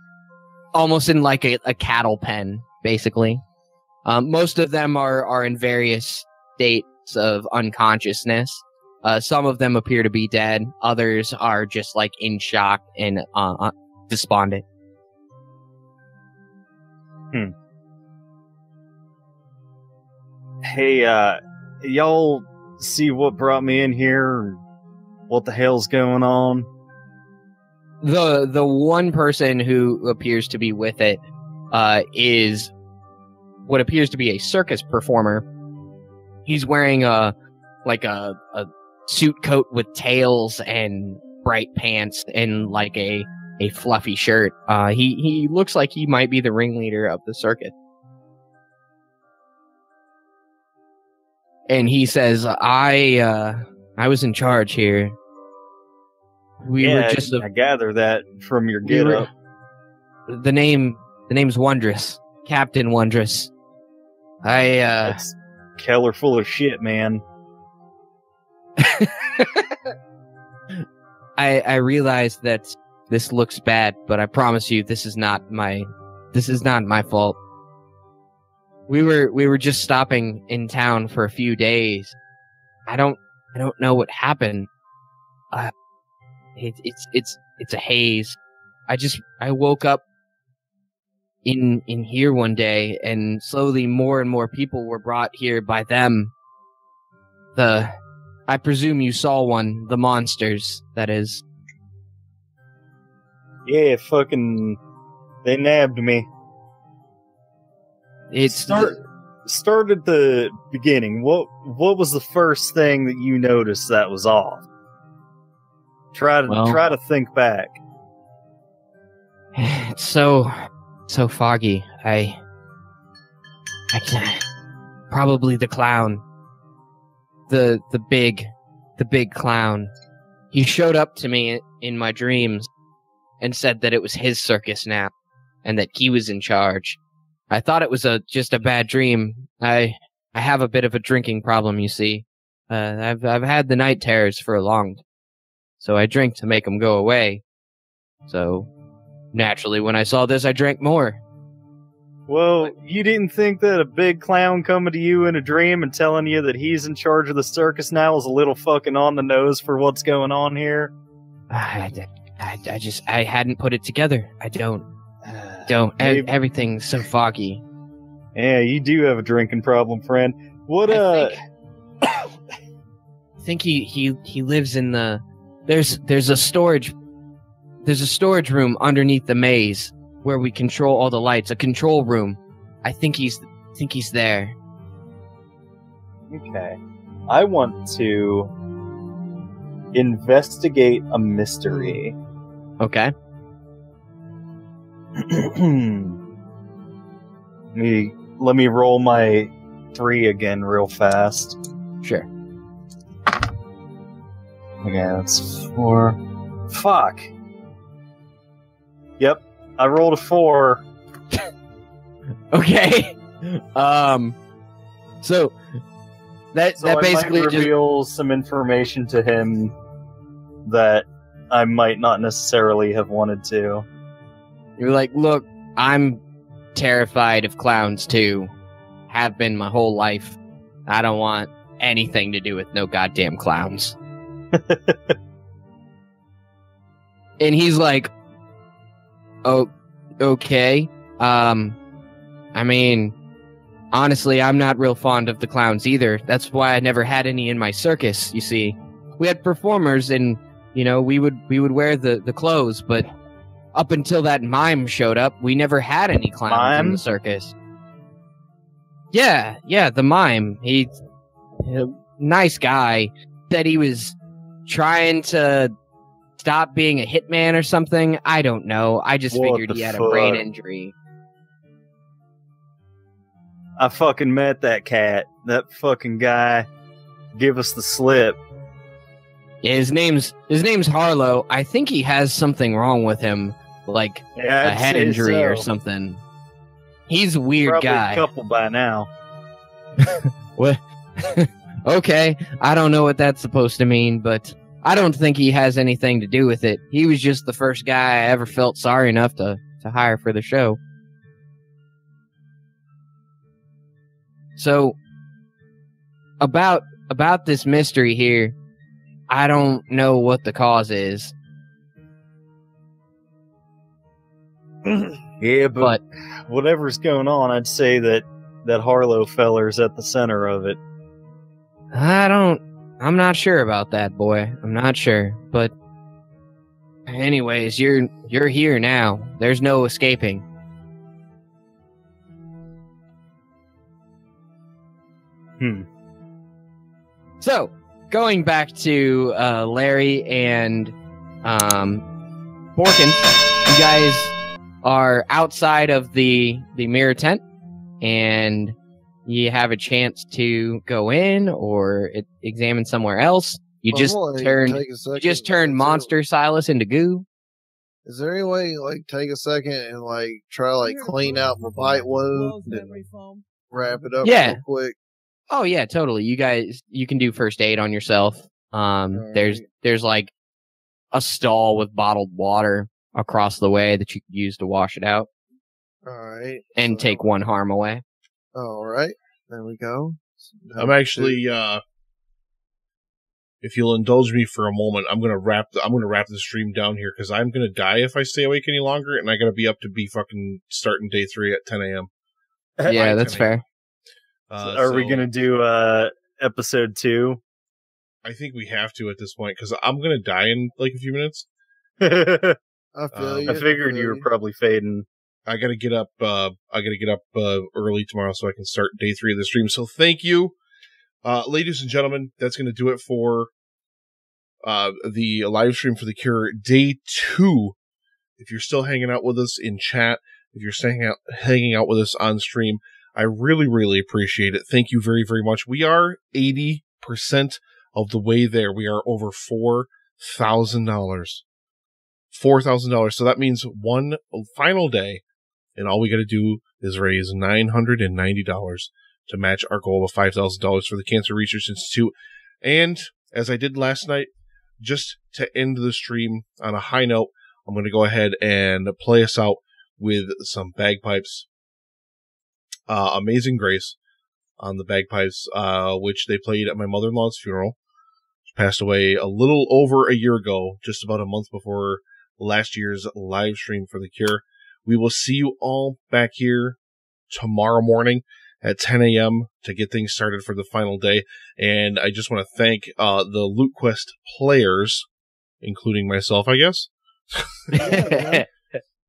almost in like a, a cattle pen, basically. Um, most of them are are in various states of unconsciousness. Uh, some of them appear to be dead. Others are just like in shock and uh, uh, despondent. Hey, uh, y'all see what brought me in here? What the hell's going on? the the one person who appears to be with it uh, is what appears to be a circus performer. He's wearing a like a, a suit coat with tails and bright pants and like a a fluffy shirt. Uh, he he looks like he might be the ringleader of the circus. And he says, "I uh, I was in charge here. We yeah, were just a I gather that from your we were- up. the name the name's Wondrous. Captain Wondrous. I uh That's Keller full of shit, man. I I realize that this looks bad, but I promise you this is not my this is not my fault. We were we were just stopping in town for a few days. I don't I don't know what happened. Uh, it, it's it's it's a haze. I just I woke up in in here one day and slowly more and more people were brought here by them. The I presume you saw one, the monsters, that is. Yeah, fucking. They nabbed me. It's start start at the beginning. What what was the first thing that you noticed that was off? Try to Well- try to think back. It's so so foggy. I I can't. Probably the clown. the the big the big clown. He showed up to me in my dreams and said that it was his circus now and that he was in charge. I thought it was a just a bad dream. I I have a bit of a drinking problem, you see. Uh, I've I've had the night terrors for a long, so I drink to make them go away. So naturally, when I saw this, I drank more. Well, you didn't think that a big clown coming to you in a dream and telling you that he's in charge of the circus now is a little fucking on the nose for what's going on here? I, I, I just I hadn't put it together. I don't don't. Maybe- everything's so foggy. Yeah, you do have a drinking problem, friend. What I uh think, I think he he he lives in the there's there's a storage there's a storage room underneath the maze where we control all the lights. A control room. I think he's think he's there. Okay. I want to investigate a mystery. Okay. let me let me roll my three again real fast. Sure. Okay, that's four. Fuck. Yep, I rolled a four. Okay. um. So that So that basically might just some information to him that I might not necessarily have wanted to. You're like, look, I'm terrified of clowns too. Have been my whole life. I don't want anything to do with no goddamn clowns. and he's like, oh, okay. Um, I mean, honestly, I'm not real fond of the clowns either. That's why I never had any in my circus. You see, we had performers, and you know, we would we would wear the the clothes, but up until that mime showed up, we never had any clowns in the circus. Yeah, yeah, the mime. He, a nice guy. That he was trying to stop being a hitman or something. I don't know. I just What figured he had a brain injury. I fucking met that cat. That fucking guy. Give us the slip. Yeah, his name's his name's Harlow. I think he has something wrong with him, like Yeah, a head injury or something. He's a weird Probably guy. a couple by now. What? okay, I don't know what that's supposed to mean, but I don't think he has anything to do with it. He was just the first guy I ever felt sorry enough to to hire for the show. So about about this mystery here, I don't know what the cause is, Yeah, but, but whatever's going on, I'd say that that Harlow feller's at the center of it. I don't. I'm not sure about that, boy. I'm not sure, but anyways, you're you're here now. There's no escaping. Hmm. So, going back to uh, Larry and um, Borkins, you guys are outside of the the mirror tent, and you have a chance to go in or e- examine somewhere else. You Well, just hold on, turned take a you just turned Is there- Monster Silas into goo. Is there any way, like, take a second and like try to like clean out my bite wound and wrap it up Yeah. real quick? Oh yeah, totally. You guys, you can do first aid on yourself. Um, Alright. there's there's like a stall with bottled water across the way that you could use to wash it out All right, and so- take one harm away. All right, there we go. I'm actually, uh, if you'll indulge me for a moment, I'm gonna wrap. The, I'm gonna wrap the stream down here because I'm gonna die if I stay awake any longer, and I gotta be up to be fucking starting day three at 10 a.m. yeah, that's fair. Uh, Are we gonna do uh episode two? I think we have to at this point because I'm gonna die in like a few minutes. I I feel Um, you. figured feel you were probably fading. I gotta get up. Uh, I gotta get up uh, early tomorrow so I can start day three of the stream. So thank you, uh, ladies and gentlemen. That's gonna do it for uh, the live stream for the cure day two. If you're still hanging out with us in chat, if you're staying out, hanging out with us on stream, I really, really appreciate it. Thank you very, very much. We are 80 percent of the way there. We are over four thousand dollars. Four thousand dollars. So that means one final day, and all we got to do is raise nine hundred and ninety dollars to match our goal of five thousand dollars for the Cancer Research Institute. And as I did last night, just to end the stream on a high note, I'm going to go ahead and play us out with some bagpipes. Uh, Amazing Grace on the bagpipes, uh, which they played at my mother-in-law's funeral. She passed away a little over a year ago, just about a month before last year's live stream for the cure. We will see you all back here tomorrow morning at 10 a.m. to get things started for the final day. And I just want to thank uh, the Loot Quest players, including myself, I guess.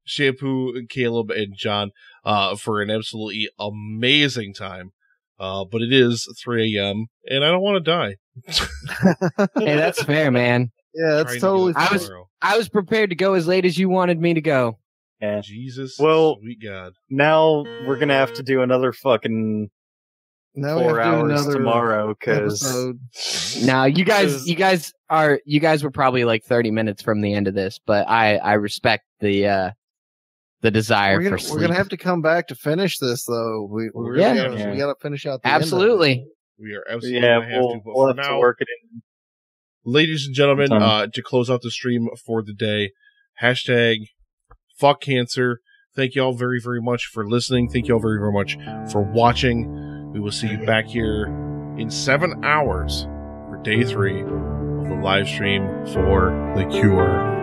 Shampu, Caleb, and Jon uh, for an absolutely amazing time. Uh, but it is 3 a.m. and I don't want to die. hey, that's fair, man. Yeah, that's Trying to totally. I was- I was prepared to go as late as you wanted me to go. Yeah. Jesus, Well- sweet God. Now we're gonna have to do another fucking Now we four have to hours tomorrow because episode. Now, you guys, Because- you guys are, you guys were probably like 30 minutes from the end of this, but I, I respect the, uh, the desire We're gonna, for we're gonna have to come back to finish this though. We, we really Yeah. gotta, Yeah. we gotta finish out. The end of it. Absolutely. We are absolutely yeah, have we'll, to. But we'll for have now, to work it in. Ladies and gentlemen, uh, to close out the stream for the day, hashtag fuck cancer. Thank you all very, very much for listening. Thank you all very, very much for watching. We will see you back here in seven hours for day three of the live stream for The Cure.